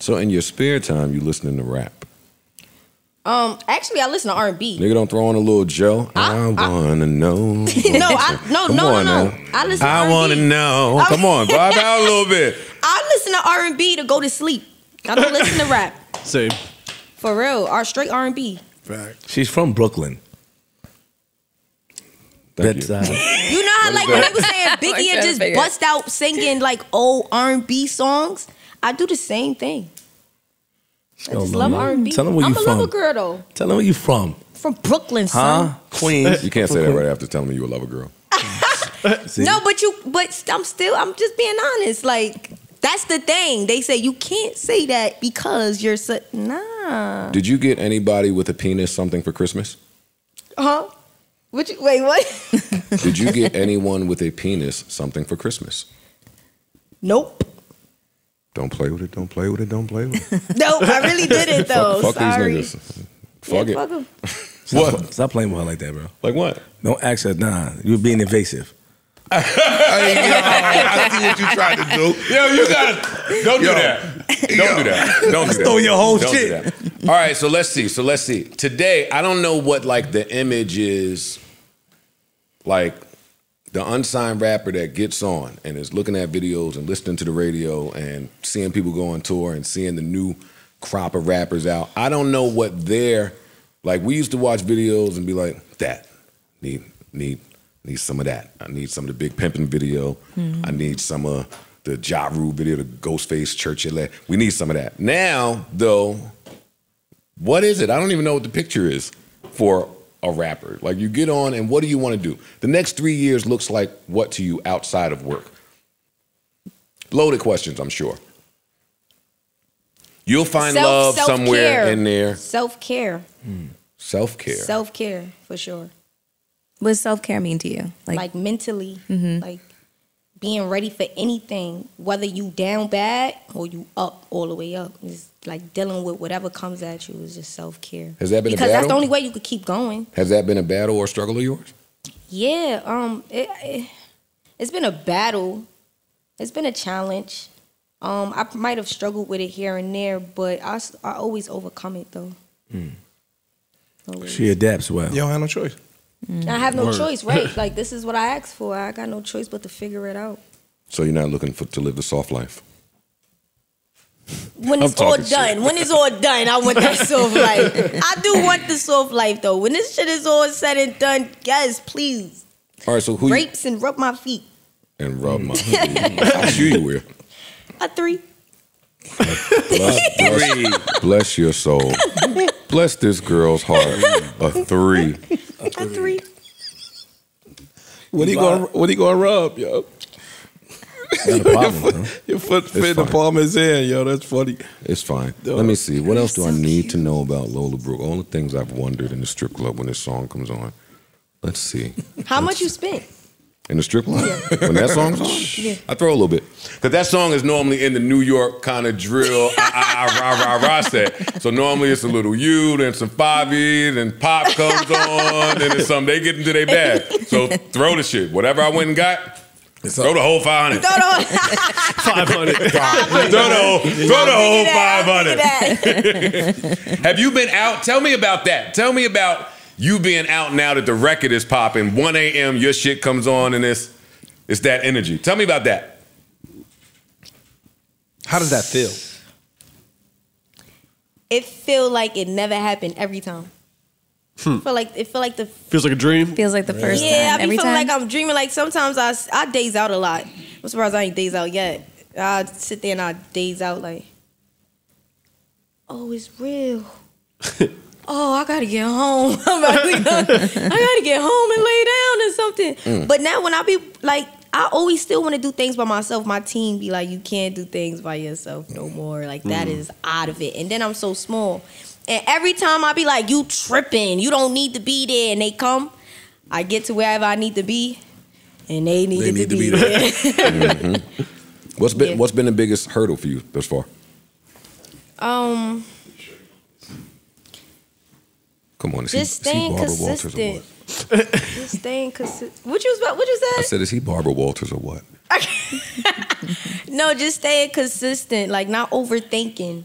So in your spare time, you listening to rap. Um, actually, I listen to R&B. Nigga don't throw on a little Joe. I, wanna know. no, I no Come no on no no. now. I listen. To I R&B. wanna know. Come on, vibe out a little bit. I listen to R&B to go to sleep. I don't listen to rap. Same. For real, our straight R&B. Fact. She's from Brooklyn. Thank That's you. uh, You know how like when they was saying Like Biggie and just bust out singing like old R&B songs? I do the same thing. I just love R&B. Tell 'em where I'm you a lover girl though. tell them where you from, From Brooklyn, son. huh? Queens. You can't say that right after telling me you're a lover girl. No, but you, but I'm still, I'm just being honest. Like that's the thing. They say you can't say that because you're so nah. Did you get anybody with a penis something for Christmas? Huh? What you, wait, what? Did you get anyone with a penis something for Christmas? Nope. Don't play with it. Don't play with it. Don't play with it. Nope. I really didn't though. fuck, fuck Sorry. these niggas. Fuck yeah, it. fuck 'em. Stop, Stop playing with her like that, bro. Like what? Don't ask her. Nah, you're being invasive. I see what you tried to do. Yo, you gotta don't do that. Don't do that. Don't do that. Stole your whole Don't do shit. that. All right, so let's see. So let's see. Today, I don't know what like the image is like the unsigned rapper that gets on and is looking at videos and listening to the radio and seeing people go on tour and seeing the new crop of rappers out. I don't know what their like we used to watch videos and be like, that need need need some of that. I need some of the big pimping video. Hmm. I need some of the Ja Rule video, the Ghostface Churchill. We need some of that. Now, though, what is it? I don't even know what the picture is for a rapper. Like you get on and what do you want to do? The next three years looks like what to you outside of work? Loaded questions, I'm sure. You'll find Self- love self-care. somewhere in there. Self care. Self care. Self care for sure. What does self care mean to you? Like, mentally, Mhm. like being ready for anything, whether you down bad or you up all the way up. It's like dealing with whatever comes at you is just self care. Has that been a because that's the only way you could keep going. Has that been a battle or struggle of yours? Yeah, um, it, it it's been a battle. It's been a challenge. Um, I might have struggled with it here and there, but I always overcome it though. Always. She adapts well. You don't have no choice. I have no Word. choice, right? Like this is what I asked for. I got no choice but to figure it out. So you're not looking for to live the soft life. When it's all talking shit. done, when it's all done, I want that soft life. I do want the soft life though. When this shit is all said and done, yes, please. All right, so who you, Rapes and rub my feet. and rub my feet? How shoe you wear? A three. Bless, bless, bless your soul. Bless this girl's heart. A three. A three. What are you going? What are you going to rub, yo? Not a problem, bro. Your foot fit in the palm of his hand, yo. That's funny. It's fine. Let me see. What else do I need to know about Lola Brooke? All the things I've wondered in the strip club when this song comes on. Let's see. How much you spent? In the strip club? When that song's on? Yeah. I throw a little bit. Because that song is normally in the New York kind of drill, ah, ah, ah, rah, rah, rah set. So normally it's a little you, then some Fabi, then Pop comes on, then it's some, they get into their bag. So throw the shit. Whatever I went and got, throw the whole 500. Throw the- 500. throw the whole, throw the whole 500. Have you been out? Tell me about that. Tell me about you being out now that the record is popping. 1 a.m. Your shit comes on and it's it's that energy. Tell me about that. How does that feel? It feel like it never happened every time. Hmm. Feel like it feel like the Feels like a dream. Feels like the first yeah. time. I be Every feeling time. like I'm dreaming. Like sometimes I I days out a lot. I'm surprised I ain't days out yet. I sit there and I days out like, oh, it's real. oh, I gotta get home. I'm about to go- I gotta get home and lay down or something. Mm. But now when I be like, I always still want to do things by myself. My team be like, you can't do things by yourself no more. Like that Mm. is out of it. And then I'm so small. And every time I be like, you tripping, you don't need to be there. And they come, I get to wherever I need to be, and they need, They to, need to be, be there. Mhm. What's been Yeah. what's been the biggest hurdle for you thus far? um, Come on, is just he, is he staying Barbara Walters or what? consistent. just staying consistent. What you what you said? I said, is he Barbara Walters or what? No, just staying consistent, like not overthinking,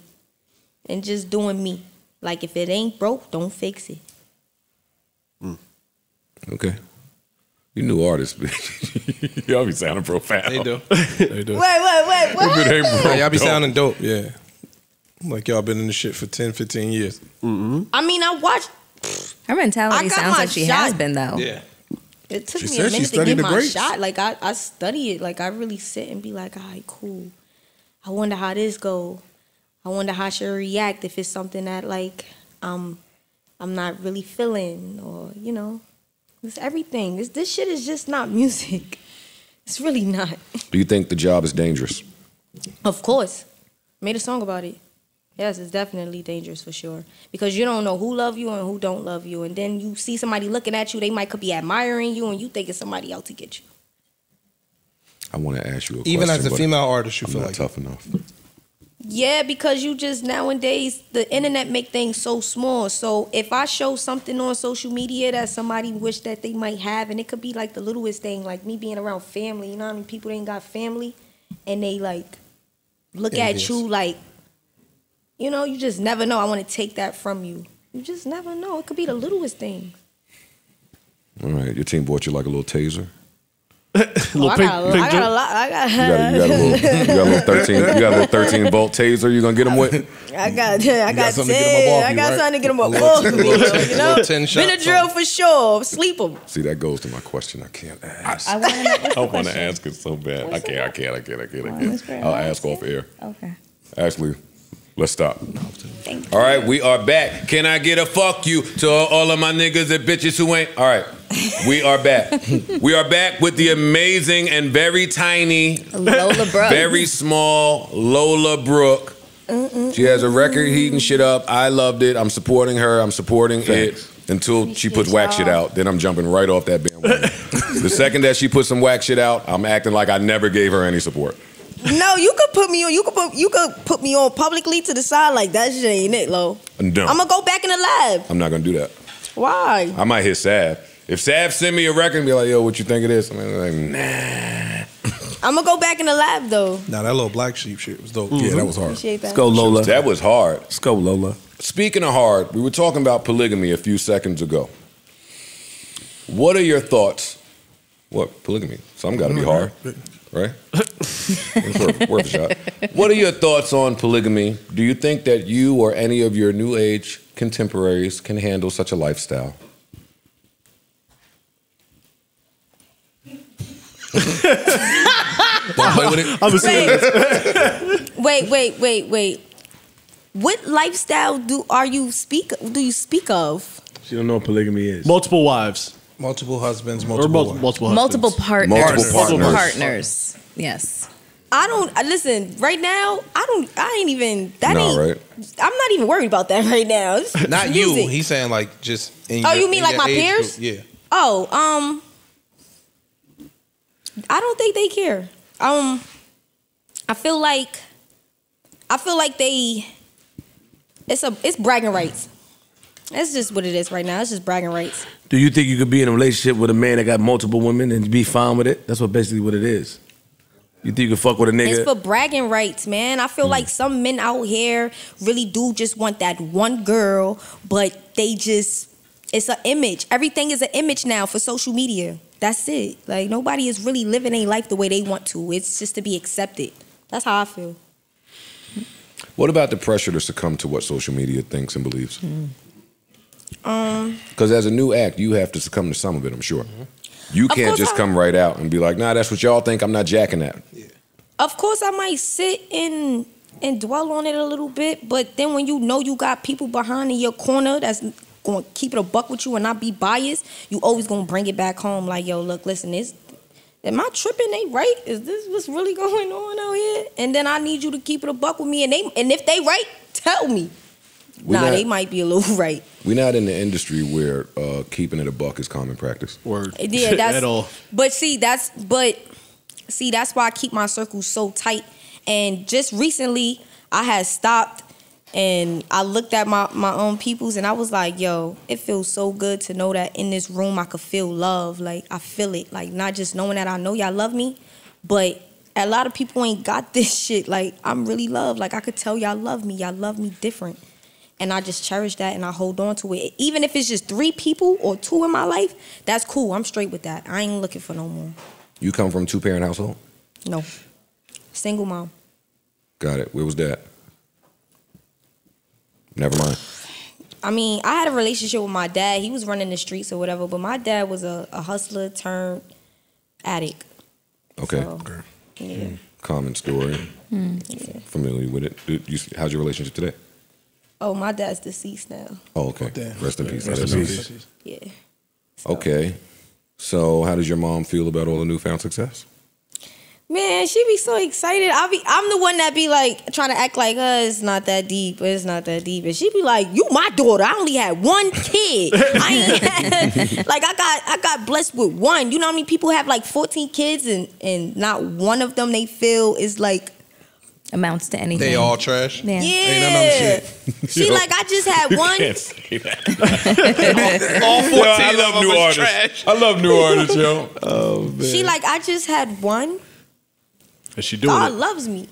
and just doing me. Like if it ain't broke, don't fix it. Okay. You new artist, bitch. Y'all be sounding profound. They do. they do. Wait, wait, wait, what? If it ain't broke, Yeah, y'all be don't. sounding dope. Yeah. Like y'all been in this shit for 10, 15 years. Mm-hmm. I mean, I watched. Her mentality I sounds my like she shot. has been though. Yeah. It took She me a minute to get my grapes. shot. Like I, I study it. Like I really sit and be like, all right, cool. I wonder how this go. I wonder how she'll react if it's something that like um I'm not really feeling or you know. It's everything. This this shit is just not music. It's really not. Do you think the job is dangerous? Of course. Made a song about it. Yes, it's definitely dangerous for sure because you don't know who love you and who don't love you, and then you see somebody looking at you. They might could be admiring you, and you think it's somebody out to get you. I want to ask you a question. Even as a female artist, you I'm feel not like tough enough. Yeah, because you just nowadays the internet make things so small. So if I show something on social media that somebody wish that they might have, and it could be like the littlest thing, like me being around family. You know what I mean? People ain't got family, and they like look at you like, you know, you just never know. I want to take that from you. You just never know. It could be the littlest thing. All right, your team bought you like a little taser. Oh, I, got a, I got a lot. I got. You got, a, you, got a little, you got a little thirteen. You got a little thirteen volt taser. You gonna get them with? I got, I got, something to get 'em up ten. off I got right? something to get them A up little- off little- You know, little 10 shot Benadryl for sure. Sleep them. See, that goes to my question. I can't ask. I wanna know- what's the I want to ask it so bad. I can't. I can't. I can't. I can't. I Well, Mr. can't. I'll ask off air. Okay. Actually, let's stop. All right, we are back. Can I get a fuck you to all of my niggas and bitches who ain't? All right, we are back. we are back with the amazing and very tiny, Lola Brooke. very small Lola Brooke. She has a record heating shit up. I loved it. I'm supporting her. I'm supporting it until she puts whack shit out. Then I'm jumping right off that bandwagon. the second that she puts some whack shit out, I'm acting like I never gave her any support. No, you could put me on. You could put you could put me on publicly to the side like that shit ain't it, lo. No, I'm gonna go back in the lab. I'm not gonna do that. Why? I might hit Sav. If Sav send me a record and be like, yo, what you think of this? I'm like, nah. I'm gonna go back in the lab though. Nah, that little black sheep shit was dope. Yeah, that was hard. Appreciate that. Let's go, Lola. That was hard. Let's go, Lola. Speaking of hard, we were talking about polygamy a few seconds ago. What are your thoughts? What polygamy? Some got to be mm-hmm. hard, right? It's worth, worth a shot. What are your thoughts on polygamy? Do you think that you or any of your new age contemporaries can handle such a lifestyle? Don't play with it. I'm assuming Wait, wait, wait, wait. What lifestyle do are you speak do you speak of? She don't know what polygamy is. multiple wives multiple husbands, or multiple mul- wives. multiple husbands. Multiple partners. Multiple partners. partners. Yes. I don't listen right now. I don't. I ain't even. That Nah, ain't. right? I'm not even worried about that right now. It's Not you. He's saying like just. In Oh, your- you mean in like my peers? group. Yeah. Oh, um, I don't think they care. Um, I feel like, I feel like they. It's a it's bragging rights. That's just what it is right now. It's just bragging rights. Do you think you could be in a relationship with a man that got multiple women and be fine with it? That's what basically what it is. You think you can fuck with a nigga? It's for bragging rights, man. I feel like some men out here really do just want that one girl, but they just it's an image. Everything is an image now for social media. That's it. Like nobody is really living a life the way they want to. It's just to be accepted. That's how I feel. What about the pressure to succumb to what social media thinks and believes? Um, Because as a new act, you have to succumb to some of it, I'm sure. You can't just I- come right out and be like, nah, that's what y'all think. I'm not jacking that. Yeah. of course, I might sit and and dwell on it a little bit, but then when you know you got people behind in your corner that's going to keep it a buck with you and not be biased, you always gonna bring it back home. Like, yo, look, listen, this. Am I tripping? They right? Is this what's really going on out here? And then I need you to keep it a buck with me. And they and if they right, tell me. We nah, not- they might be a little right. We're not in the industry where uh, keeping it a buck is common practice. Word. Yeah, that's At all. But see, that's but see, that's why I keep my circles so tight. And just recently, I had stopped and I looked at my my own peoples, and I was like, "Yo, it feels so good to know that in this room I could feel love. Like I feel it. Like not just knowing that I know y'all love me, but." A lot of people ain't got this shit. Like I'm really loved. Like I could tell y'all love me. Y'all love me different and I just cherish that and I hold on to it. Even if it's just three people or two in my life, that's cool. I'm straight with that. I ain't looking for no more. You come from a two parent household? No. Single mom. Got it. Where was that? Never mind. I mean, I had a relationship with my dad. He was running the streets or whatever, but my dad was a, a hustler turned addict. Okay. So, yeah. Hmm. Common story. Yeah. Familiar with it. You, how's your relationship today? Oh, my dad's deceased now. Oh, okay. Rest in peace. Rest That's in nice. peace. Yeah. Okay. So, how does your mom feel about all the newfound success? Man, she be so excited. I be I'm the one that be like trying to act like uh, it's not that deep, it's not that deep. And she be like, You my daughter. I only had one kid. I ain't had, like I got I got blessed with one. You know how many people have like 14 kids and and not one of them they feel is like amounts to anything. They all trash. Yeah. Ain't none of them shit. She like I just had one. Can't say that. All 14 Yo, I of love them new artists. trash. I love new artists, yo. Oh man. She like I just had one. And she doing God it. loves me.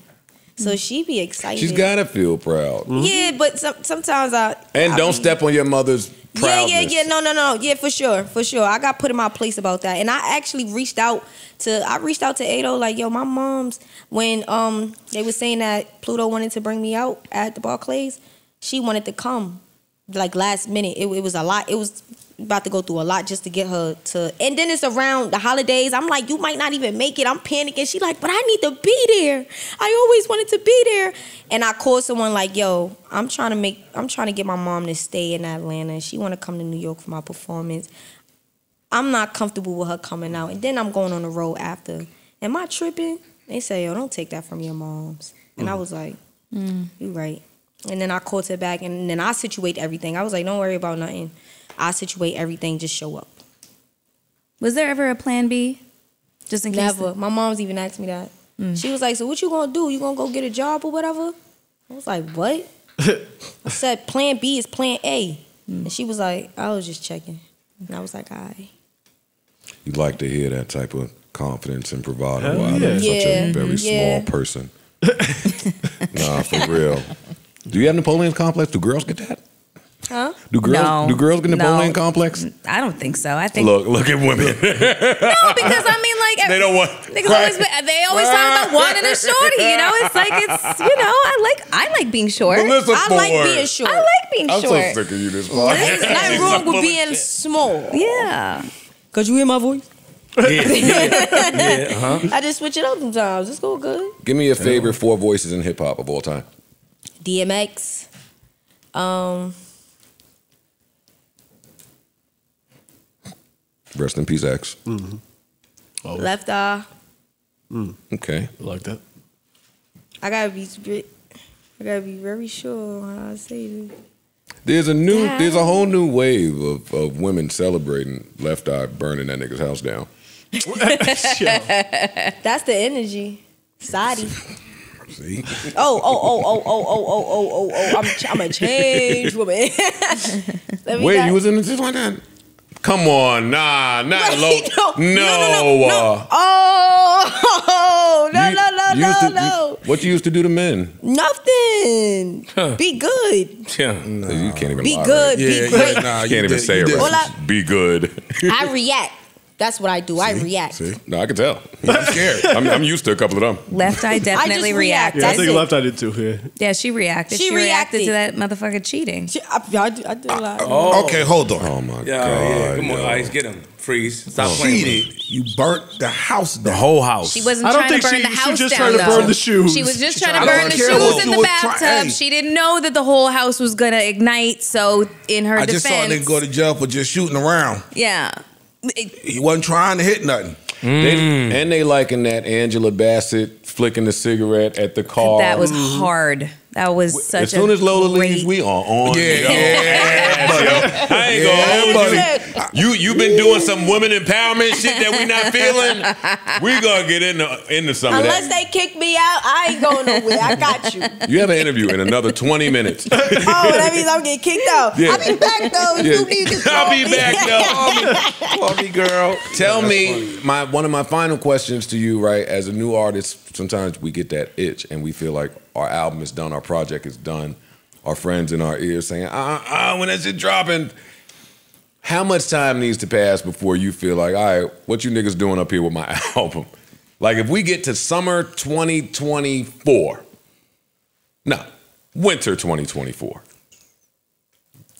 So she be excited. She's gotta feel proud. Yeah, but some, sometimes I And I don't be- step on your mother's proudness. Yeah, yeah, yeah. No, no, no. Yeah, for sure, for sure. I got put in my place about that, and I actually reached out to. I reached out to Ado like, yo, my mom's when um they were saying that Pluto wanted to bring me out at the Barclays, she wanted to come, like last minute. It, it was a lot. It was about to go through a lot just to get her to. And then it's around the holidays. I'm like, you might not even make it. I'm panicking. She like, but I need to be there. I always wanted to be there. And I called someone like, yo, I'm trying to make. I'm trying to get my mom to stay in Atlanta. She want to come to New York for my performance. I'm not comfortable with her coming out. And then I'm going on the road after. Am I tripping? They say, yo, don't take that from your moms. And I was like, Mm. you right. And then I called her back and then I situate everything. I was like, don't worry about nothing. I situate everything, just show up. Was there ever a plan B? Just in case. Never. My mom's even asked me that. Mm. She was like, so what you gonna do? You gonna go get a job or whatever? I was like, what? I said, plan B is plan A. Mm. And she was like, I was just checking. And I was like, all right. You like to hear that type of confidence and bravado Hell out yeah. of such Yeah. a very Yeah. small person. nah, for real. Do you have Napoleon complex? Do girls get that? Huh? Do girls No. do girls get No. Napoleon complex? I don't think so. I think Look, look at women. no, because I mean, like They don't want- Niggas always they always talk about wanting a shorty. You know, it's like it's you know I like I like being short. Melissa I like being short. I like being I'm so sick of you this There's nothing wrong with being small. yeah. Cause you hear my voice? Yeah, yeah, uh-huh. I just switch it up sometimes. It's go good. Give me your favorite four voices in hip hop of all time. DMX. Um, Rest in peace, X. Oh, mm-hmm. Left Eye. Mm. Okay. I like that. I gotta be sp- I gotta be very sure how I say this. There's a new, Yeah. there's a whole new wave of, of women celebrating Left Eye burning that nigga's house down. That's the energy. Sadi. See? Oh, oh, oh, oh, oh, oh, oh, oh, oh, oh. I'm, ch- I'm a change woman. Wait, not- you was in it just like that? Come on, nah, not Wait, low. no, No, no, no, no, uh, Oh, no, you- no, no, no, to- no. you- what you used to do to men? Nothing. Huh. Be good. Yeah. You can't even Be lie, good. right? Be Yeah, great. yeah, nah, You you can't even did- say you it did. right. Hola. Be good. I react. That's what I do. I react. See? no, I can tell. I'm scared. I'm, I'm used to a couple of them. Left eye definitely react. reacted. Yeah, I think it. left eye did too. Yeah. Yeah, she reacted. She She, reacted. reacted. to that motherfucker cheating. She- I, I, do- I did a lot. Uh, oh, Okay, hold on. Oh my Yeah, god. yeah. Come on, yo. Ice, get him. Freeze. Stop oh. playing. Cheated. You burnt the house down. The whole house. She wasn't I don't trying to think burn she- the she house just down. trying to though. burn the shoes. She was just She trying to burn the shoes in the bathtub. She didn't know that the whole house was gonna ignite. So in her I just saw a nigga go to jail for just shooting around. yeah, He wasn't trying to hit nothing. They, Mm. and they liking that Angela Bassett flicking the cigarette at the car. that was hard. That was such. as soon a as Lola great, leaves, we are on. Yeah, yo. yeah, buddy. I ain't Yeah, gonna buddy. hold you. You you been doing some women empowerment shit that we're not feeling. We gonna get into into some Unless of that. they kick me out, I ain't going nowhere. I got you. You have an interview in another twenty minutes. Oh, that means I'm getting kicked out. Yeah. I'll be back though. Yeah. You need to I'll call be me. back though. Call me, girl. Tell me my one of my final questions to you, right? As a new artist, sometimes we get that itch and we feel like our album is done, our project is done. Our friends in our ears saying, ah, ah, when that shit dropping. How much time needs to pass before you feel like, all right, what you niggas doing up here with my album? Like if we get to summer 2024, no, winter 2024.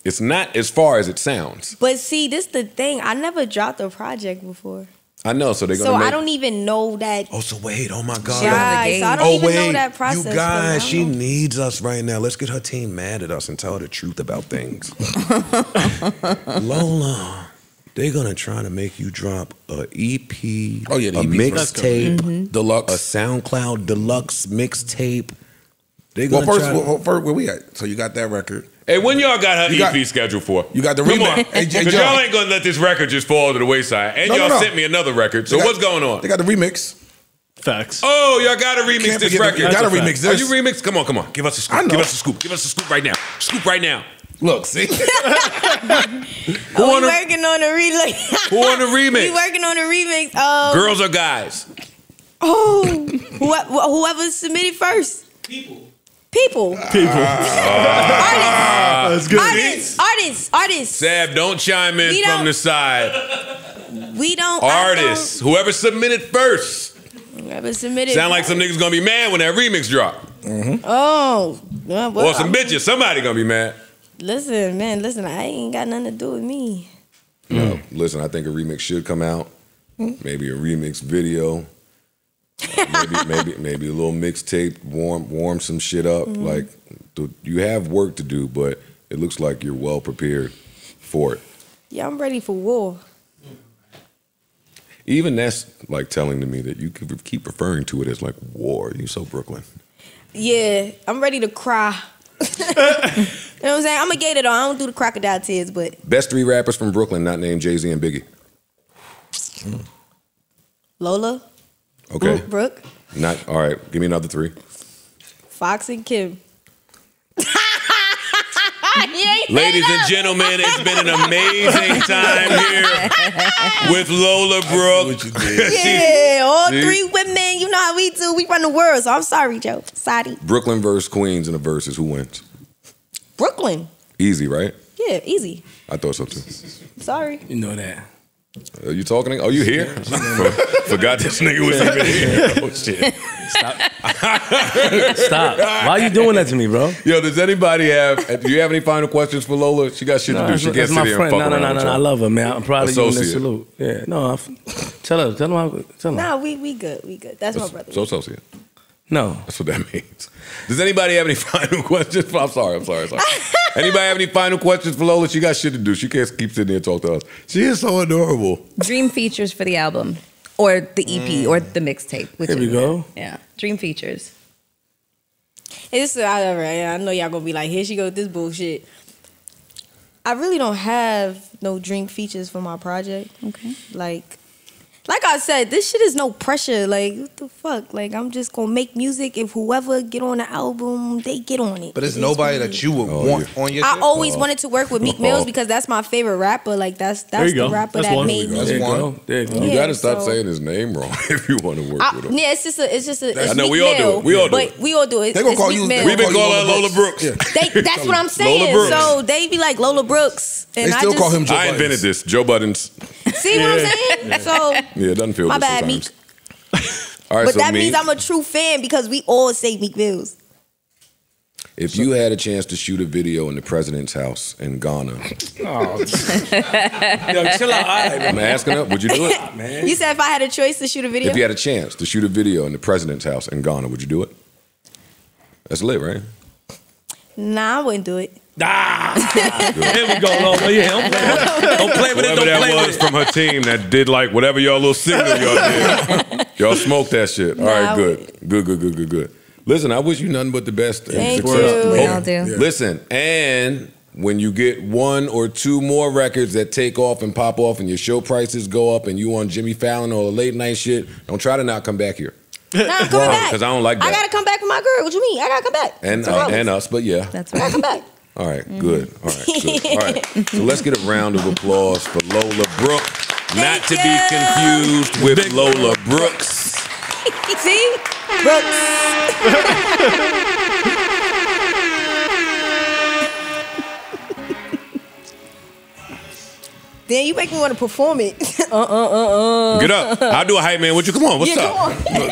It's not as far as it sounds. But see, this the thing. I never dropped a project before, I know, so they're gonna so make. I don't even know that. oh, so wait! Oh my God! Guys, so I don't oh even wait! know that process. you guys, she know. needs us right now. Let's get her team mad at us and tell her the truth about things. Lola, they're gonna try to make you drop a EP, Oh, yeah, the a EP 's mixtape, Mhm. deluxe, a SoundCloud deluxe mixtape. They Well, first, to- well, first, where we at? So you got that record. Hey, when y'all got her You got- EP scheduled for? You got the Come remix. on. Hey, Jay, Because y'all ain't gonna let this record just fall to the wayside. And No, no, y'all no. sent me another record. So got- what's going on? They got the remix. Facts. Oh, y'all gotta remix Can't this forget the- record. you gotta a remix fact. Are you remix? Come on, come on. Give us a I scoop. Give us a scoop. Give us a scoop right now. Scoop right now. Look, see. Who Oh, on we the- working on a remix. Who on the remix? we working on a remix. Um, Girls or guys? Oh, wh- wh- whoever submitted first. People. People. People. Ah. artists. That's good. Artists. Artists. Artists. Sab, don't chime in We from the side. We don't. I Artists. Whoever submitted first. Whoever submitted. Sound like some niggas gonna be mad when that remix drop. Mm-hmm. Oh. yeah, well, or some I'm- bitches. Somebody gonna be mad. Listen, man. Listen, I ain't got nothing to do with me. No, listen, I think a remix should come out. Hmm? Maybe a remix video. Maybe maybe maybe a little mixtape, warm warm some shit up. Mhm. Like you have work to do, but it looks like you're well prepared for it. Yeah, I'm ready for war. Even that's like telling to me that you keep referring to it as like war. You so Brooklyn. Yeah, I'm ready to cry. you know what I'm saying? I'm a gator though. I don't do the crocodile tears, but Best three rappers from Brooklyn, not named Jay Z and Biggie. Lola, Okay, Brooke, not all right. Give me another three. Fox, and Kim. Ladies and gentlemen, it's been an amazing time here with Lola Brooke. Yeah, all See? three women. You know how we do. We run the world. So I'm sorry, Joe. Sorry. Brooklyn versus Queens in the verses. Who wins? Brooklyn. Easy, right? Yeah, easy. I thought so too. Sorry. You know that. Are you talking? Are oh, you here? Forgot this nigga was even here. Oh shit! Stop. Stop! Why are you doing that to me, bro? Yo, does anybody have? Do you have any final questions for Lola? She got shit to do. She that's can't sit my here and friend. fuck No, no, around no, with no, no. I love her, man. I'm proud of you in this Associate. salute. Yeah, no. I, tell her. Tell her. Tell her. Nah, we we good. We good. That's my brother. So associate. No, that's what that means. Does anybody have any final questions? I'm sorry. I'm sorry. I'm sorry. Anybody have any final questions for Lola? She got shit to do. She can't keep sitting here and talk to us. She is so adorable. Dream features for the album or the EP or the mixtape. Mm. Here we go. Yeah, dream features. It's I, I know y'all gonna be like, here she go with this bullshit. I really don't have no dream features for my project. Okay. Like, like I said, this shit is no pressure. Like, what the fuck? Like, I'm just gonna make music. If whoever get on the album, they get on it. But it's It is nobody what it you would Oh, want on your I shit? always Oh. wanted to work with Meek oh. Mills because that's my favorite rapper. Like, that's that's the go. rapper That's that one. made me. That's There you one. There you go. You Yeah, gotta stop so- saying his name wrong if you want to work I, with him. yeah, it's just a, it's just a. It's I know, Meek we all do it. We all do but it. we all do it. They gonna It's call Meek you- We've been calling Lola Lola Brooks. They, that's what I'm saying. So they be like Lola Brooks, and They I still call him Joe I invented Buttons. this. Joe Buttons. see what I'm saying. So Yeah, it doesn't feel My good bad, sometimes. All right, but so that me, means I'm a true fan because we all say Meek Mills. if you had a chance to shoot a video in the president's house in Ghana, Oh. Yo, chill out. All right, I'm asking her, would you do it? man. You said if I had a choice to shoot a video, If you had a chance to shoot a video in the president's house in Ghana, would you do it? That's lit, right? Nah, I wouldn't do it. Ah, here we go, Lola. Yeah, don't play, don't play with it. Whoever Don't play that with was it. from her team that did like whatever y'all little signal y'all did. y'all smoked that shit. All right, Nah, good. Good, good, good, good, good. Listen, I wish you nothing but the best. and Thank success. you. We Hope- all do. Listen, and when you get one or two more records that take off and pop off and your show prices go up and you on Jimmy Fallon or the late night shit, don't try to not come back here. Nah, I'm coming back. Because I don't like I gotta come back with my girl. What do you mean? I gotta come back. and, uh, and us, but yeah. That's right. I gotta right. come back. All right, good. All right, good. All right. So let's get a round of applause for Lola Brooke. Not to be confused with Lola Brooks. See, Brooks. Then you make me want to perform it. uh uh uh uh. Get up. I'll do a hype man with you. Come on, what's yeah, up? Come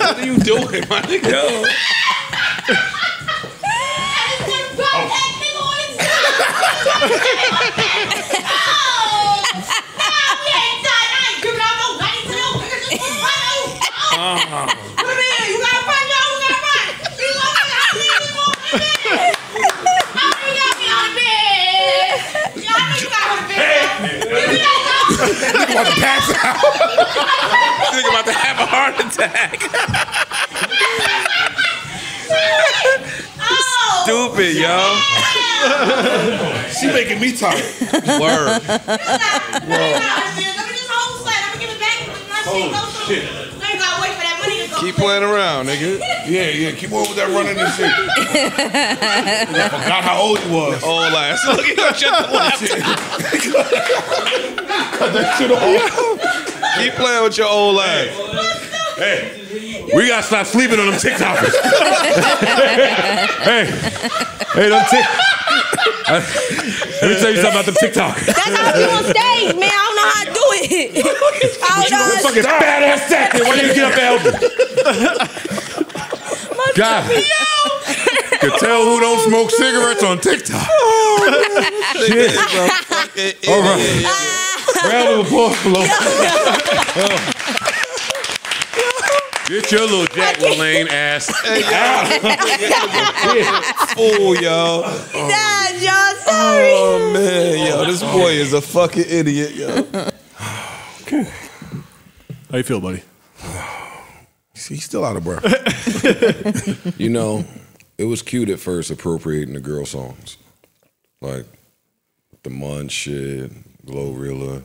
What are you doing, my nigga? Nigga about to pass out. Nigga about to have a heart attack. Stupid, yo. she making me tired. Word. Word. Let me just hold. I'm gonna give it back. My shit. Let me not wait for that. Keep playing around, nigga. Yeah, yeah. Keep on with that running and shit. I forgot how old you was. Old ass. Look at you, shut the laptop. Cut that shit off. Keep playing with your old ass. Hey, we gotta stop sleeping on them TikTokers. hey, hey, them Tik. Uh, Let me tell you something about them TikTokers. That's how I be on stage, man. I don't know how to do it. I don't know. What fucking badass tactic? Why you get up there? God. Could tell who don't smoke cigarettes on TikTok. Oh, shit. All right. Round of applause for Lo. Oh. Get your little Jack LaLanne ass out. Fool, yo. Nah, y'all sorry. Oh man, yo, this boy is a fucking idiot, yo. How you feel, buddy? He's still out of breath. You know, it was cute at first appropriating the girl songs. Like the Munch shit, Glorilla.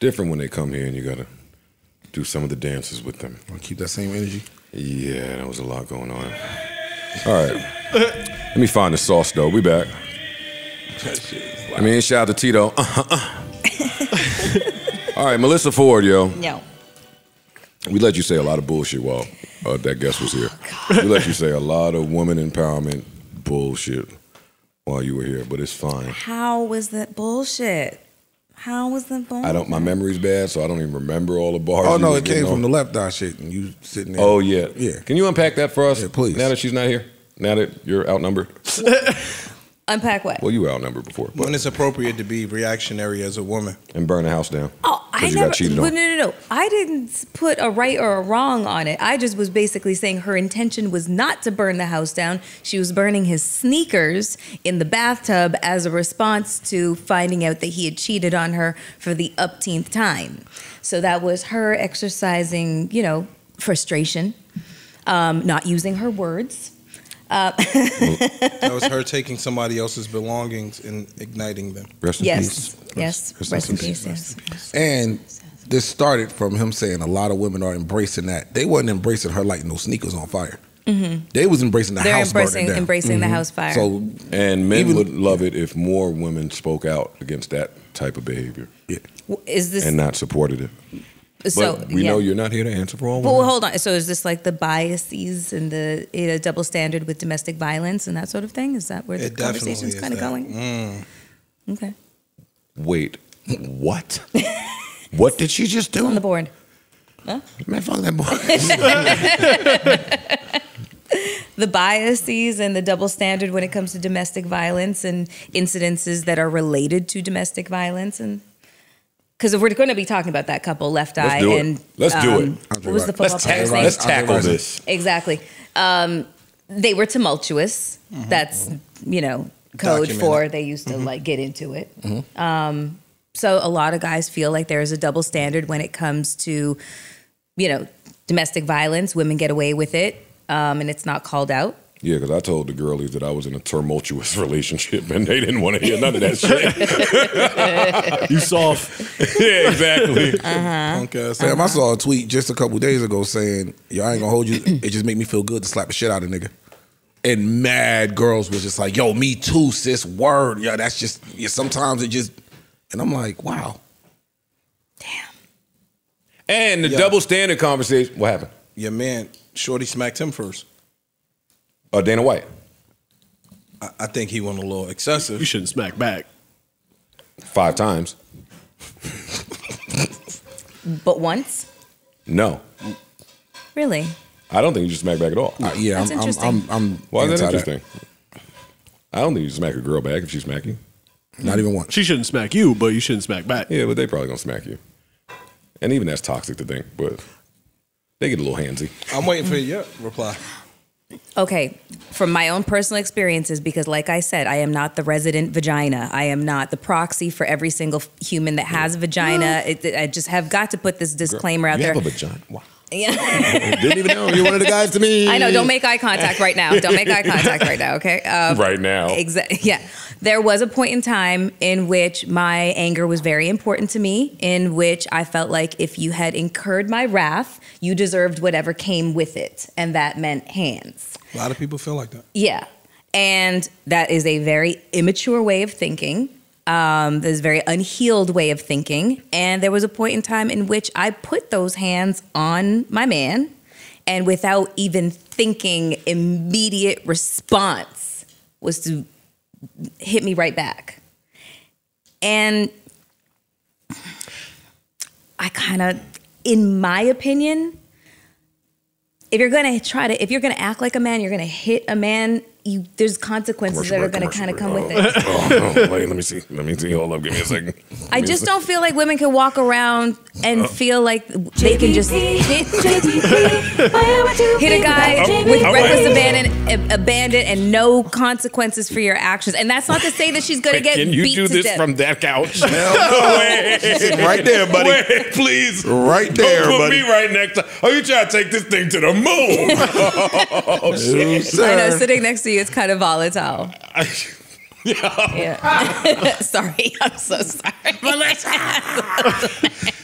Different when they come here and you gotta do some of the dances with them. Keep that same energy. Yeah, there was a lot going on. All right. Let me find the sauce though. We back. I mean, shout out to Tito. All right, Melissa Ford, yo. No. We let you say a lot of bullshit while uh, that guest was here. we let you say a lot of woman empowerment bullshit while you were here, but it's fine. How was that bullshit? How was that bullshit? I don't. My memory's bad, so I don't even remember all the bars. Oh no, it came getting from on. the left eye shit, and you sitting there. Oh yeah, yeah. Can you unpack that for us, Yeah, please. Now that she's not here, now that you're outnumbered. Unpack what? Well, you were outnumbered before, but When it's appropriate to be reactionary as a woman. and burn the house down. Oh, I you never. got cheated well, on. no, no, no. I didn't put a right or a wrong on it. I just was basically saying her intention was not to burn the house down. She was burning his sneakers in the bathtub as a response to finding out that he had cheated on her for the upteenth time. So that was her exercising, you know, frustration, um, not using her words. Uh, That was her taking somebody else's belongings and igniting them. Rest yes, yes. Rest, in peace. Yes. And this started from him saying a lot of women are embracing that. They wasn't embracing her like no sneakers on fire. Mhm. They was embracing the They're house embracing- burning down. embracing the house fire. So And men Even- would love it if more women spoke out against that type of behavior Yeah. Is this and not supported it. So? but we yeah. know you're not here to answer for all Well, women. hold on. So is this like the biases and the you know, double standard with domestic violence and that sort of thing? Is that where the It definitely conversation's is kind of going? Mm. Okay. Wait, what? what did she just do? On the board. Huh? Man, fuck that boy. the biases and the double standard when it comes to domestic violence and incidences that are related to domestic violence and because if we're going to be talking about that couple left Let's eye do it. and Let's do it. um, what was the football Let's, tackle, let's tackle this. Exactly. Um, they were tumultuous. That's you know code Documented. for they used to like get into it. Um, so a lot of guys feel like there is a double standard when it comes to you know domestic violence. Women get away with it, um, and it's not called out. Yeah, because I told the girlies that I was in a tumultuous relationship and they didn't want to hear none of that shit. you soft. yeah, exactly. Uh-huh. Punk ass. Sam, I saw a tweet just a couple days ago saying, "Yo, I ain't gonna hold you. It just make me feel good to slap the shit out of a nigga." And mad girls was just like, "Yo, me too, sis. Word, yeah, that's just. Yeah, sometimes it just." And I'm like, "Wow." Damn. And the Yeah. double standard conversation. What happened? Yeah, man, Shorty smacked him first. Uh, Dana White. I, I think he went a little excessive. You shouldn't smack back. Five times. But once, No. really, I don't think you should smack back at all. Uh, yeah, That's I'm, I'm, interesting. I'm, I'm. Why is that anti interesting? I don't think you should smack a girl back if she smack you. Not even once. She shouldn't smack you, but you shouldn't smack back. Yeah, but they probably gonna smack you. And even that's toxic to think, but they get a little handsy. I'm waiting for your reply. Okay, from my own personal experiences, because like I said, I am not the resident vagina. I am not the proxy for every single human that has a vagina. It, I just have got to put this disclaimer out you there. have a vagina. Wow. Yeah. Didn't even know you're one of the guys to me. I know. Don't make eye contact right now. Don't make eye contact right now. Okay. Um, Right now. Exactly. Yeah. There was a point in time in which my anger was very important to me, in which I felt like if you had incurred my wrath, you deserved whatever came with it, and that meant hands. A lot of people feel like that. Yeah. And that is a very immature way of thinking. Um, this very unhealed way of thinking. And there was a point in time in which I put those hands on my man, and without even thinking, immediate response was to hit me right back. And I kind of, in my opinion, if you're gonna try to, if you're gonna act like a man, you're gonna hit a man. You there's consequences that are gonna kind of come with it. Oh, no, wait, let me see. Let me see. Hold up. Give me a second. I just don't feel like women can walk around and uh. feel like they can just hit, hit a guy I'm- with reckless abandon, abandon and no consequences for your actions. And that's not to say that she's gonna get Can you beat do this from that couch? no. Wait. Right there, buddy. Wait, please. Right there, Don't put buddy. me right next to. Oh, you trying to take this thing to the moon? oh, shit. I know sitting next to you is kind of volatile. Yeah. sorry, I'm so sorry.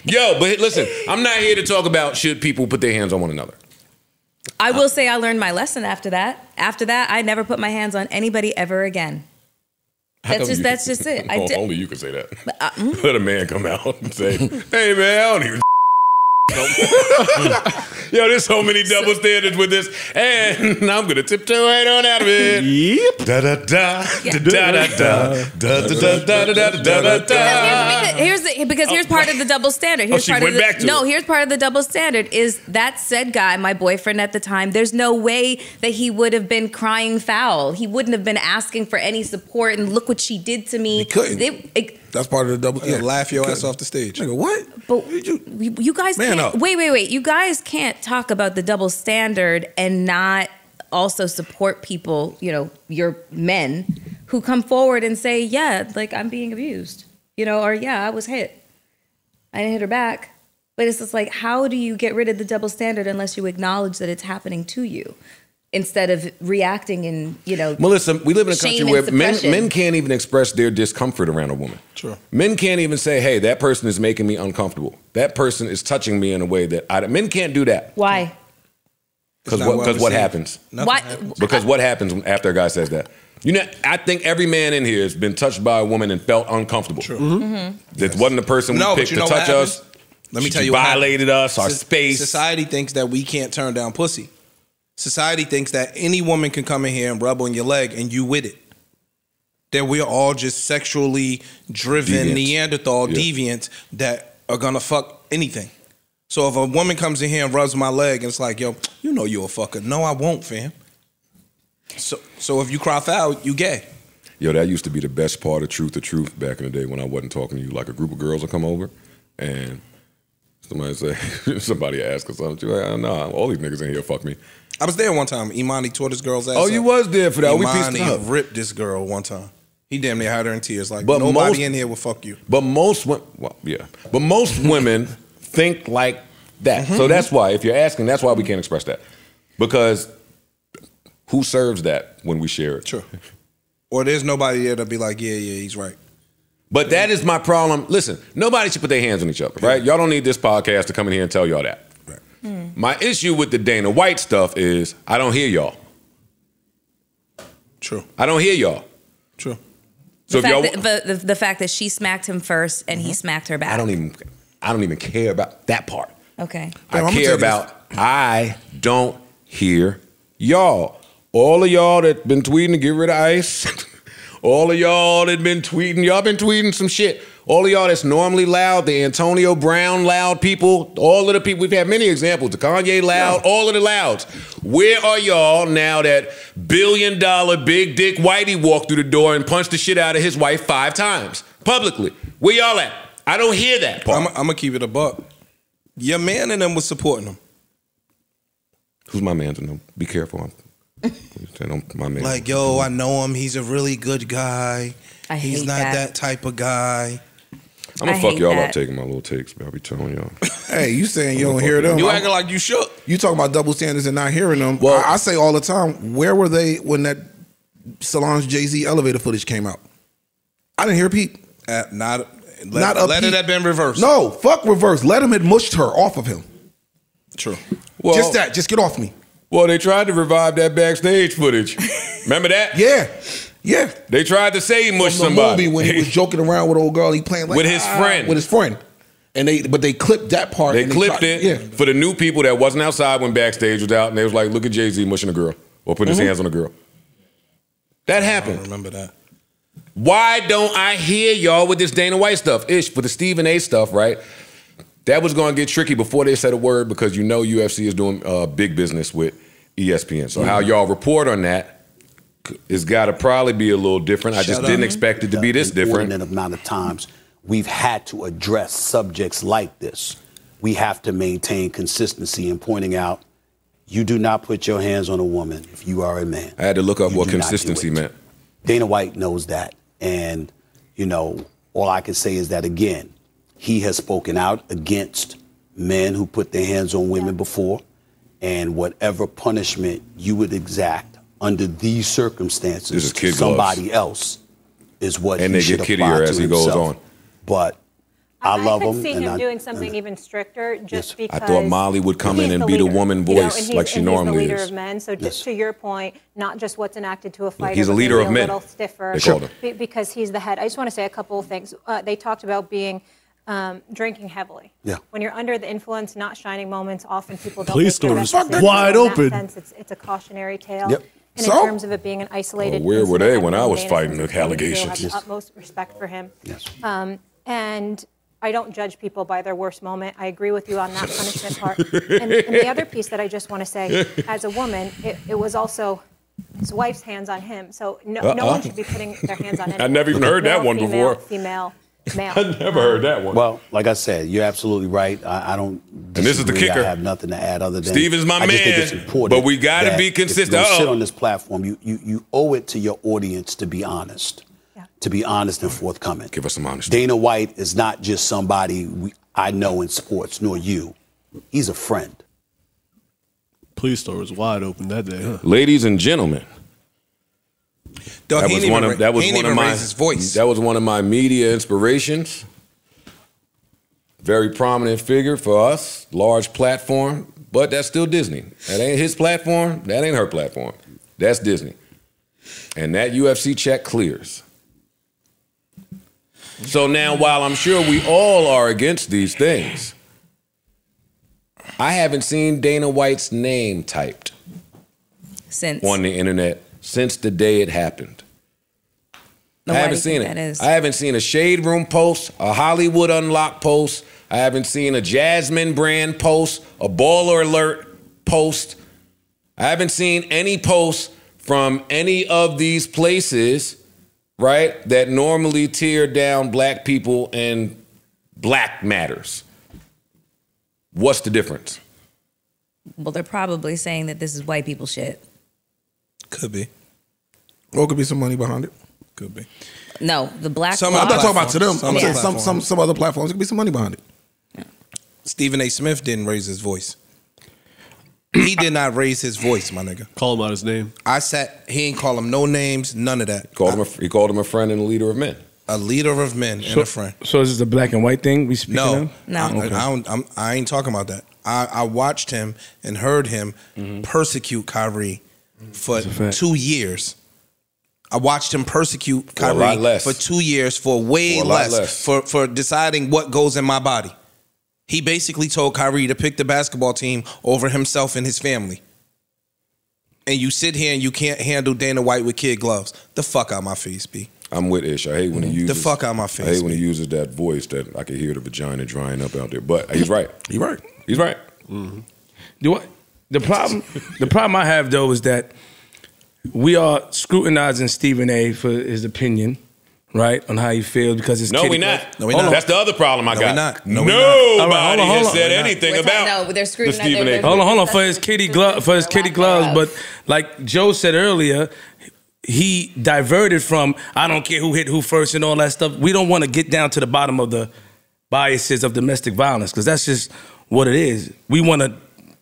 Yo, but listen, I'm not here to talk about should people put their hands on one another. I will say I learned my lesson after that. After that, I never put my hands on anybody ever again. How That's just that's just it. Oh. Only you can say that. uh, mm. Let a man come out and say, "Hey, man, I don't even." Yo, there's so many double standards with this, and I'm gonna tiptoe right on out of it. Yep. Da da da da da da da da da da da da da da da. Here's the because here's oh, part of the double standard. Oh, here's Oh, she part went of the, back to no. it. Here's part of the double standard is that said guy, my boyfriend at the time. There's no way that he would have been crying foul. He wouldn't have been asking for any support. And look what she did to me. He couldn't. That's part of the double. Yeah, laugh your ass off the stage. Nigga, what? But you, you guys Man can't. up. Wait, wait, wait. You guys can't talk about the double standard and not also support people. You know, your men who come forward and say, "Yeah, like I'm being abused," you know, or "Yeah, I was hit. I didn't hit her back." But it's just like, how do you get rid of the double standard unless you acknowledge that it's happening to you, instead of reacting in, you know, Melissa, we live in a country where men, men can't even express their discomfort around a woman. True. Men can't even say, "Hey, that person is making me uncomfortable. That person is touching me in a way that I." Men can't do that why? because what? well what happens? Nothing Why? happens. Because what happens when- after a guy says that? You know, I think every man in here has been touched by a woman and felt uncomfortable. True. Mm-hmm. That wasn't the person we No, picked to know what touch us. Let me She tell you what violated us, our Soc- space. Society thinks that we can't turn down pussy. Society thinks that any woman can come in here and rub on your leg and you with it. That we're all just sexually driven Deviants. Neanderthal Yeah. deviants that are gonna fuck anything. So if a woman comes in here and rubs my leg and it's like, yo, you know you're a fucker. No, I won't, fam. So so if you cry foul, you gay. Yo, that used to be the best part of Truth or Truth back in the day when I wasn't talking to you. Like a group of girls would come over and somebody say, somebody ask us something. You're like, nah, all these niggas in here fuck me. I was there one time. Imani tore this girl's ass. Oh, you was there for that. We pieced Imani up. ripped this girl one time. He damn near had her in tears. Like But nobody most- in here will fuck you. But most women, well, yeah, but most women think like that. Mm-hmm. So that's why, if you're asking, that's why we can't express that. Because who serves that when we share it? True. Or there's nobody there to be like, yeah, yeah, he's right. But that is my problem. Listen, nobody should put their hands on each other, right? Y'all don't need this podcast to come in here and tell y'all that. Hmm. My issue with the Dana White stuff is I don't hear y'all. True. I don't hear y'all. True. So the, if y'all, fact that, the, the, the fact that she smacked him first and he mm-hmm. smacked her back. I don't even, I don't even care about that part. Okay. I I'ma care you about I don't hear y'all. All of y'all that been tweeting to get rid of ICE, all of y'all that been tweeting, y'all been tweeting some shit. All of y'all that's normally loud, the Antonio Brown loud people, all of the people, we've had many examples, the Kanye loud, all of the louds. Where are y'all now that billion dollar big dick Whitey walked through the door and punched the shit out of his wife five times publicly? Where y'all at? I don't hear that part. I'm, I'm gonna keep it a buck. Your man and them was supporting him. Who's my man to know? Be careful. Said, "I'm- my man. Like, yo, I know him. He's a really good guy. I He's not that. that. type of guy. I'm gonna I fuck y'all that. up taking my little takes, but I'll be telling y'all. Hey, you saying you don't hear them? You I'm- acting like you shook. You talking about double standards and not hearing them? Well- I, I say all the time. Where were they when that Solange Jay Z elevator footage came out? I didn't hear Pete. Uh, not let, Not a let it have been reversed. No, fuck reverse. Let him had mushed her off of him. True. Well, just that. Just get off me. Well, they tried to revive that backstage footage. Remember that? Yeah, yeah. They tried to say he mushed From the somebody movie when he was joking around with old girl, he playing like, With his "Ah," friend. With his friend, and they but they clipped that part. They clipped tried- it Yeah, for the new people that wasn't outside when backstage was out, and they was like, "Look at Jay Z mushing a girl or putting Mhm. his hands on a girl." That I happened. remember that. Why don't I hear y'all with this Dana White stuff? Ish for the Stephen A. stuff, right? That was going to get tricky before they said a word because you know UFC is doing uh, big business with ESPN. So how Mhm. y'all report on that is got to probably be a little different. I just Shut didn't expect it to be this An different. An amount of times we've had to address subjects like this. We have to maintain consistency in pointing out you do not put your hands on a woman if you are a man. I had to look up You what do not do consistency meant. Dana White knows that. And, you know, all I can say is that, again, he has spoken out against men who put their hands on women before. And whatever punishment you would exact under these circumstances This is to kid gloves. somebody else is what And he they should get apply kiddier to as he goes on. But I, love could him. see and him I, doing something even stricter just I because thought Molly would come in and the be the leader, woman you know, voice and he's- like she and normally he's the leader is. of men. So just Yes. to your point, not just what's enacted to a fighter. He's a leader maybe of men. A little stiffer. They called him. be- because he's the head. I just want to say a couple of things. Uh, they talked about being um, drinking heavily. Yeah. When you're under the influence, not shining moments, often people don't. Police take that doors seriously. wide In that open. sense, it's, it's a cautionary tale. Yep. And So? in terms of it being an isolated. Well, where were they when I was fighting the is going to do, allegations? have the Yes. utmost respect for him. Um, and I don't judge people by their worst moment. I agree with you on that punishment part. And, and the other piece that I just want to say, as a woman, it, it was also his wife's hands on him. So no, no Uh-uh. one should be putting their hands on I anyone. never even heard that Male, one female, before. Female, male. I never heard that one. Well, like I said, you're absolutely right. I, I don't. And this is the kicker. I have nothing to add other than Steven's my I just think it's man, important. but we gotta that be if you're consistent. gonna sit on this platform. You, you you owe it to your audience to be honest. To be honest and forthcoming. Give us some honesty. Dana White is not just somebody we, I know in sports, nor you. He's a friend. Police store was wide open that day. Huh? Ladies and gentlemen, Dog, that was one even of that was he one of even my raised his voice. that was one of my media inspirations. Very prominent figure for us, large platform, but that's still Disney. That ain't his platform. That ain't her platform. That's Disney, and that UFC check clears. So now, while I'm sure we all are against these things, I haven't seen Dana White's name typed Since on the internet since the day it happened. No, I haven't seen it. that is? I haven't seen a Shade Room post, a Hollywood unlock post. I haven't seen a Jasmine brand post, a Baller Alert post. I haven't seen any posts from any of these places, right, that normally tear down black people and black matters. What's the difference? Well, they're probably saying that this is white people shit. Could be. Or could be some money behind it. Could be. No, the black. Some, I'm not talking about to them. I'm Yeah. saying some some some other platforms. There could be some money behind it. Stephen A. Smith didn't raise his voice. He did not raise his voice, my nigga. Call him out his name. I sat. He ain't call him no names, none of that. Called him a, he called him a friend and a leader of men. A leader of men and a friend. so is this a black and white thing we speak? No, of? No. I, Okay. I, don't, I'm, I ain't talking about that. I, I watched him and heard him mm-hmm. persecute Kyrie for two years. I watched him persecute For a Kyrie lot less. for two years for way For less, less. for for deciding what goes in my body. He basically told Kyrie to pick the basketball team over himself and his family. And you sit here and you can't handle Dana White with kid gloves. The fuck out my face, B. I'm with Ish. I hate when he uses The fuck out my face. I face. hate when he uses that voice that I can hear the vagina drying up out there. But he's right. He's right. He's right. Mm-hmm. Do I, the problem the problem I have though is that we are scrutinizing Stephen A. for his opinion, right? On how he feels because it's No, we Glove. not. No, we not. That's the other problem I No, got. we not. No, we Nobody not. All right, hold on, hold has on. said anything We're talking- about no, they're the scrutinizing- Stephen A. they're- Hold on, hold on. For his kitty glove, for his kitty gloves, but like Joe said earlier, he diverted from I don't care who hit who first and all that stuff. We don't want to get down to the bottom of the biases of domestic violence because that's just what it is. We want to.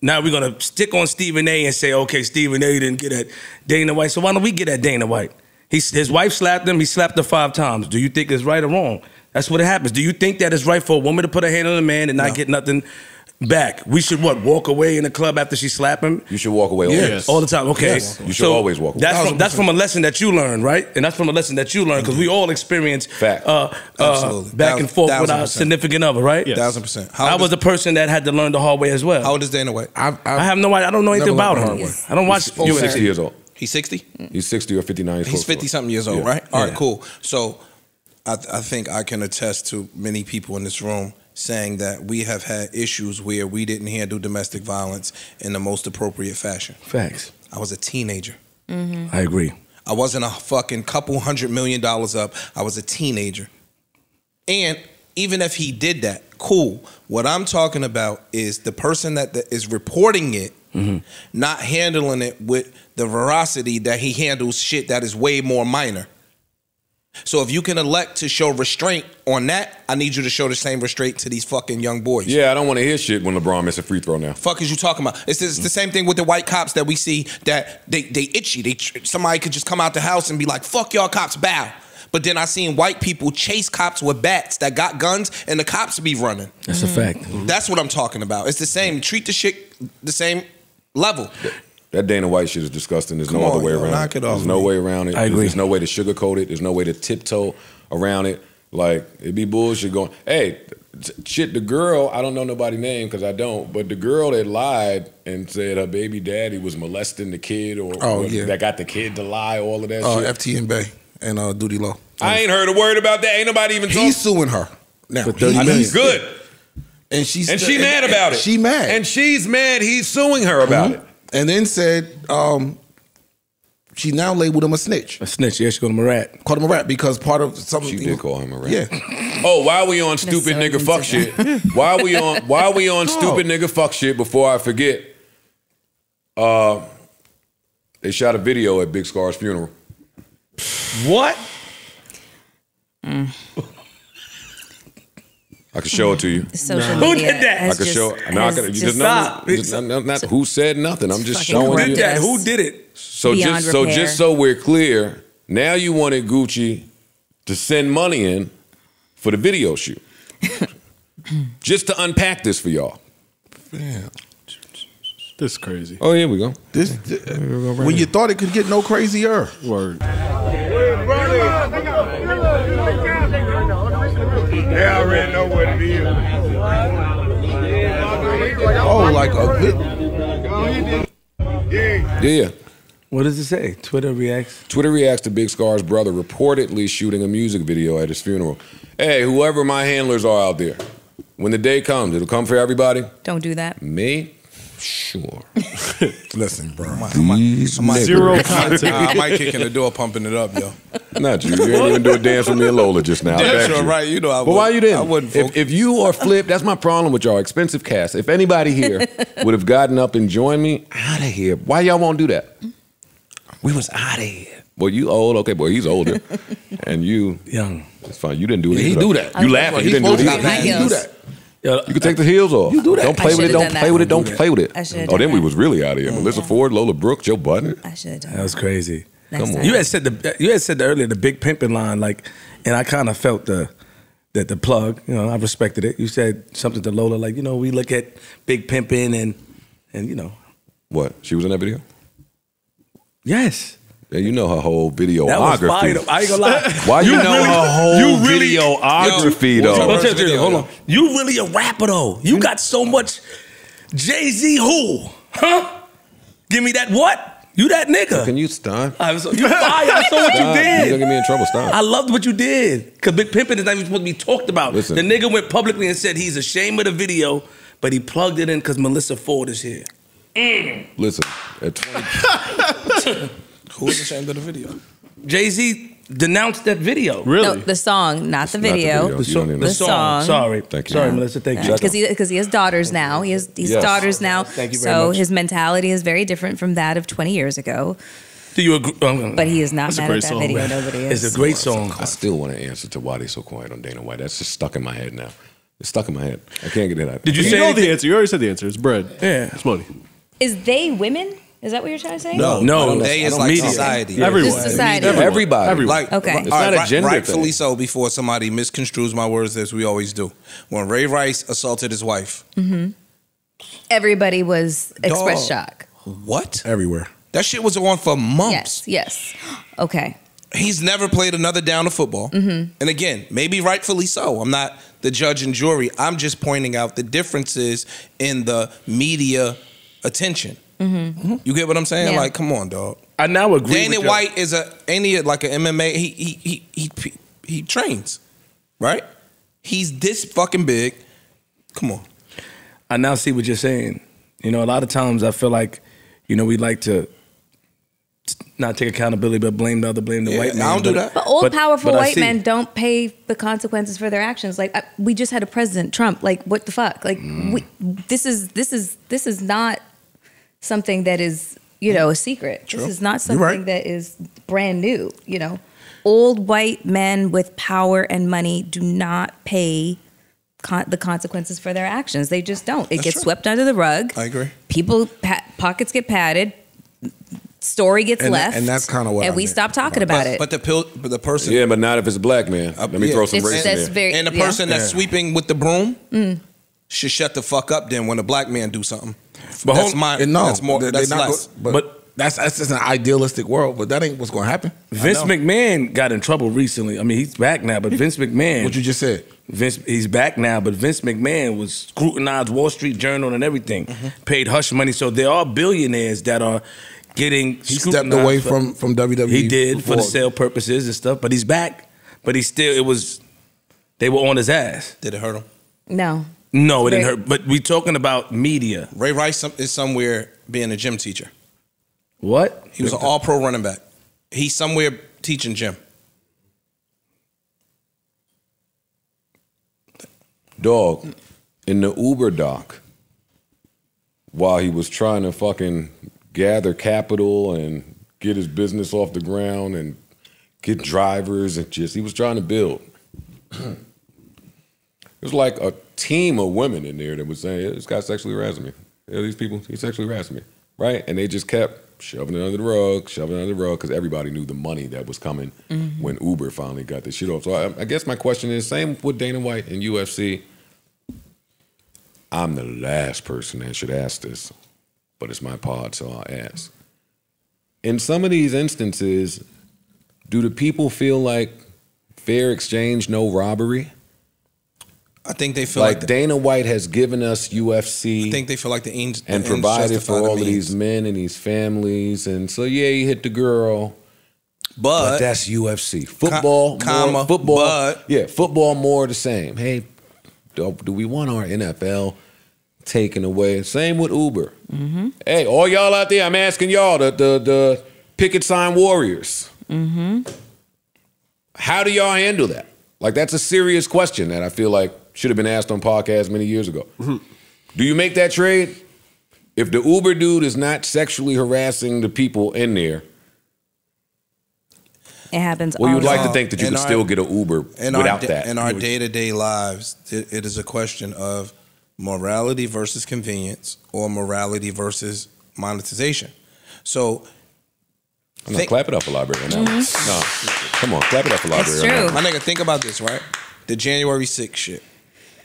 Now we're gonna stick on Stephen A. and say, okay, Stephen A. didn't get at Dana White, so why don't we get at Dana White? He's, his wife slapped him. He slapped her five times. Do you think it's right or wrong? That's what it happens. Do you think that it's right for a woman to put her hand on a man and not get nothing back? We should what? Walk away in the club after she slap him? You should walk away all the time. all the time. Okay, Yes. You should always walk away. That's from, that's from a lesson that you learned, right? And that's from a lesson that you learned because we all experience uh, uh, Absolutely. back and Thousand- forth with thousand our percent. significant other, right? Yes. Thousand percent. How I was the person that had to learn the hard way as well. How old is Dana White? I have no idea. I don't know anything about learned the him. hard. I don't watch. He's, he's 60 years old. He's 60? He's 60 or 59. He's 50 something years old, Yeah. right? All right, Yeah. cool. So I, I think I can attest to many people in this room saying that we have had issues where we didn't handle domestic violence in the most appropriate fashion. Facts. I was a teenager. Mm-hmm. I agree. I wasn't a fucking couple hundred million dollars up. I was a teenager. And even if he did that, cool. What I'm talking about is the person that, is reporting it mm-hmm. not handling it with the veracity that he handles shit that is way more minor. So if you can elect to show restraint on that, I need you to show the same restraint to these fucking young boys. Yeah, I don't want to hear shit when LeBron misses a free throw now. Fuck is you talking about? It's, it's the same thing with the white cops that we see that they they itchy. They somebody could just come out the house and be like, "Fuck y'all cops, bow." But then I seen white people chase cops with bats that got guns, and the cops be running. That's a fact. That's what I'm talking about. It's the same. Treat the shit the same level. That Dana White shit is disgusting. There's Come no other way yo, around knock it off, There's no man. way around it. I agree. There's no way to sugarcoat it. There's no way to tiptoe around it. Like it'd be bullshit going. Hey, shit. The girl, I don't know nobody's name because I don't. But the girl that lied and said her baby daddy was molesting the kid, or Oh, or yeah. that got the kid to lie. All of that Uh, shit. FT and Bay and uh, Duty Low. I ain't heard a word about that. Ain't nobody even talking. He's suing her now. For 30 He- million. he's- Good. And she's And she mad about it. She mad. And she's mad. He's suing her about Mhm. it. And then said um, she now labeled him a snitch. A snitch. Yeah, she called him a rat. Called him a rat because part of something. She did call him a rat. Yeah. Oh, why are we on stupid so nigga fuck shit? Why are we on why are we on stupid nigga fuck shit before I forget? Uh they shot a video at Big Scarr's funeral. What? I can show it to you. Social Who did that? I has can just- show. No, I has can. You just just stop. know. Just, not, not, not who said nothing. I'm just fucking showing Who correct. you. did that? Who did it? So Beyond just so just so we're clear, now you wanted Gucci to send money in for the video shoot, just to unpack this for y'all. Yeah. This is crazy. Oh, here we go. This, when you thought it could get no crazier. Word. They already know what it is. Oh, like a Yeah, yeah. What does it say? Twitter reacts. Twitter reacts to Big Scarr's brother reportedly shooting a music video at his funeral. Hey, whoever my handlers are out there, when the day comes, it'll come for everybody. Don't do that. Me, sure. Listen, bro. These niggas. Zero content. Nah, I might kick in the door, pumping it up, yo. Not you. You didn't even do a dance with me and Lola just now. I Yeah, sure, you. right. You know I But why would- you didn't? I wouldn't If, if you are flipped, that's my problem with y'all. Expensive cast. If anybody here would have gotten up and joined me, out of here. Why y'all won't do that? We was out of here. Well, you old. Okay, boy, he's older. and you, Young. it's fine. You didn't do it Yeah, he either. do that. You laughing. He didn't do it He's either. My He do that. Yo, You can take the heels off. You do that. Don't play I with it. Don't play with it. Don't play with it. I should've Oh, done then we was really out of here. Melissa Ford, Lola Brooks, Joe Budden. I should have done That was crazy. Next Come on. You had said the you had said earlier the big pimping line, like, and I kind of felt the that the plug. You know, I respected it. You said something to Lola, like, you know, we look at big pimping and and you know, What? She was in that video? yes, Yeah, you know her whole videography. that was fire. I ain't gonna lie. Why you, know really- her whole you really- videography Yo, though? what's her Hold first on, video, hold on. You really a rapper though. You got so much Jay Z who? Huh? Give me that what? You that nigga. Can you stop? I was, you fire. I saw what you did. You're gonna get me in trouble. Stop. I loved what you did. Because Big Pimpin' is not even supposed to be talked about. Listen. The nigga went publicly and said he's ashamed of the video, but he plugged it in because Melissa Ford is here. Listen, at 20, Who was ashamed of the video? Jay Z denounced that video. No, the song, not the video. The, so- the song. Sorry. Thank you. Sorry, Melissa. Thank you. Because he, because he has daughters now. He has he's Yes. daughters now. Thank you very so much. his mentality is very different from that of 20 years ago. Do you agree? um, But he is not mad at that video. Nobody is. It's a great song. I still want to answer to why they're so quiet on Dana White. That's just stuck in my head now. It's stuck in my head. I can't get it out. Did you, know the answer? You already said the answer. It's bread. Yeah. It's money. Is they women? Is that what you're trying to say? No, No, they I is like media. society. Yeah. Everyone. Just society. Everybody. Everybody. Like, Okay. all It's not a right, gender rightfully thing. so. Before somebody misconstrues my words, as we always do. When Ray Rice assaulted his wife, hmm Everybody was express Dog. shock. what? Everywhere. That shit was on for months. Yes. Yes. Okay. He's never played another down of football. Mhm. And again, maybe rightfully so. I'm not the judge and jury. I'm just pointing out the differences in the media attention. Mm-hmm. You get what I'm saying? Yeah. Like, come on, dog. I now agree. Danny with White is a ain't he like an MMA? He he he he he, he trains, right? He's this fucking big. Come on. I now see what you're saying. You know, a lot of times I feel like, you know, we like to not take accountability, but blame the other, blame the Yeah, white man. I don't do that. But old powerful but white men don't pay the consequences for their actions. Like I, we just had a president, Trump. Like what the fuck? Like Mm. we, this is this is this is not something that is you know a secret. True. This is not something right. that is brand new. You know, old white men with power and money do not pay con- the consequences for their actions. They just don't. It That's gets true. swept under the rug. I agree. People pa- pockets get padded. Story gets And- left, and that's kinda what and I we meant. stop talking about but, it. But the pill, but the person, Yeah, but not if it's a black man. Let me yeah. throw some It's- race in there. very- and the yeah. person that's Yeah. sweeping with the broom Mm. should shut the fuck up. Then when a black man do something, But that's hold- my And no, that's more they- they that's less. go- but, But- that's that's just an idealistic world. But that ain't what's going to happen. Vince McMahon got in trouble recently. I mean, he's back now, but Vince McMahon. What you just said. Vince, he's back now, but Vince McMahon was scrutinized Wall Street Journal and everything, Mm-hmm. paid hush money. So there are billionaires that are getting He stepped away for- from from WWE. He did for the sale purposes and stuff, but he's back. But he still, it was, they were on his ass. Did it hurt him? no. No, it didn't hurt. But we talking about media. Ray Rice is somewhere being a gym teacher. What? He was an All Pro running back. He's somewhere teaching gym. Dog, in the Uber doc, while he was trying to fucking gather capital and get his business off the ground and get drivers and just, he was trying to build. it was like a team of women in there that was saying, yeah, this guy sexually harassing me. Yeah, these people, he sexually harassing me. Right? And they just kept shoving it under the rug, shoving it under the rug, because everybody knew the money that was coming Mm-hmm. when Uber finally got this shit off. So I, I guess my question is same with Dana White and UFC. I'm the last person that should ask this, but it's my pod, so I'll ask. In some of these instances, do the people feel like fair exchange, no robbery? I think they feel like, like, the, Dana White has given us UFC I think they feel like the ends and the provided for the all of these men and these families, and so yeah, he hit the girl. But, But that's UFC. Football, more- comma, football. but- yeah, football more the same. Hey, do, do we want our NFL taken away? Same with Uber. Mm-hmm. Hey, all y'all out there, I'm asking y'all, the the, the picket sign warriors. Mm-hmm. How do y'all handle that? Like that's a serious question that I feel like should have been asked on podcasts many years ago. Do you make that trade? If the Uber dude is not sexually harassing the people in there, It happens. well, you'd like to think that you In could our- still get an Uber in without our, that. In our day to day lives, it, it is a question of morality versus convenience or morality versus monetization. So, I'm gonna clap it up for library on that one. No, come on, clap it up for library. on that My nigga, think about this, right? The January 6th shit.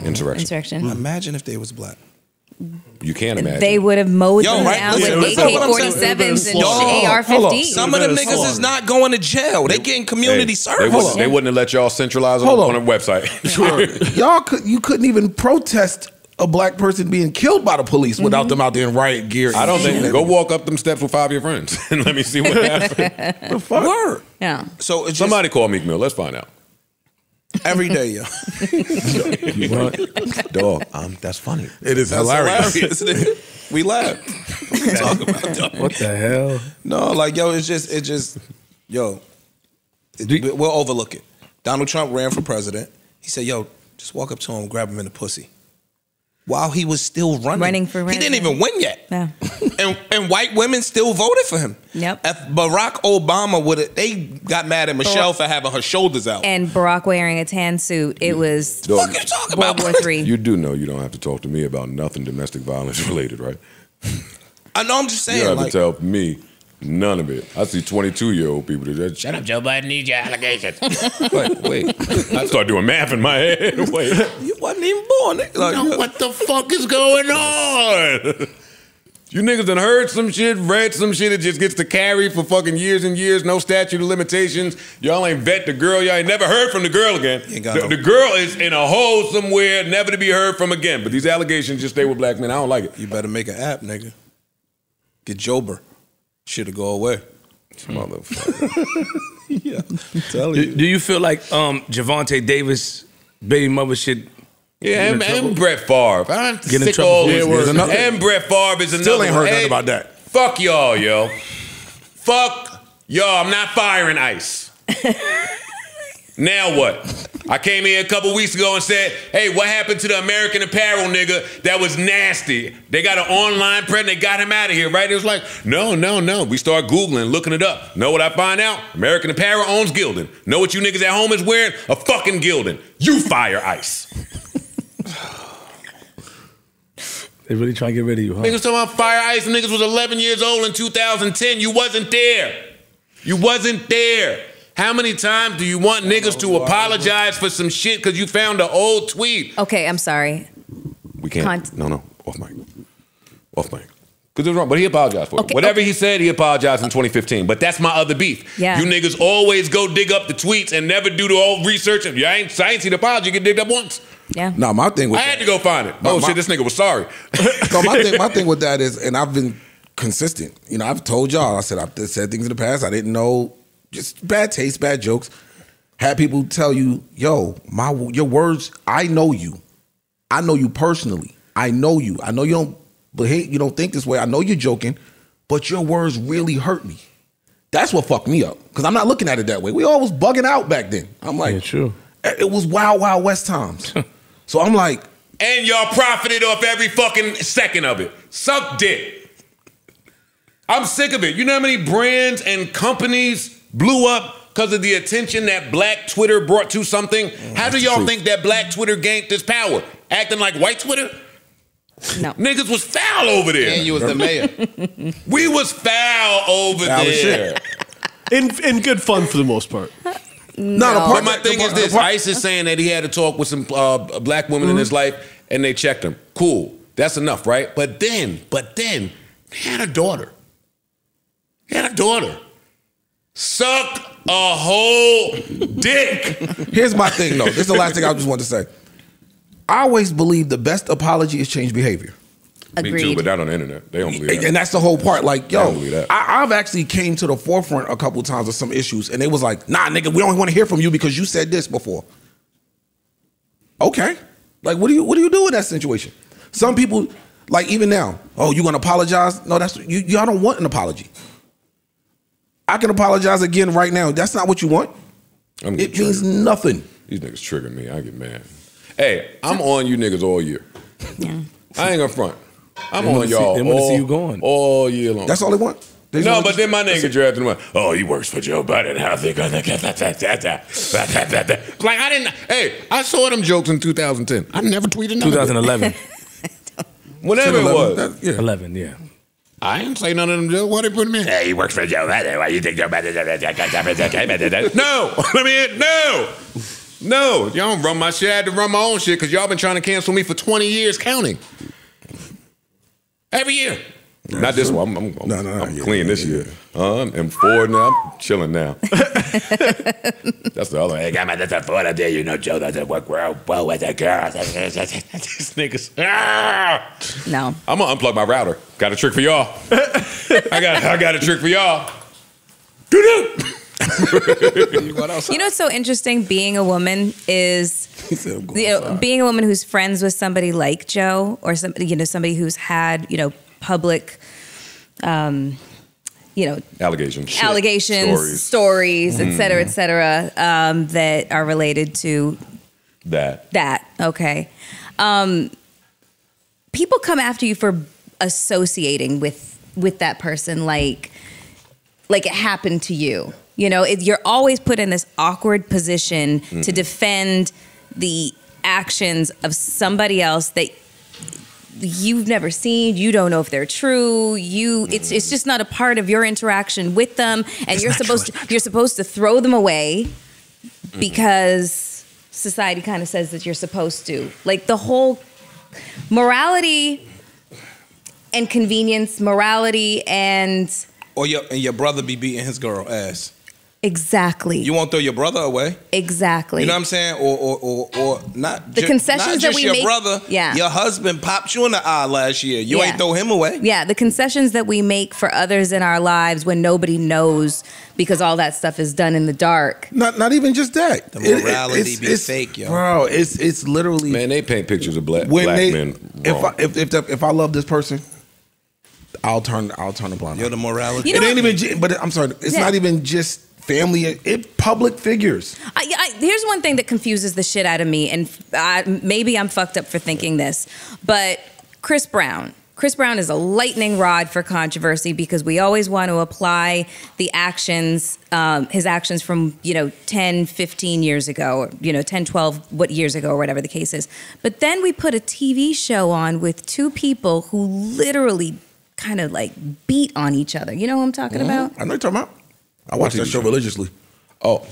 One. Insurrection. Insurrection. Imagine if they was black. You can't imagine. They would have mowed Yo, them right? down Listen, with listen to what I'm AK saying. 47s and Dog, AR-15s. Some of them niggas is not going to jail. They getting community Hey, service. They wouldn't, they wouldn't have let y'all centralize on, Hold on on. a website. Y'all could you couldn't even protest a black person being killed by the police Mm-hmm. without them out there in riot gear. I don't think. Go walk up them steps with five of your friends and let me see what happens. The Word. Yeah. So it's just Somebody call Meek Mill. Let's find out. Every day, yo. You what? Dog, um, that's funny. It is That's hilarious. hilarious. we laugh. Talk about dog. What the hell? No, like yo, it's just it just yo. it- we'll overlook it. Donald Trump ran for president. He said, "Yo, just walk up to him, grab him in the pussy." While he was still running, Running for he didn't even win yet, Yeah. and and white women still voted for him. Yep. If Barack Obama would have, they got mad at Michelle for having her shoulders out. And Barack wearing a tan suit. It was Dog, World War Three. You do know you don't have to talk to me about nothing domestic violence related, right? I know. I'm just You saying. don't have like, to tell me none of it. I see 22 year old people that just, shut up, Joe Biden needs your allegations. wait, wait. I start doing math in my head. Wait. You wasn't even born. nigga. Like, Yo, what the fuck is going on? You niggas done heard some shit, read some shit, it just gets to carry for fucking years and years, no statute of limitations. Y'all ain't vet the girl, y'all ain't never heard from the girl again. The, no- the girl is in a hole somewhere, never to be heard from again. But these allegations just stay with black men. I don't like it. You better make an app, nigga. Get Jober. Shit'll go away. Motherfucker. yeah. Tell Do, do you feel like um, Gervonta Davis, baby mother, should Yeah, and, and Brett Favre. I'm Get in sick of trouble all for this. And, and Brett Favre is another Still ain't heard one. nothing about that. Fuck y'all, yo. Fuck y'all. I'm not firing ICE. now what? I came here a couple weeks ago and said, hey, what happened to the American Apparel nigga that was nasty? They got an online print, they got him out of here, right? It was like, no, no, no. We start Googling, looking it up. Know what I find out? American Apparel owns Gildan. Know what you niggas at home is wearing? A fucking Gildan. You fire ICE. They really trying to get rid of you, huh? Niggas talking about fire ice. Niggas was 11 years old in 2010. You wasn't there. You wasn't there. How many times do you want niggas to apologize for some shit because you found an old tweet? Okay, I'm sorry. We can't. Cont- no, no. Off mic. Off mic. Because it was wrong, but he apologized for it. Okay, Whatever he said, he apologized in 2015. But that's my other beef. Yeah. You niggas always go dig up the tweets and never do the whole research. And you ain't, I ain't seen the apology get digged up once. Yeah. No, my thing with I had to go find it. No, oh my- shit, this nigga was sorry. no, my thing, my thing with that is, and I've been consistent. You know, I've told y'all. I said I've said things in the past I didn't know, just bad taste, bad jokes. Had people tell you, "Yo, my your words. I know you. I know you personally. I know you. I know you don't behave. You don't think this way. I know you're joking, but your words really hurt me. That's what fucked me up because I'm not looking at it that way. We all was bugging out back then. I'm like, true. Eh, it was wild, wild west times. so I'm like, and y'all profited off every fucking second of it. Suck dick. I'm sick of it. You know how many brands and companies blew up because of the attention that black Twitter brought to something? how do y'all think that black Twitter gained this power? Acting like white Twitter? No. Niggas was foul over there. And you was the mayor. we was foul over Foul as there. In in good fun for the most part. No, the But part my thing is this: the ICE is saying that he had a talk with some uh, black women in his life, and they checked him. Cool, that's enough, right? But then, but then, he had a daughter. He had a daughter. Suck a whole dick. Here's my thing, though. This is the last thing I just want to say. I always believe the best apology is change behavior. Me too, but not on the internet. They don't believe that. And that's the whole part. Like, I yo, don't believe that. I, I've actually came to the forefront a couple times of some issues, and they was like, "Nah, nigga, we don't want to hear from you because you said this before." Okay, like, what do you what do you do in that situation? Some people, like, even now, oh, you gonna apologize? No, that's you. Y'all don't want an apology. I can apologize again right now. That's not what you want. I'm It getting means triggered. nothing. These niggas trigger me. I get mad. Hey, I'm on you niggas all year. I ain't gonna front. I'm They on y'all they wanna see all, you going. all year long. That's all they want. They no, but then my nigga drafted him. Oh, he works for Joe Biden. How they gonna get that? that, that, that, that, that, that. Like I didn't. Hey, I saw them jokes in 2010. I never tweeted none of it. 2011. Whenever it was. that- yeah. 11, yeah. I didn't say none of them jokes. Why they put him in? Hey, he works for Joe Biden. Why you think Joe Biden? No, I mean no, no. Y'all don't run my shit. I had to run my own shit because y'all been trying to cancel me for 20 years, counting. Every year. Not this one. I'm, I'm, I'm, No, no, no, I'm yeah, clean this year. Uh, I'm forward now. I'm chilling now. That's the other. Hey, got my that's forward out there. You know, Joe doesn't work well, well with the girls. These niggas. Ah! No. I'm gonna unplug my router. Got a trick for y'all. I got I got a trick for y'all. You know what's so interesting? Being a woman is you know, being a woman who's friends with somebody like Joe, or somebody you know somebody who's had you know public, um, you know, Allegations. Shit. allegations, Stories. stories, et cetera, et cetera, um, that are related to That. that. Okay. Um, people come after you for associating with with that person, like like it happened to you. You know, it, you're always put in this awkward position to Mhm. defend the actions of somebody else that you've never seen you don't know if they're true you it's it's just not a part of your interaction with them and you're supposed to you're supposed to throw them away because society kind of says that you're supposed to like the whole morality and convenience morality and Or your and your brother be beating his girl ass. Exactly You won't throw your brother away. exactly You know what I'm saying? Or or or, or not The ju- concessions not that just we your make- brother. Yeah. Your husband popped you in the eye last year. You Yeah. ain't throw him away. Yeah, the concessions that we make for others in our lives when nobody knows because all that stuff is done in the dark. Not not even just that. The It- it- morality it's- be it's- fake, yo. Bro, it's it's literally Man, they paint pictures of black, when black they men if wrong. I, if if, the, if I love this person, I'll turn I'll turn the blind. You're the morality. it ain't even. But I'm sorry, it's Yeah. not even just family. It, public figures. I, I, here's one thing that confuses the shit out of me, and I, maybe I'm fucked up for thinking this, but Chris Brown. Chris Brown is a lightning rod for controversy because we always want to apply the actions, um, his actions from, you know, 10, 15 years ago, or, you know, 10, 12, what years ago, or whatever the case is. But then we put a TV show on with two people who literally kind of like beat on each other. You know who I'm talking Mhm. about? I know you're talking about. I watch that show religiously. Oh,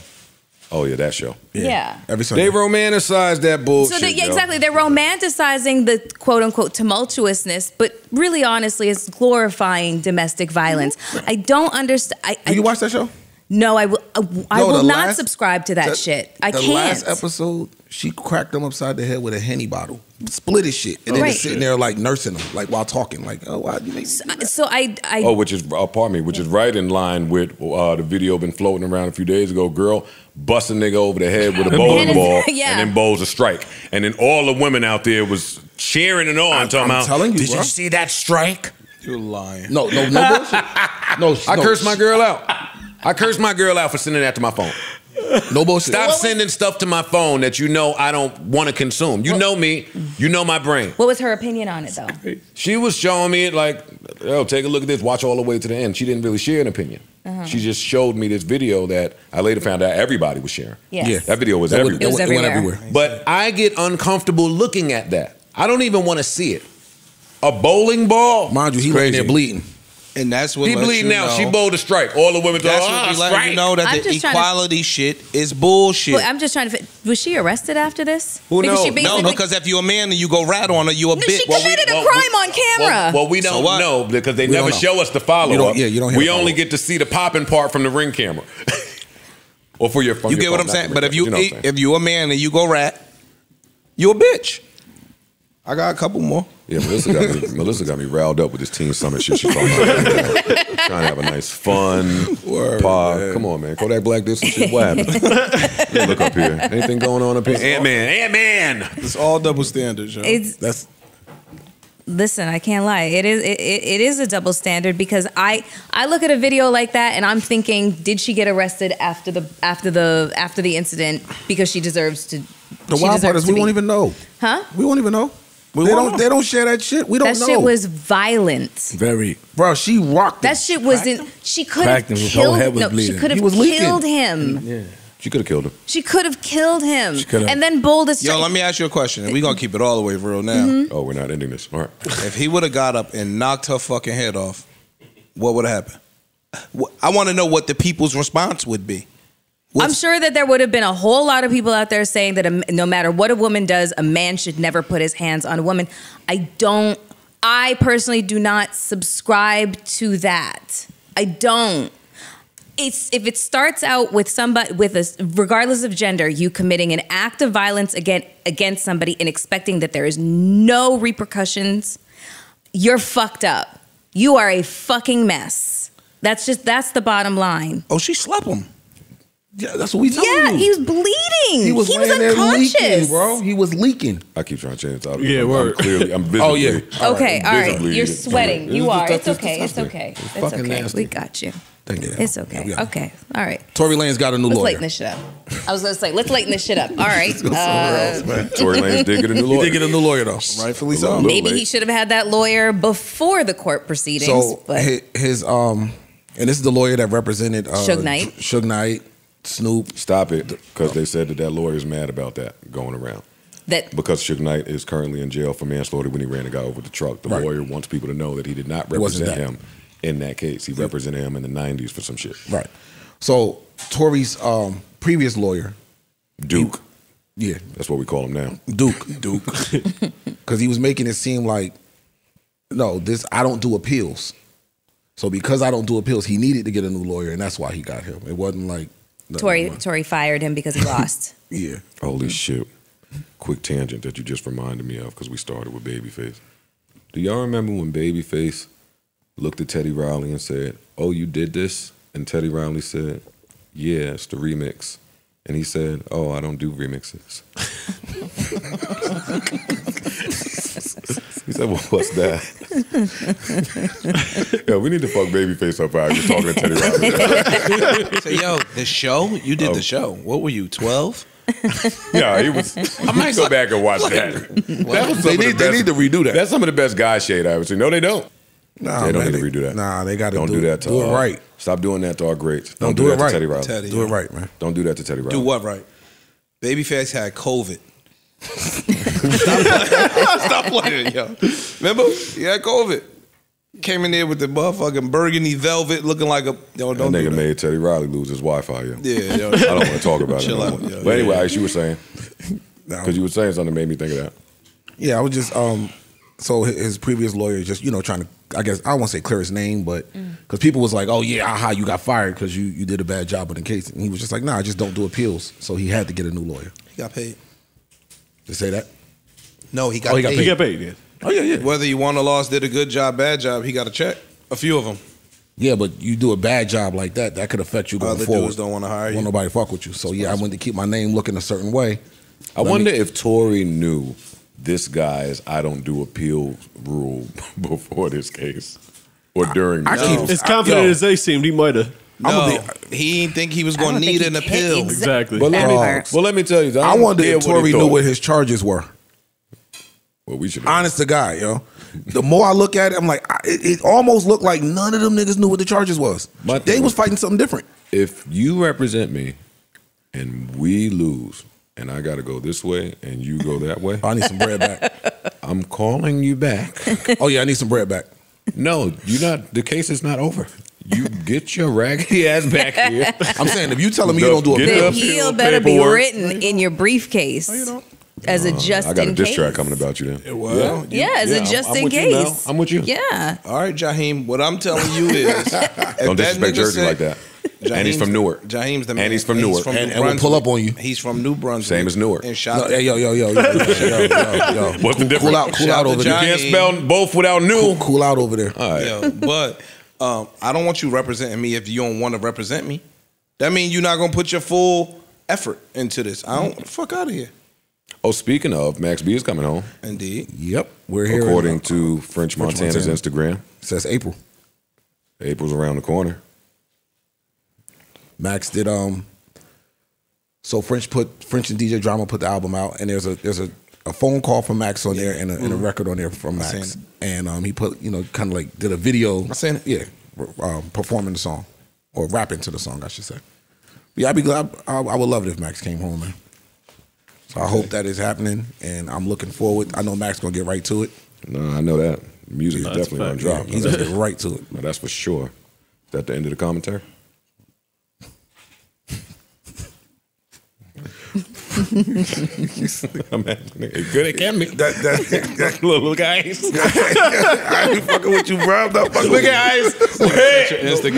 oh yeah, that show. Yeah. Every Sunday. They romanticize that bullshit. So that, yeah, exactly. They're romanticizing the quote unquote tumultuousness, but really, honestly, it's glorifying domestic violence. I don't understand. I, Do you watch that show? No, I will. uh, I No, will not last- subscribe to that the- shit. I the can't. last episode, she cracked him upside the head with a henny bottle, split his shit, and then Right. just sitting there like nursing him, like while talking, like, "Oh, why you make?" so I, I Oh, which is uh, pardon me, which is right in line with uh, the video been floating around a few days ago. Girl bust a nigga over the head with a bowling ball, yeah. and then bowls a strike, and then all the women out there was cheering and on, talking I'm about. telling you, Did bro. you see that strike? You're lying. No, no, no bullshit. No, I no, cursed my girl out. I cursed my girl out for sending that to my phone. No bullshit. Stop sending stuff to my phone that you know I don't want to consume. You know me. You know my brain. What was her opinion on it, though? She was showing me it like, oh, take a look at this. Watch all the way to the end. She didn't really share an opinion. Uh-huh. She just showed me this video that I later found out everybody was sharing. Yes. Yeah. That video was That went- everywhere. It was it went everywhere. everywhere. But I get uncomfortable looking at that. I don't even want to see it. A bowling ball? Mind you, he It's laying there bleeding. And that's what He lets bleeding out. know- She bowled a strike. All the women That's go, what ah, we letting strike. you know that I'm the just trying to- equality shit is bullshit. Well, I'm just trying to. Was she arrested after this? Who Because knows? No, basically- no, because if you're a man and you go rat on her, you a No, bitch. she committed a well, crime on camera. Well, well, we don't what? know because they We never show us the follow up. yeah, you don't hear We only get to see the popping part from the ring camera. or for your from You your get what I'm saying? But if you, camera. know what I'm saying. if you a man and you go rat, you a bitch. I got a couple more. Yeah, Melissa got me. Melissa got me riled up with this team summit shit. She's talking about trying to have a nice fun pod. Come on, man. Kodak Black did some shit. What happened? Yeah, look up here. Anything going on up here? Ant Man. Ant Man. It's all double standards, yo. It's- That's Listen, I can't lie. It is it, it it is a double standard because I I look at a video like that and I'm thinking, did she get arrested after the after the after the incident because she deserves to? the she wild part is we be- won't even know. Huh? We won't even know. We they don't. know. They don't share that shit. We don't That know. shit was violent. Very. bro. She rocked. That him. shit wasn't. She could have Cracked him. His whole killed. head was no, she could have was leaking. killed him. Yeah. She could have killed him. She could have killed him. She could have. And then bowled a Yo, let me ask you a question. We're going to keep it all the way real now. Mm-hmm. Oh, we're not ending this. All right. If he would have got up and knocked her fucking head off, what would have happened? I want to know what the people's response would be. I'm sure that there would have been a whole lot of people out there saying that a, no matter what a woman does, a man should never put his hands on a woman. I don't. I personally do not subscribe to that. I don't. It's if it starts out with somebody with a regardless of gender, you committing an act of violence against against somebody and expecting that there is no repercussions, you're fucked up. You are a fucking mess. That's just that's the bottom line. Oh, she slept him. Yeah, that's what we telling Yeah, you. he was bleeding. He was, He was unconscious. leaking, bro. He was leaking. I keep trying to change the topic. Yeah, I'm, word. I'm clearly, I'm visibly. Oh, yeah. Okay, all right. visibly- You're sweating. It's You are. that's It's just okay. It's okay. It's It's okay. nasty. We got you. Thank you. It's okay. Yeah. Okay. All right. Tory Lanez got a new Let's lawyer. lighten this shit up. I was gonna say, let's lighten this shit up. All right. Let's go somewhere else, Uh, man. Tory Lanez did get a new He lawyer. did get a new lawyer though. Rightfully so. Maybe he should have had that lawyer before the court proceedings. So but his, his um, and this is the lawyer that represented uh, Suge Knight. Suge Knight, Snoop. Stop it, because they said that that lawyer is mad about that going around. that Because Suge Knight is currently in jail for manslaughter when he ran a guy over the truck. The Right. lawyer wants people to know that he did not represent him in that case. He represented him in the '90s for some shit. Right. So Tory's um, previous lawyer, Duke. yeah, That's what we call him now. Duke, Duke, because he was making it seem like, no, this I don't do appeals. So because I don't do appeals, he needed to get a new lawyer, and that's why he got him. It wasn't like Tory wrong. Tory fired him because he lost. Yeah. Holy shit. Quick tangent that you just reminded me of because we started with Babyface. Do y'all remember when Babyface looked at Teddy Riley and said, Oh, you did this? And Teddy Riley said, Yeah, it's the remix. And he said, Oh, I don't do remixes. he said, Well, what's that? yeah, we need to fuck Babyface up out here talking to Teddy Riley. Say, yo, the show? You did Oh. the show. What were you, 12? Yeah, he was. I might go back and watch that. that was some They of the need- they need to redo that. That's some of the best guy shade I ever seen. No, they don't. Nah, they don't man, need to redo that. Nah, they got to Don't do, do that to do it right. Stop doing that to our greats. No, Don't do do, it that right. to Teddy Riley. Teddy, Do it right, man. Don't do that to Teddy Riley. Do what right? Babyface had COVID. Stop playing, yo. Remember? Yeah, had COVID. Came in there with the motherfucking burgundy velvet looking like a. Yo, That don't do nigga that. made Teddy Riley lose his Wi-Fi. Yo. Yeah, yo. I don't want to talk about Chill it. no out, yo. But anyway, Yeah. as you were saying, because you were saying something that made me think of that. Yeah, I was just um. So his- his previous lawyer just you know trying to I guess I don't want to say clear his name, but because people was like, oh yeah, aha, you got fired because you you did a bad job on the case, and he was just like, nah, I just don't do appeals. So he had to get a new lawyer. He got paid. To say that? No, he got Oh, he got paid. paid. He got paid, yeah. Oh yeah, yeah. Whether you won or lost, did a good job, bad job, he got a check. A few of them. Yeah, but you do a bad job like that, that could affect you going Other forward. dudes don't wanna hire you. Won't nobody fuck with you. So yeah, I went to keep my name looking a certain way. I Let wonder me- if Tory knew this guy's "I don't do appeal" rule before this case or during. I this keep- As confident as they seemed, he might have. No, he didn't think he was going to need an appeal. Exactly. But let, me, um, well, let me tell you, I don't wonder if Tory knew what his charges were. Well, we should. Honest to God, yo. The more I look at it, I'm like, I, it, it almost looked like none of them niggas knew what the charges was. My they was fighting something different. If you represent me and we lose, and I got to go this way and you go that way, I need some bread back. I'm calling you back. oh yeah, I need some bread back. No, you're not. The case is not over you get your raggedy ass back here. I'm saying if you telling me you don't do a the appeal better paperwork. be written in your briefcase. As a uh, just uh, I got a diss track coming about you then. Well, yeah, yeah, yeah as a just I'm, I'm in case. I'm with you. Yeah. All right, Jaheim. What I'm telling you is, don't disrespect Jersey said, like that. Jaheim's, and he's from Newark. Jaheim's the man. And he's from Newark. He's from and, and we'll pull up on you. He's from New Brunswick. Same as Newark. And shout no, yo, yo, yo, yo, yo, yo, yo. What's cool, the difference? Cool out, cool out over there. You can't spell both without new. Cool, cool out over there. All right. Yo, but um, I don't want you representing me if you don't want to represent me. That means you're not gonna put your full effort into this. I don't fuck out of here. Oh, speaking of, Max B is coming home. Indeed. Yep, we're here. According to French, French Montana's Montana. Instagram, says April. April's around the corner. Max did um. So French put French and DJ Drama put the album out, and there's a there's a, a phone call from Max on there and a, and a Mhm. record on there from Max, and um he put you know kind of like did a video. I seen it. Yeah, um, performing the song or rapping to the song, I should say. Yeah, I'd be glad. I, I would love it if Max came home, man. So I hope that is happening, and I'm looking forward. I know Max gonna get right to it. No, I know that. Music's No, definitely a gonna drop. Yeah, he's gonna get right to it. No, that's for sure. Is that the end of the commentary? I'm asking it. Good it can be. That, that, little guys. I ain't fucking with you, bro. I'm not fucking Look with you. at Ice. Wait, wait.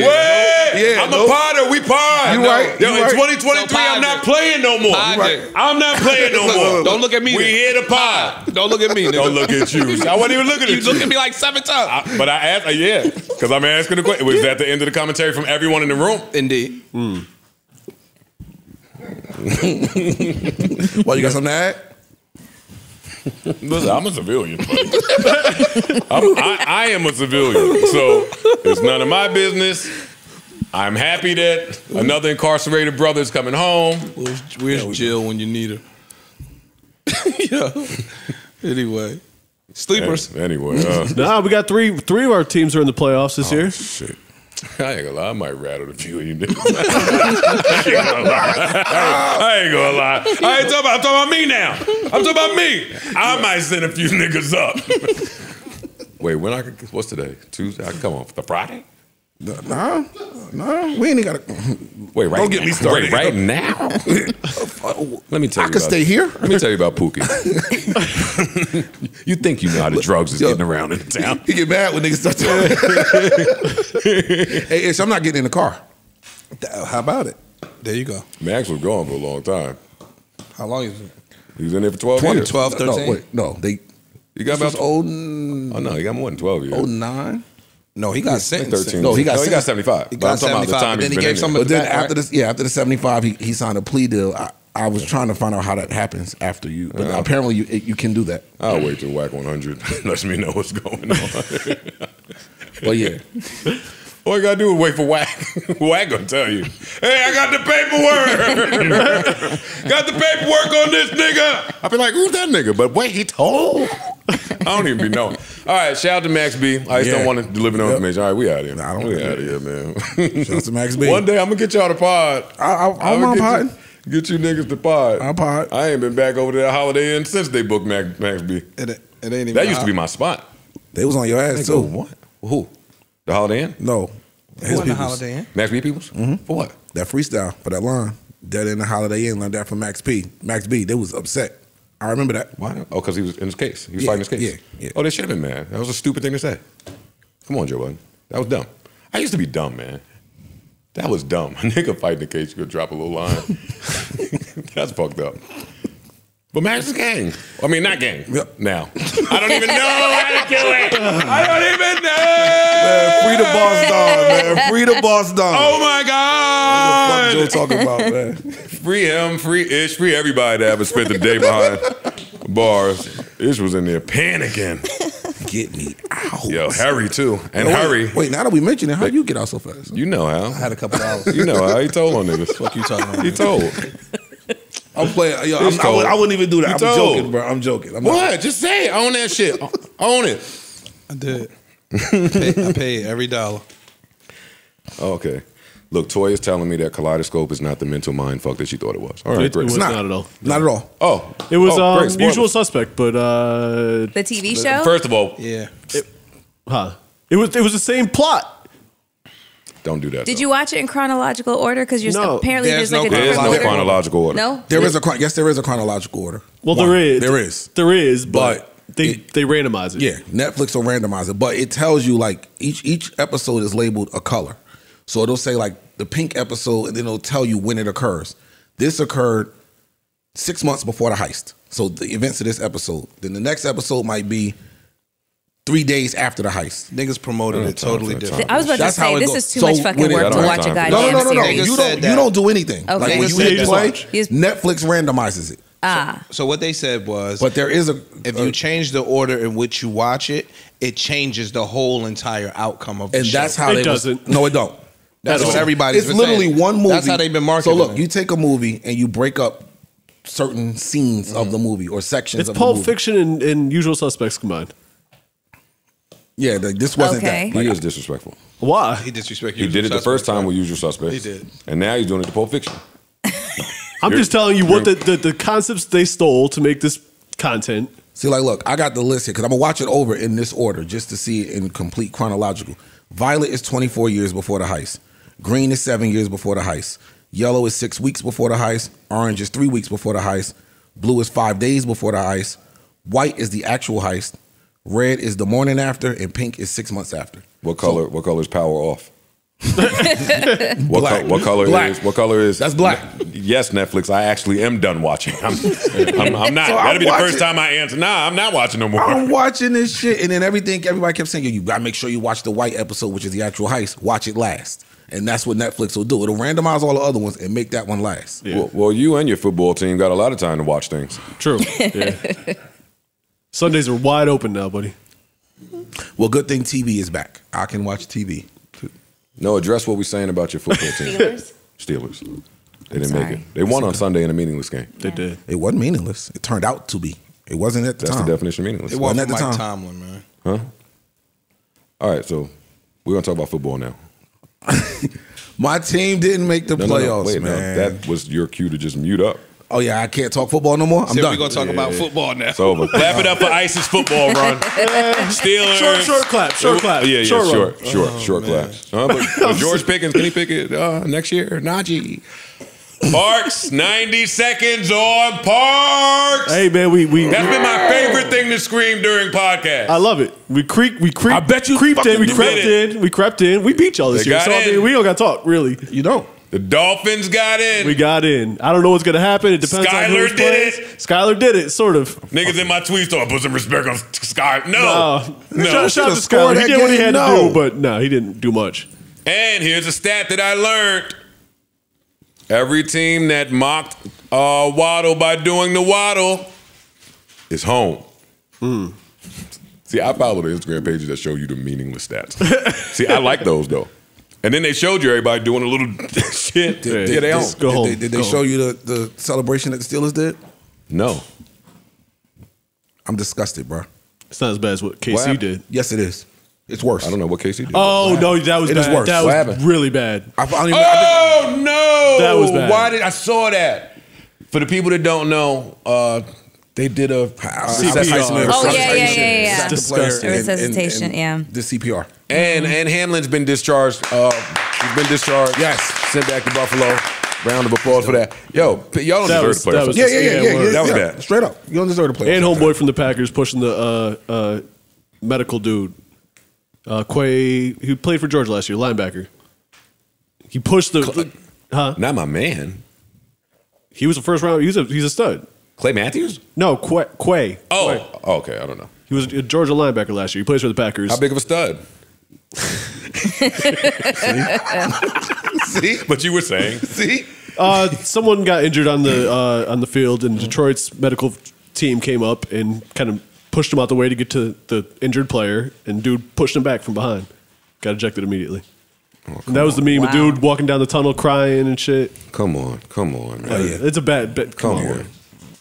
Yeah, I'm no. a potter. We pod. You right, Yo, you in right. 2023, I'm not playing no more. Podger. I'm not playing no Look, more. don't look at me We then. here to pod. Don't look at me. Nigga. Don't look at you. I wasn't even looking at you. You looked at me like seven times. I- but I asked, uh, yeah, because I'm asking the question. Was that the end of the commentary from everyone in the room? Indeed. well, you got something to add? Listen, I'm a civilian. I'm, I, I am a civilian, so it's none of my business. I'm happy that another incarcerated brother is coming home. Where's, where's Jill when you need her? yeah. Anyway, sleepers. Anyway, uh, nah, we got three. Three of our teams are in the playoffs this year. Shit. I ain't gonna lie, I might rattle a few of you niggas. I ain't gonna lie. I ain't gonna lie. I ain't talking about, I'm talking about me now. I'm talking about me. I might send a few niggas up. Wait, when I could, what's today? Tuesday? I come on the Friday? Nah, nah, we ain't even got to. Wait, right Don't get now. me started. Wait, right now? Let me tell I you. could about- stay here. Let me tell you about Pookie. you think you know how the drugs is getting around in the town? He get mad when niggas start talking. hey, Ish, I'm not getting in the car. How about it? There you go. Max was gone for a long time. How long is it? He was in there for 12 20, years. 12, No, 13? wait, no, they. You got about was old. Oh, oh no, he got more than 12 years. Oh nine. No, he got sentenced. 13. No, he got no, he got 75. He But got I'm talking about the 75, time but then he's he been gave in some there. But then back, after right? this, yeah, after the 75, he, he signed a plea deal. I, I was trying to find out how that happens after you, but Uh-huh. apparently you you can do that. I'll wait till Wack 100 lets me know what's going on. Well, yeah. All you gotta do is wait for Wack. Wack gonna tell you, hey, I got the paperwork. got the paperwork on this nigga. I be like, who's that nigga? But wait, he told. I don't even be knowing. All right, shout out to Max B. I just Yeah. don't want to deliver no Yep. information. All right, we out here. Nah, I don't we think out it. here, man. Shout out to Max B. One day I'm gonna get y'all to pod. I, I, I, I'ma I'm get you, get you niggas to pod. I'll pod. I ain't been back over to that Holiday Inn since they booked Max, Max B. It, it ain't even That used to be my spot. They was on your ass They too. go, what? Who? The Holiday Inn? No, Who his the. Holiday Inn? Max B Peoples? Mm-hmm. For what? That freestyle for that line. Dead in the Holiday Inn, learned that from Max P. Max B. They was upset. I remember that. Why? Oh, because he was in his case. He was Yeah, fighting his case. yeah, yeah. Oh, they should have been mad. That was a stupid thing to say. Come on, Joe Budden. That was dumb. I used to be dumb, man. That was dumb. A nigga fighting the case, you could drop a little line. That's fucked up. But Max is gang. I mean, not gang. Yep. Now. I don't even know how to do it. I don't even know. Free the boss dog, man. Free the boss dog. Oh my God. What the fuck Joe talking about, man? Free him, free Ish, free everybody that ever spent the day behind bars. Ish was in there panicking. Get me out. Yo, Harry too. And Yo, wait, Harry. Wait, now that we mention it, how you get out so fast? You know how. I had a couple dollars. You know how. He told on niggas. Fuck you talking about? He told. I'm playing. Yo, I'm, I, would, I wouldn't even do that. You I'm told. joking, bro. I'm joking. I'm not- What? Just say it. Own that shit. Own it. I did. I paid, I paid every dollar. Okay. Look, Toy is telling me that Kaleidoscope is not the mental mind fuck that she thought it was. All right, It- it was not. not at all. Not at all. Oh, It was oh, um, usual suspect, but uh, The TV show? First of all, Yeah. huh? It was it was the same plot. Don't do that. Did though. you watch it in chronological order? Because you're No, apparently there's there's, like no a There is different no chronological order. No? There is a yes, there is a chronological order. Well, One. there is. There is. There is, but, But they it- they randomize it. Yeah, Netflix will randomize it, but it tells you like each each episode is labeled a color. So it'll say like the pink episode, and then it'll tell you when it occurs. This occurred six months before the heist. So the events of this episode. Then the next episode might be three days after the heist. Niggas promoted it totally different. I was about That's to how say, it this goes. is too So much fucking when it- work I to don't watch a have time. goddamn No, no, no, no, no. series. You said don't. that. You don't do anything. Okay. Like when you said hit just play, watch. Yes. Netflix randomizes it. Ah. So what they said was, But there is a if a- you change the order in which you watch it, it changes the whole entire outcome of the and show. that's how It they was- doesn't. no, it don't. That's At what all. everybody's It's been literally saying. one movie. That's how they've been marketing So look, it. you take a movie and you break up certain scenes of the movie or sections It's of Pulp the movie. Fiction and, and Usual Suspects combined. Yeah, like, this wasn't Okay. that. He is disrespectful. Why? he disrespected. You. He did it the first time with Usual Suspects. He did. And now he's doing it to Pulp Fiction. I'm You're- just telling you what the, the, the concepts they stole to make this content. see, like, look, I got the list here because I'm gonna watch it over in this order just to see it in complete chronological. Violet is 24 years before the heist. Green is seven years before the heist. Yellow is six weeks before the heist. Orange is three weeks before the heist. Blue is five days before the heist. White is the actual heist. Red is the morning after, and pink is six months after. What color? what color is power off? what, Black. co- what color Black. is? What color is? That's black. Yes, Netflix. I actually am done watching. I'm, I'm, I'm not. So That'll I'm be the watching- first time I answer. Nah, I'm not watching no more. I'm watching this shit, and then everything everybody kept saying, "You gotta make sure you watch the white episode, which is the actual heist. Watch it last." and that's what Netflix will do. It'll randomize all the other ones and make that one last. Well, well, you and your football team got a lot of time to watch things. True. Yeah. Sundays are wide open now, buddy. Well, good thing TV is back. I can watch TV. No, address what we're saying about your football team. Steelers? Steelers. They didn't make it. They won on Sunday in a meaningless game. They did. It wasn't meaningless. It turned out to be. It wasn't at the That's time. the definition of meaningless. It wasn't wasn't at the Mike time. Tomlin, man. Huh? All right, so we're gonna talk about football now. My team didn't make the No, no, no, playoffs, wait, man. that was your cue to just mute up. Oh yeah, I can't talk football no more. I'm So done. we're gonna talk about football now. It's over. Clap it up for ISIS football run. Steelers. Short, short clap, short clap, Yeah, yeah, short short, run. short, Oh, short man. clap. Huh? But, but George Pickens, can he pick it uh, next year? Najee. Parks, 90 seconds on Parks. Hey man, we we That's been my favorite thing to scream during podcasts. I love it. We creep, we creep. I bet you creeped in. We fucking crept did it. in. We crept in. We beat y'all this They year. got So I mean, we don't got to talk really. You don't. The Dolphins got in. We got in. I don't know what's gonna happen. It depends on Skylar who's did playing. it. Skylar did it, sort of. Niggas in my tweets thought put some respect on Sky. No, No, no. Shout, shout out to Should've Skylar. He did what he game. had to No. do, but no, he didn't do much. And here's a stat that I learned. Every team that mocked uh, Waddle by doing the Waddle is home. See, I follow the Instagram pages that show you the meaningless stats. See, I like those though. And then they showed you everybody doing a little shit. Yeah, yeah, they home. just go Did home. they, did they Go show home. you the, the celebration that the Steelers did? No. I'm disgusted, bro. It's not as bad as what KC happened? did. Yes, it is. It's worse. I don't know what KC did. Oh no, that was It is bad. worse. That What was happened? really bad. I, I don't even, I Oh no! That was bad. Why did I saw that? For the people that don't know, uh, they did a CPR. Oh, yeah, yeah, yeah, yeah. Sacked the player Disgusting. and- and- Resuscitation, and yeah. The CPR. And and Hamlin's been discharged. Uh, he's been discharged. Yes. Sent back to Buffalo. Round of applause for that. Yo, y'all don't That deserve to play. that was- Yeah, yeah, yeah, Yeah, yeah. yeah, That was yeah. bad. Straight up. You don't deserve to play. And homeboy from the Packers pushing the uh, uh, medical dude. Uh, Quay, who played for Georgia last year, linebacker. He pushed the, huh? Not my man. He was a first round. He's a he's a stud. Clay Matthews? No, Quay. Quay. Oh, okay. I don't know. He was a Georgia linebacker last year. He plays for the Packers. How big of a stud? See? But you were saying. See? Uh, someone got injured on the uh, on the field, and Detroit's medical team came up and kind of pushed him out the way to get to the injured player, and dude pushed him back from behind. Got ejected immediately. and that was the meme with Wow. dude walking down the tunnel crying and shit. Come on. Come on, man. Oh, yeah. It's a bad bet. Come, Come on. on.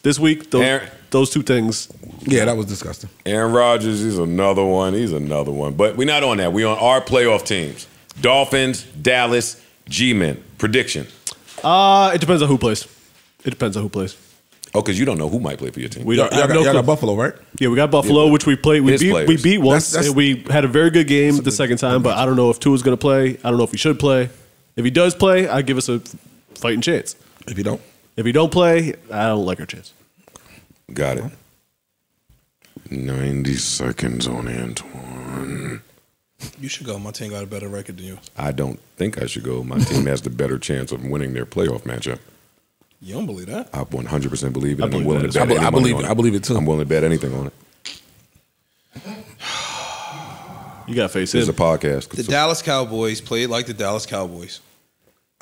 This week, those, Aaron- those two things. Yeah, that was disgusting. Aaron Rodgers is another one. He's another one. But we're not on that. We're on our playoff teams Dolphins, Dallas, G Men. Prediction. Uh, it depends on who plays. It depends on who plays. Oh, because you don't know who might play for your team. We don't. I have got, no y'all got Buffalo, right? Yeah, we got Buffalo, which we played. We His beat. We beat once, That's- that's- and we had a very good game the second time. But I don't know if Tua's going to play. I don't know if he should play. If he does play, I give us a fighting chance. If you don't, If he don't play, I don't like our chance. Got it. 90 seconds on Antoine. You should go. My team got a better record than you. I don't think I should go. My team has the better chance of winning their playoff matchup. You don't believe that? I 100% believe it. I and I'm believe willing that to bet. I any I believe on it. I believe it too. I'm willing to bet anything on it. You got to face it. This is a podcast. The Dallas Cowboys played like the Dallas Cowboys.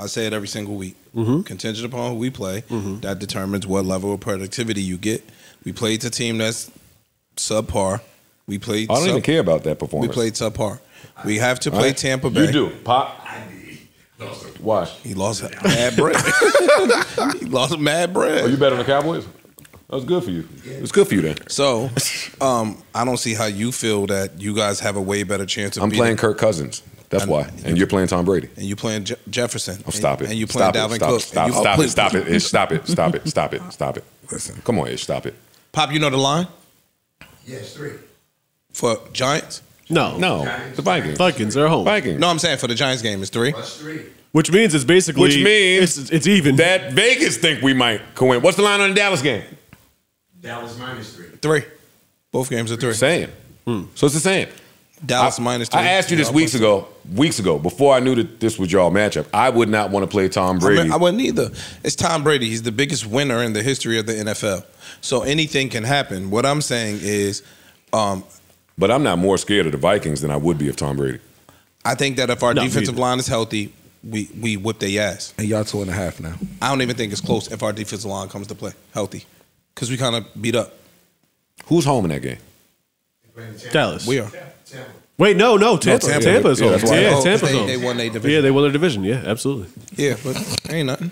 I say it every single week. Mm-hmm. Contingent upon who we play, that determines what level of productivity you get. We played a team that's subpar. We played. I don't sub- even care about that performance. We played subpar. We have to play right? Tampa Bay. You do. Pop. Why? He lost a mad bread. he lost a mad bread. Oh, you bet on the Cowboys? That was good for you. It's good for you then. So, um, I don't see how you feel that you guys have a way better chance of I'm beating- playing Kirk Cousins. That's And- why. And you're playing Tom Brady. and you playing Je- Jefferson. Oh, stop and, it. And you playing stop Dalvin it. Stop Cook. It. Stop, and you, stop oh, it. Stop it. Ish. Stop it. Stop it. Stop it. Stop it. Listen. Come on, Ish. Stop it. Pop, you know the line Yes, three. for Giants? No, No. The Vikings. Vikings are home. Vikings. No, I'm saying for the Giants game is three. Plus three. Which means it's basically. Which means it's, it's even. that Vegas think we might go in. What's the line on the Dallas game? Dallas minus three. Three. Both games are three. Same. Hmm. So it's the same. Dallas I, minus three. I asked you this Yeah, weeks ago. Weeks ago, before I knew that this was y'all matchup, I would not want to play Tom I, Brady. mean, I wouldn't either. It's Tom Brady. He's the biggest winner in the history of the NFL. So anything can happen. What I'm saying is, um, but I'm not more scared of the Vikings than I would be of Tom Brady. I think that if our No, defensive either. line is healthy, we we whipped their ass. And y'all two and a half now. I don't even think it's close if our defensive line comes to play healthy, because we kind of beat up. Who's home in that game? Dallas. We are. Wait, no, no, Tampa. Tampa. Tampa's Yeah, home. that's why- Yeah, Oh, Tampa's they- home. they won their division. Yeah, they won their division. Yeah, absolutely. Yeah, but ain't nothing.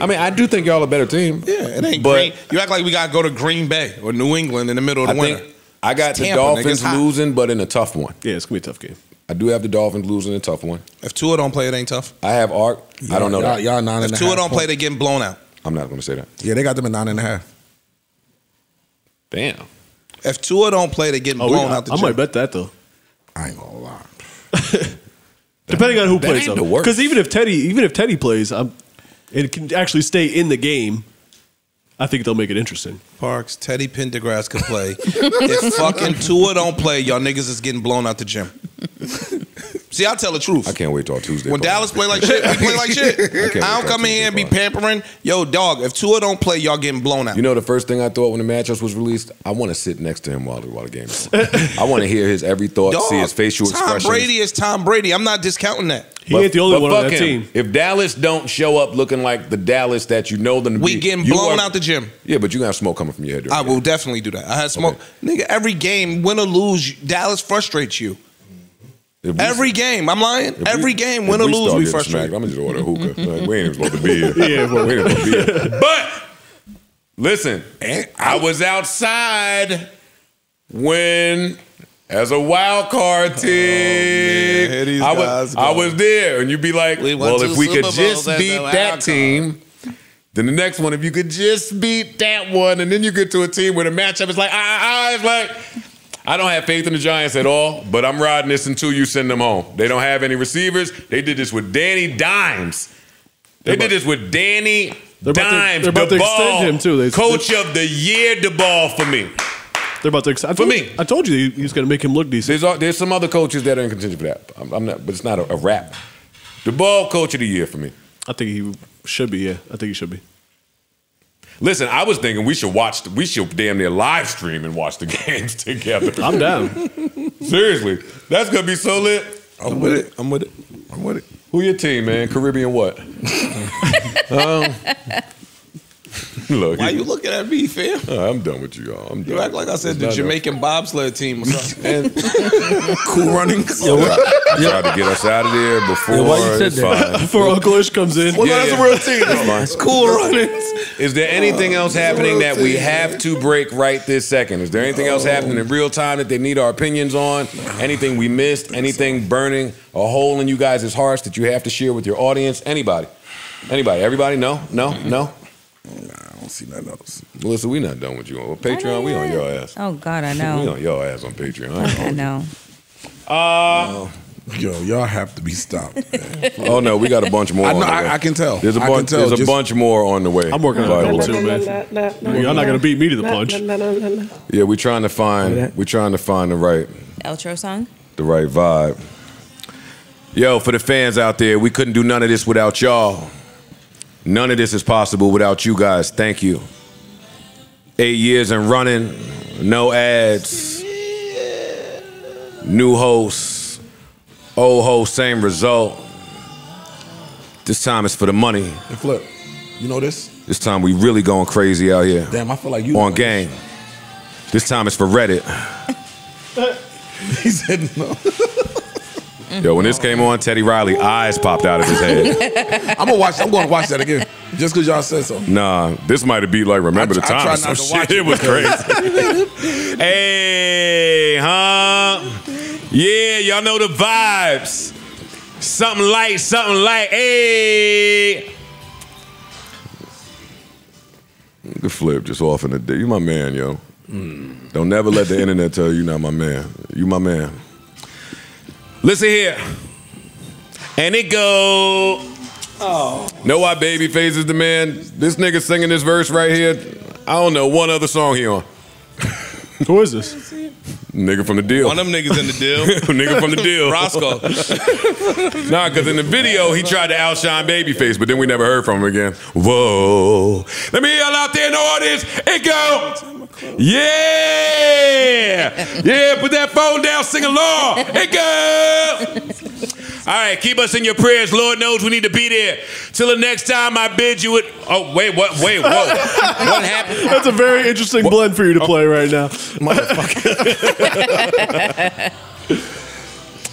I mean, I do think y'all a better team. Yeah, it ain't But- green. You act like we gotta go to Green Bay or New England in the middle of the I winter. think I got It's the Tampa, nigga. Dolphins losing, but in a tough one. Yeah, it's gonna be a tough game. I do have the Dolphins losing a tough one. If Tua don't play, it ain't tough. I have Art. I don't know y'all, that. Y'all nine If and a Tua half don't play, point- they getting blown out. I'm not going to say that. Yeah, they got them at nine and a half. Damn. If Tua don't play, they getting Oh, blown I, out the gym. I gym. might bet that though. I ain't gonna lie. Depending on who that plays ain't the worst. Because even if Teddy, even if Teddy plays, I'm, and can actually stay in the game, I think they'll make it interesting. Parks, Teddy Pendergrass can play. if fucking Tua don't play, y'all niggas is getting blown out the gym. See, I'll tell the truth. I can't wait till Tuesday. When. Dallas play like shit, we play like shit. can't I don't come in here and be pampering. Yo, dog, if Tua don't play, y'all getting blown out. You know the first thing I thought when the matchups was released? I want to sit next to him while the, while the game is on. I want to hear his every thought, Dog, see his facial Tom expressions. Brady is Tom Brady. I'm not discounting that. He ain't the only but one on that him. team. If Dallas don't show up looking like the Dallas that you know them to We be, getting blown are- out the gym. Yeah, but you gonna have smoke coming from your head. I will game. definitely do that. I had smoke. Nigga, every game, win or lose, Dallas frustrates you. If we- Every game. I'm lying. if we- Every game, win or we lose, start we getting frustrate. smacked, I'm gonna just order a hookah. Like, we ain't even supposed to be here. Yeah, bro. we ain't supposed to be here. But listen, I was outside when, as a wild card team, here these I guys was I was there, and you'd be like, We well, if we could Bowls just beat that team. Then the next one, if you could just beat that one, and then you get to a team where the matchup is like, ah, ah, ah, it's like, I don't have faith in the Giants at all, but I'm riding this until you send them home. They don't have any receivers. They did this with Danny Dimes. They did this with Danny They're about to- Dimes. they're about to extend him, too. They- Coach of the year, Daboll for me. They're about to. ex- I For me. I told you he- he's going to make him look decent. There's there's some other coaches that are in contention for that. I'm, I'm not, but it's not a, a rap. Daboll coach of the year for me. I think he should be. Yeah, I think he should be. Listen, I was thinking we should watch. We should damn near live stream and watch the games together. I'm down. Seriously, that's gonna be so lit. I'm with it. I'm with it. I'm with it. Who your team, man? Caribbean what? um, look, Why you looking at me, fam? I'm done with you, all I'm done. You act like I said It's the not Jamaican bobsled team or something. And Cool runnings. Tried to get us out of there before. Yeah, why you said that? Before Uncle Ish comes in. Well, Yeah, that's yeah. a real team. It's cool runnings. Is there anything uh, else happening that we have to break right this second? Is there anything else happening in real time that they need our opinions on? Anything we missed? Anything burning a hole in you guys' hearts that you have to share with your audience? Anybody? Anybody? Everybody? No? No? No? I don't see nothing else. Melissa, we not done with you. On Patreon, we on your ass. Oh God, I know. We know. on your ass on Patreon. I know. Uh, Yo, y'all have to be stopped. man. oh no, we got a bunch more. I on know. the way. I, I can tell. There's a I bunch. Can tell. There's a Just- bunch more on the way. I'm working on a Vital. couple too, man. Y'all not going to beat me to the punch. Yeah, we're trying to find. We're trying to find the right. Outro song. the right vibe. Yo, for the fans out there, we couldn't do none of this without y'all. None of this is possible without you guys. Thank you. Eight years and running, no ads, new hosts, old host, same result. This time it's for the money. Hey, Flip, you know this? This time we really going crazy out here Damn, I feel like you. on game. This time it's for Reddit. He said no. Yo, when this came on, Teddy Riley eyes popped out of his head. I'm gonna watch. I'm gonna watch that again, just because y'all said so. Nah, this might have been like remember I- the I time. try or some not to shit. watch it it was crazy. hey, huh? Yeah, y'all know the vibes. Something light, something light. Hey. The flip just off in the day. You my man, yo. Hmm. Don't never let the internet tell you not my man. You my man. Listen here. And it go. Oh. Know why Babyface is the man? This nigga singing this verse right here. I don't know one other song he on. Who is this? Nigga from the deal. One of them niggas in the deal. nigga from the deal. Roscoe. nah, because in the video he tried to outshine Babyface, but then we never heard from him again. Whoa. Let me yell out there in the audience. It go. Yeah. Yeah, put that phone down, sing along. Hey, go. All right, keep us in your prayers. Lord knows we need to be there. Till the next time, I bid you it. Oh wait, what? Wait, whoa. what happened? That's a very interesting blend for you to oh. play right now. Motherfucker.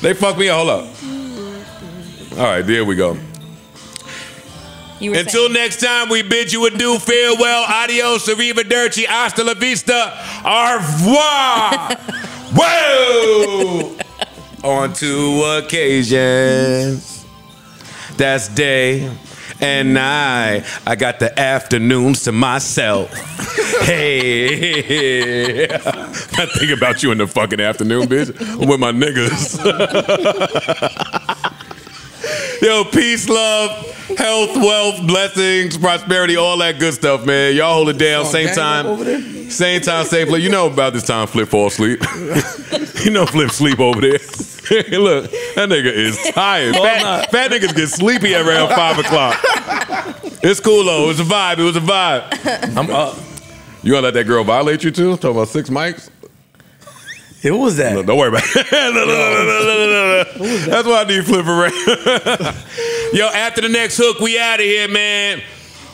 They fucked me up. Hold up. All right, there we go. You were Until next time, we bid you adieu, farewell, adios, arrivederci, hasta la vista, au revoir. Whoa! On two occasions, that's day and night. I got the afternoons to myself. Hey, I think about you in the fucking afternoon, bitch. I'm with my niggas. Yo, peace, love, health, wealth, blessings, prosperity, all that good stuff, man. Y'all hold it down. Same time. Same time, same place. You know about this time Flip fall asleep. you know Flip sleep over there. Look, that nigga is tired. Fat, fat niggas get sleepy around five o'clock. It's cool though. It was a vibe. It was a vibe. I'm up. You gonna let that girl violate you too? Talking about six mics? Yeah, what was that? No, don't worry about it. no, no, no, no, no, no, no, no. That's why I need flip around. Yo, after the next hook, we out of here, man.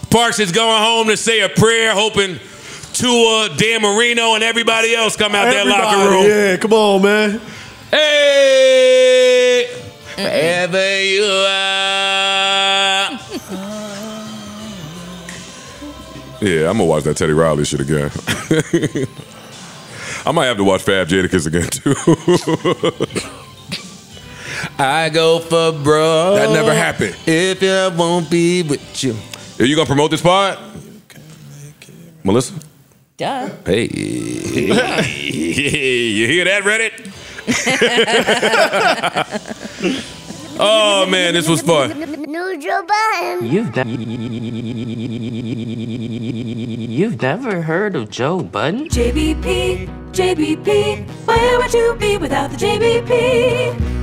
Parks is going home to say a prayer, hoping Tua, Dan Marino, and everybody else come out that locker room. Yeah, come on, man. Hey, mm-hmm. wherever you are. Yeah, I'm gonna watch that Teddy Riley shit again. I might have to watch Fab Jadakiss again too. I go for bro. That never happened. If I won't be with you. Are you gonna promote this pod? Melissa? Duh. Hey. you hear that, Reddit? oh man, this was fun. New Joe Biden. You've You've never heard of Joe Budden? JBP, JBP, where would you be without the JBP?